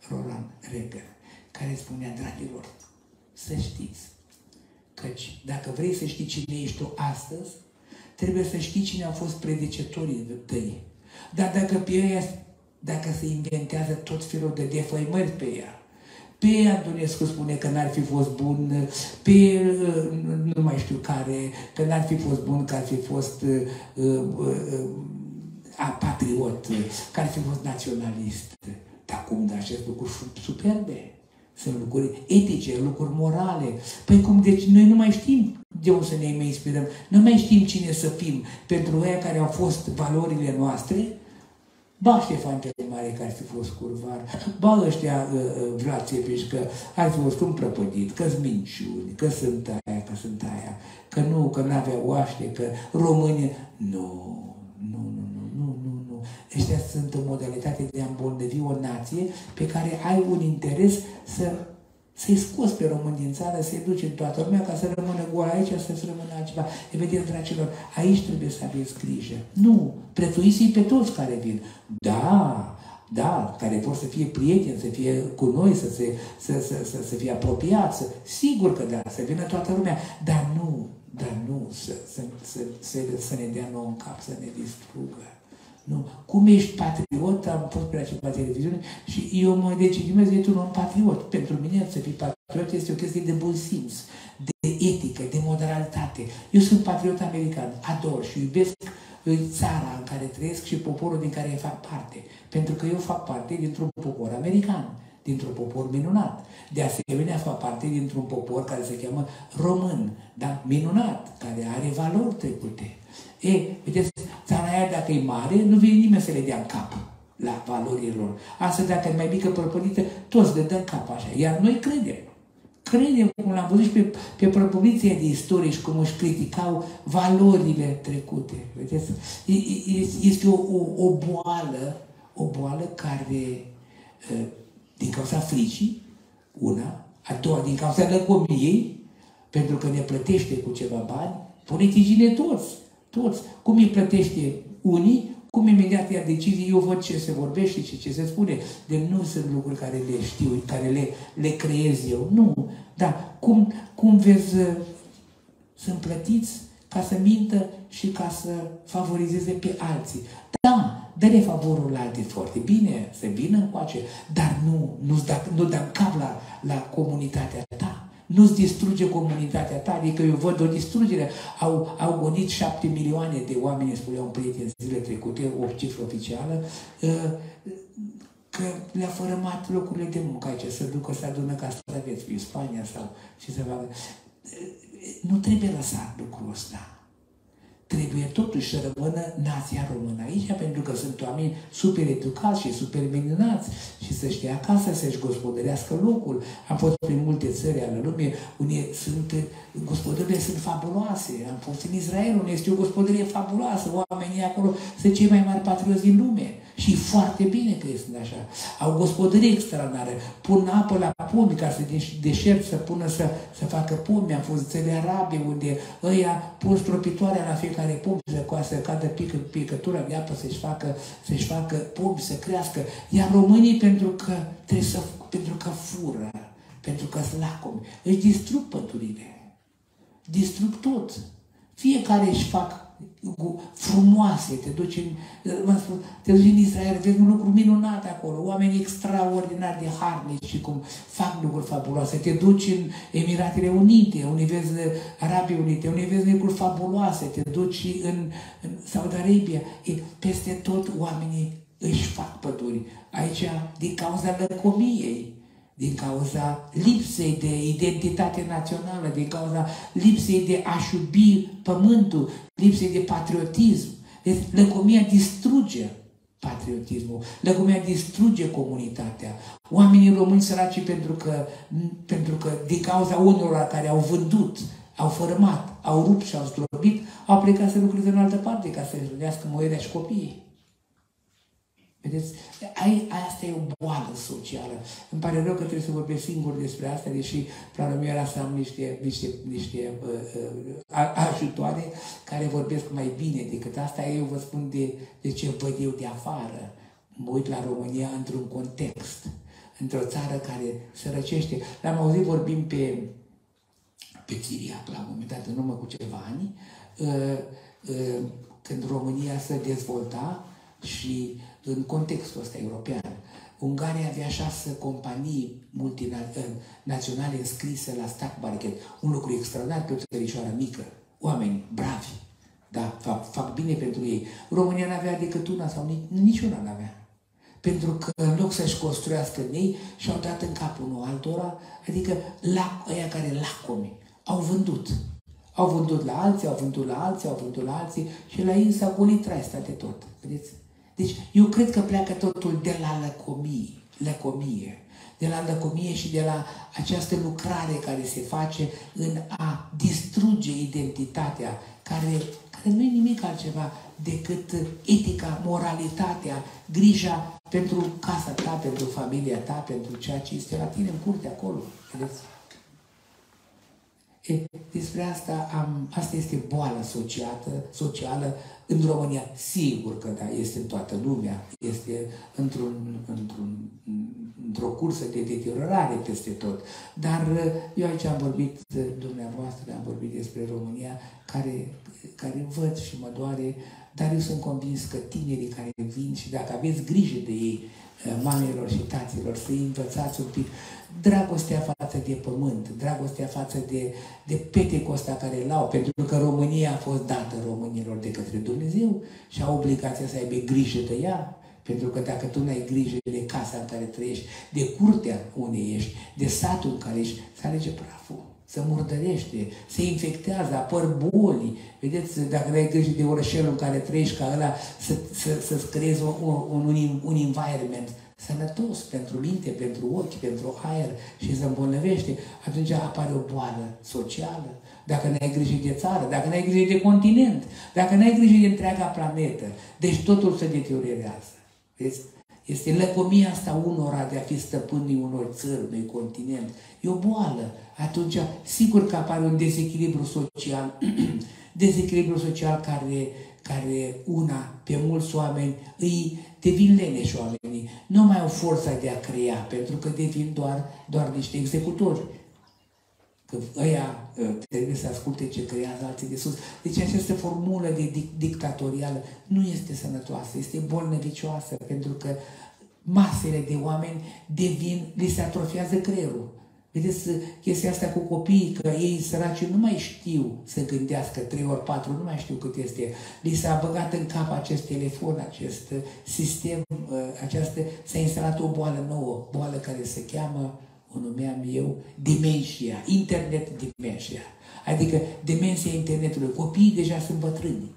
Roland Reagan, care spunea, dragilor, să știți, căci dacă vrei să știi cine ești tu astăzi, trebuie să știi cine au fost predicetorii tăi. Dar dacă pe ea, dacă se inventează tot felul de defăimări pe ea, pe Antonescu spune că n-ar fi fost bun, pe nu mai știu care, că n-ar fi fost bun, că ar fi fost uh, uh, uh, patriot, că ar fi fost naționalist. Dar cum de acest lucru superbe? Sunt lucruri etice, lucruri morale. Păi cum, deci noi nu mai știm de unde să ne inspirăm. Nu mai știm cine să fim pentru ei care au fost valorile noastre. Ba Ștefan cel Mare care ar fi fost curvar, ba ăștia uh, uh Vlad Țepeș că ar fi fost un prăpădit, că sunt minciuni, că sunt aia, că sunt aia, că nu, că nu avea oaște, că românii... Nu, nu, nu, nu, nu, nu, nu. Ăștia sunt o modalitate de a îmbolnăvi o nație pe care ai un interes să să-i scos pe român din țară, să-i duci în toată lumea ca să rămână gol aici, să-ți rămână altceva. Evident, dragilor, aici trebuie să aveți grijă. Nu, prețuiți pe toți care vin. Da, da, care vor să fie prieteni, să fie cu noi, să, se, să, să, să, să fie apropiați. Sigur că da, să vină toată lumea, dar nu, dar nu să, să, să, să, să ne dea nou în cap, să ne distrugă. Nu. Cum ești patriot, am fost pe la ceva televiziune și eu mă legitimez, ești un om patriot. Pentru mine să fii patriot este o chestie de bun simț, de etică, de moralitate. Eu sunt patriot american, ador și iubesc țara în care trăiesc și poporul din care fac parte. Pentru că eu fac parte dintr-un popor american, dintr-un popor minunat. De asemenea, fac parte dintr-un popor care se cheamă român, dar minunat, care are valori trecute. E, vedeți, țara aia dacă e mare, nu vine nimeni să le dea în cap la valorile lor. Asta dacă e mai mică prăpădită, toți le dăm cap așa. Iar noi credem. Credem, cum l-am văzut și pe, pe prăpădiția de istorie și cum își criticau valorile trecute. Vedeți? Este o, o, o boală, o boală care, din cauza fricii, una, a doua, din cauza lăcomiei, pentru că ne plătește cu ceva bani, politicii toți toți. Cum îi plătește unii, cum imediat ia decizii, eu văd ce se vorbește și ce se spune. De nu sunt lucruri care le știu, care le, le creez eu. Nu. Dar cum, cum vezi, sunt plătiți ca să mintă și ca să favorizeze pe alții. Da, dă-le favorul la alte foarte bine, să vină încoace, dar nu, nu-ți da, nu da cap la, la comunitatea ta nu-ți distruge comunitatea ta, adică eu văd o distrugere. Au, au gonit șapte milioane de oameni, spunea un prieten zile trecute, o cifră oficială, uh, că le-a fărămat locurile de muncă aici, să ducă să adună castraveți pe Spania sau ce să facă. Uh, nu trebuie lăsat lucrul ăsta trebuie totuși să rămână nația română aici, pentru că sunt oameni super educați și super minunați și să știe acasă, să-și gospodărească locul. Am fost prin multe țări ale lumii unde sunt, gospodările sunt fabuloase. Am fost în Israel, unde este o gospodărie fabuloasă. Oamenii acolo sunt cei mai mari patrioți din lume. Și foarte bine că este așa. Au gospodărie extraordinare. Pun apă la pomi ca să deșert să pună să, să facă pomi. Am fost țări arabe unde ăia pun stropitoarea la fiecare pom să, să cadă pică, picătura de apă să-și facă, să-și facă pomi, să crească. Iar românii pentru că trebuie să, pentru că fură, pentru că sunt lacomi, își distrug pădurile. Distrug tot. Fiecare își fac frumoase, te duci în, v spus, te duci în Israel, vezi un lucru minunat acolo, oameni extraordinar de harnici și cum fac lucruri fabuloase. Te duci în Emiratele Unite, unde vezi Arabii Unite, unde vezi lucruri fabuloase, te duci în, în Saudi Arabia, e, peste tot oamenii își fac păduri. Aici, din cauza lăcomiei, din cauza lipsei de identitate națională, din cauza lipsei de a-și iubi pământul, lipsei de patriotism. Deci lăcomia distruge patriotismul. Lăcomia distruge comunitatea. Oamenii români săraci pentru că, pentru că din cauza unora care au vândut, au fărâmat, au rupt și au zdrobit, au plecat să lucreze în altă parte ca să își moirea și copiii. Vedeți? Ai, asta e o boală socială. Îmi pare rău că trebuie să vorbesc singur despre asta, deși planul meu era să am niște, niște, niște uh, uh, ajutoare care vorbesc mai bine decât asta. Eu vă spun de, de ce văd eu de afară. Mă uit la România într-un context, într-o țară care se răcește. L-am auzit vorbim pe, pe Chiriac la un moment dat, în urmă cu ceva ani, uh, uh, când România se dezvolta și în contextul ăsta european. Ungaria avea șase companii multinaționale înscrise la stock market, un lucru extraordinar pe o țărișoară mică, oameni bravi, da, fac, fac bine pentru ei. România nu avea decât una sau niciuna nu avea. Pentru că în loc să-și construiască în ei, și-au dat în cap unul altora, adică la aia care lacomi, au vândut. Au vândut la alții, au vândut la alții, au vândut la alții și la ei s-a golit traista de tot. Vedeți? Deci eu cred că pleacă totul de la lăcomie, lăcomie, de la lăcomie și de la această lucrare care se face în a distruge identitatea, care, care nu e nimic altceva decât etica, moralitatea, grija pentru casa ta, pentru familia ta, pentru ceea ce este la tine în curte acolo. Vedeți? E, despre asta am, asta este boală socială, socială în România. Sigur că da, este în toată lumea, este într-un, într-un într-o cursă de deteriorare peste tot. Dar uh, eu aici am vorbit, uh, dumneavoastră, am vorbit despre România, care, care văd și mă doare, dar eu sunt convins că tinerii care vin și dacă aveți grijă de ei, uh, mamelor și taților, să-i învățați un pic dragostea față de pământ, dragostea față de, de petecul ăsta care l-au, pentru că România a fost dată românilor de către Dumnezeu și au obligația să aibă grijă de ea, pentru că dacă tu n-ai grijă de casa în care trăiești, de curtea unde ești, de satul în care ești, să alege praful, să murdărește, se infectează, apăr boli. Vedeți, dacă n-ai grijă de orășelul în care trăiești, ca ăla să, să, să creezi un, un, un, un environment sănătos pentru minte, pentru ochi, pentru aer și se îmbolnăvește, atunci apare o boală socială. Dacă nu ai grijă de țară, dacă nu ai grijă de continent, dacă nu ai grijă de întreaga planetă, deci totul se deteriorează. Vezi? Este lăcomia asta unora de a fi stăpânii unor țări, unui continent. E o boală. Atunci, sigur că apare un dezechilibru social, dezechilibru social care, care una pe mulți oameni îi devin leneși oamenii. Nu mai au forța de a crea, pentru că devin doar, doar niște executori. Că ăia ă, trebuie să asculte ce creează alții de sus. Deci această formulă de dictatorială nu este sănătoasă, este bolnăvicioasă, pentru că masele de oameni devin, li se atrofiază creierul. Vedeți chestia asta cu copiii, că ei săraci nu mai știu să gândească trei ori patru, nu mai știu cât este. Li s-a băgat în cap acest telefon, acest sistem, ă, această, s-a instalat o boală nouă, boală care se cheamă, o numeam eu, demenția, internet demenția. Adică demenția internetului. Copiii deja sunt bătrâni.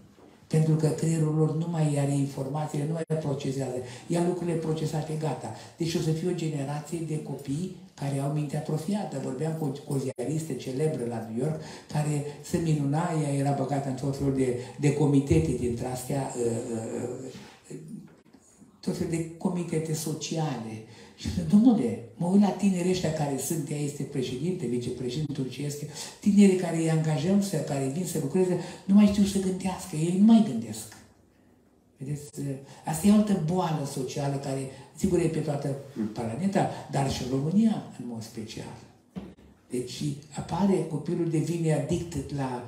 Pentru că creierul lor nu mai are informațiile, nu mai procesează. Ia lucrurile procesate, gata. Deci o să fie o generație de copii care au mintea atrofiată. Vorbeam cu, cu o ziaristă celebră la New York, care se minuna, ea era băgată în tot felul de, de comitete dintre astea, uh, uh, uh, tot felul de comitete sociale. Și zic, domnule, mă uit la tinerii ăștia care sunt, ea este președinte, vicepreședinte turcesc, tinerii care îi angajăm, să, care vin să lucreze, nu mai știu să gândească, ei nu mai gândesc. Vedeți, asta e o altă boală socială care, sigur, e pe toată planeta, dar și în România, în mod special. Deci apare, copilul devine adict la,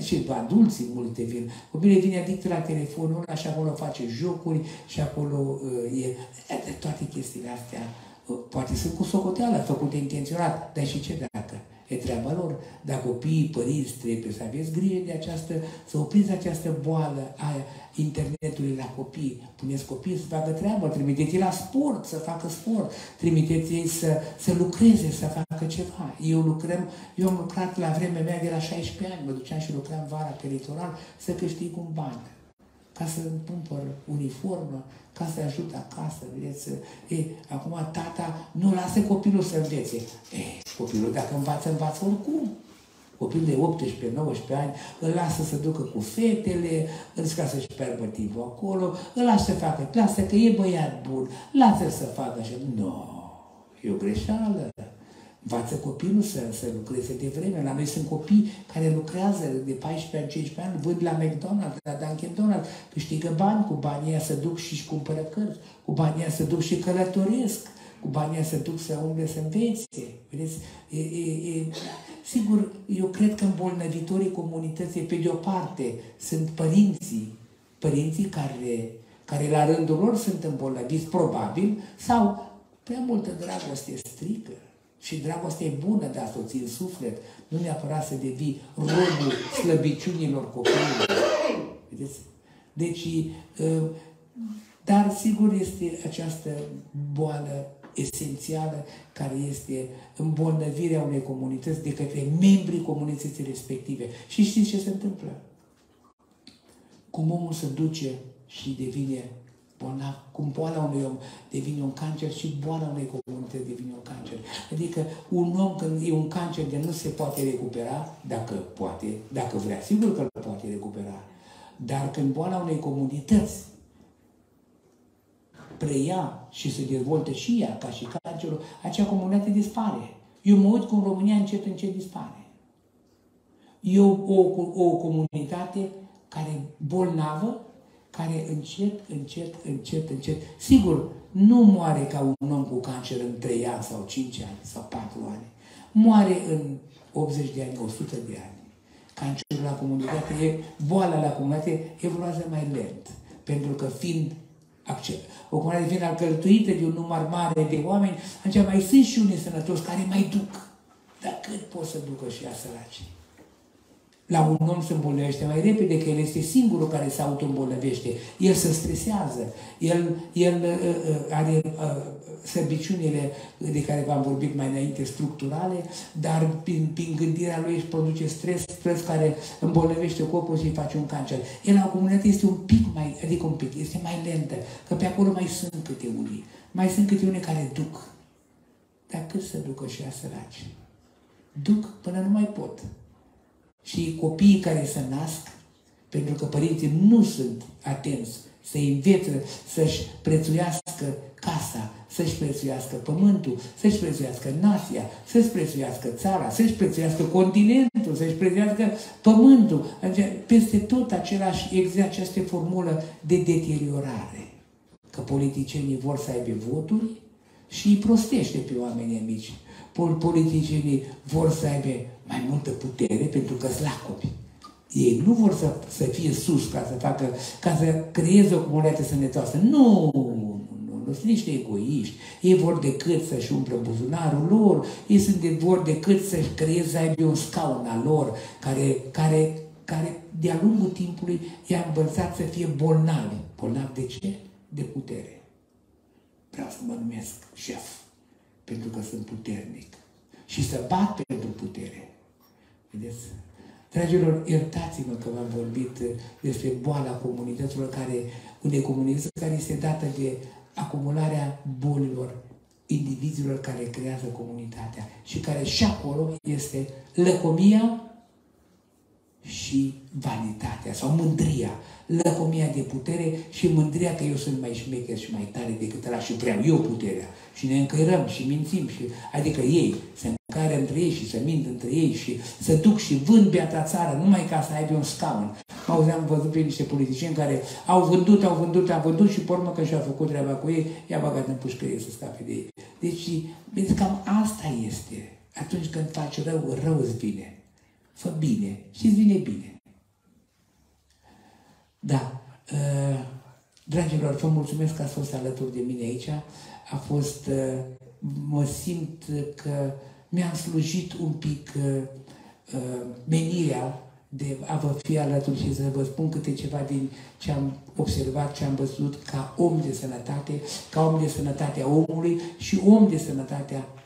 și adulții mulți devin, copilul devine adict la telefonul ăla și acolo face jocuri și acolo uh, e, toate chestiile astea, uh, poate sunt cu socoteală, făcute intenționat, dar și ce dacă? E treaba lor. Dar copiii, părinți, trebuie să aveți grijă de această, să opriți această boală a internetului la copii. Puneți copiii să facă treabă, trimiteți-i la sport, să facă sport, trimiteți-i să, să lucreze, să facă ceva. Eu lucrăm, eu am lucrat la vremea mea de la 16 ani, mă duceam și lucram vara pe litoral să câștig un bani ca să îmi cumpăr uniformă, ca să ajut acasă, vedeți? E, acum tata nu lasă copilul să învețe. E, copilul dacă învață, învață oricum. Copil de 18-19 ani îl lasă să ducă cu fetele, îl ca să-și pierdă timpul acolo, îl lasă să facă clasă, că e băiat bun, lasă să facă așa. Nu, no, e o greșeală. Învață copilul să, să lucreze de vreme. La noi sunt copii care lucrează de 14-15 ani, vând la McDonald's, la Dunkin Donuts, câștigă bani, cu banii să duc și își cumpără cărți, cu banii să duc și călătoresc, cu banii să duc să umble să învețe. Vedeți? E, e, e, sigur, eu cred că îmbolnăvitorii comunității, pe de o parte, sunt părinții, părinții care, care la rândul lor sunt îmbolnăviți, probabil, sau prea multă dragoste strică și dragostea e bună de a soți în suflet, nu neapărat să devii robul slăbiciunilor copilului. Vedeți? Deci, ă, dar sigur este această boală esențială care este îmbolnăvirea unei comunități de către membrii comunității respective. Și știți ce se întâmplă? Cum omul se duce și devine bolnav, cum boala unui om devine un cancer și boala unei comunități devine un cancer. Adică un om când e un cancer de nu se poate recupera, dacă poate, dacă vrea, sigur că îl poate recupera. Dar când boala unei comunități preia și se dezvoltă și ea, ca și cancerul, acea comunitate dispare. Eu mă uit cum România încet încet dispare. E o, o, o comunitate care bolnavă, care încet, încet, încet, încet, sigur, nu moare ca un om cu cancer în 3 ani sau 5 ani sau 4 ani. Moare în 80 de ani, 100 de ani. Cancerul la comunitate, e, boala la comunitate evoluează mai lent. Pentru că fiind accept. O comunitate fiind alcăltuită de un număr mare de oameni, atunci mai sunt și unii sănătoși care mai duc. Dar cât pot să ducă și ea săracii? La un om se îmbolnăvește mai repede, că el este singurul care se auto-îmbolnăvește. El se stresează, el, el uh, uh, are uh, slăbiciunile de care v-am vorbit mai înainte, structurale, dar prin, prin gândirea lui își produce stres, stres care îmbolnăvește corpul și îi face un cancer. El la comunitate este un pic mai, adică un pic, este mai lentă, că pe acolo mai sunt câte unii. Mai sunt câte unii care duc. Dar cât să ducă și ea săraci? Duc până nu mai pot. Și copiii care se nasc, pentru că părinții nu sunt atenți să învețe să-și prețuiască casa, să-și prețuiască pământul, să-și prețuiască nația, să-și prețuiască țara, să-și prețuiască continentul, să-și prețuiască pământul. Adică peste tot același, exact această formulă de deteriorare. Că politicienii vor să aibă voturi și îi prostește pe oamenii mici. Politicienii vor să aibă mai multă putere pentru că sunt lacopi. Ei nu vor să, să fie sus ca să facă, ca să creeze o comunitate sănătoasă. Nu, nu, nu sunt niște egoiști. Ei vor decât să-și umplă buzunarul lor, ei sunt de vor decât să-și creeze, să aibă un scaun al lor, care, care, care de-a lungul timpului i-a învățat să fie bolnavi. Bolnavi de ce? De putere. Vreau să mă numesc șef, pentru că sunt puternic. Și să bat pentru putere. Vedeți? Dragilor, iertați-mă că v-am vorbit despre boala comunităților care, unei comunități care este dată de acumularea bolilor indivizilor care creează comunitatea și care și acolo este lăcomia și vanitatea sau mândria. Lăcomia de putere și mândria că eu sunt mai șmecher și mai tare decât ăla și vreau eu puterea. Și ne încăierăm și mințim. Și, adică ei se care între ei și să mint între ei și să duc și vând beata țară numai ca să aibă un scaun. Mă auzeam văzut pe niște politicieni care au vândut, au vândut, au vândut și pe urmă că și-a făcut treaba cu ei, i-a băgat în pușcărie să scape de ei. Deci, vedeți, cam asta este. Atunci când faci rău, rău îți vine. Fă bine și îți vine bine. Da. Uh, dragilor, vă mulțumesc că ați fost alături de mine aici. A fost, uh, mă simt că mi-am slujit un pic uh, uh, menirea de a vă fi alături și să vă spun câte ceva din ce am observat, ce am văzut ca om de sănătate, ca om de sănătate a omului și om de sănătate a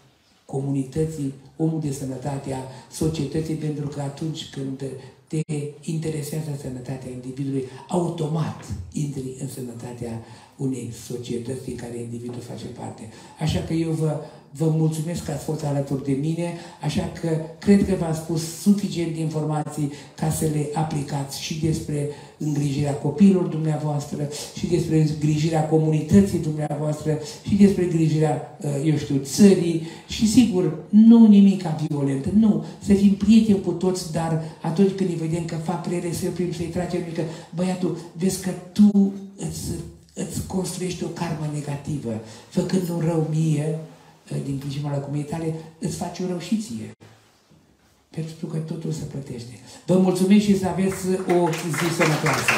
comunității, om de sănătate a societății, pentru că atunci când te interesează sănătatea individului, automat intri în sănătatea unei societăți din care individul face parte. Așa că eu vă Vă mulțumesc că ați fost alături de mine, așa că cred că v-am spus suficient de informații ca să le aplicați și despre îngrijirea copiilor dumneavoastră, și despre îngrijirea comunității dumneavoastră, și despre îngrijirea, uh, eu știu, țării și sigur, nu nimic violent, nu, să fim prieteni cu toți, dar atunci când îi vedem că fac rele, să oprim, să-i tragem mică, băiatul, vezi că tu îți, îți construiești o karmă negativă, făcând un rău mie, din principiul la comunitare, îți face o rău și ție. Pentru că totul se plătește. Vă mulțumesc și să aveți o zi sănătoasă.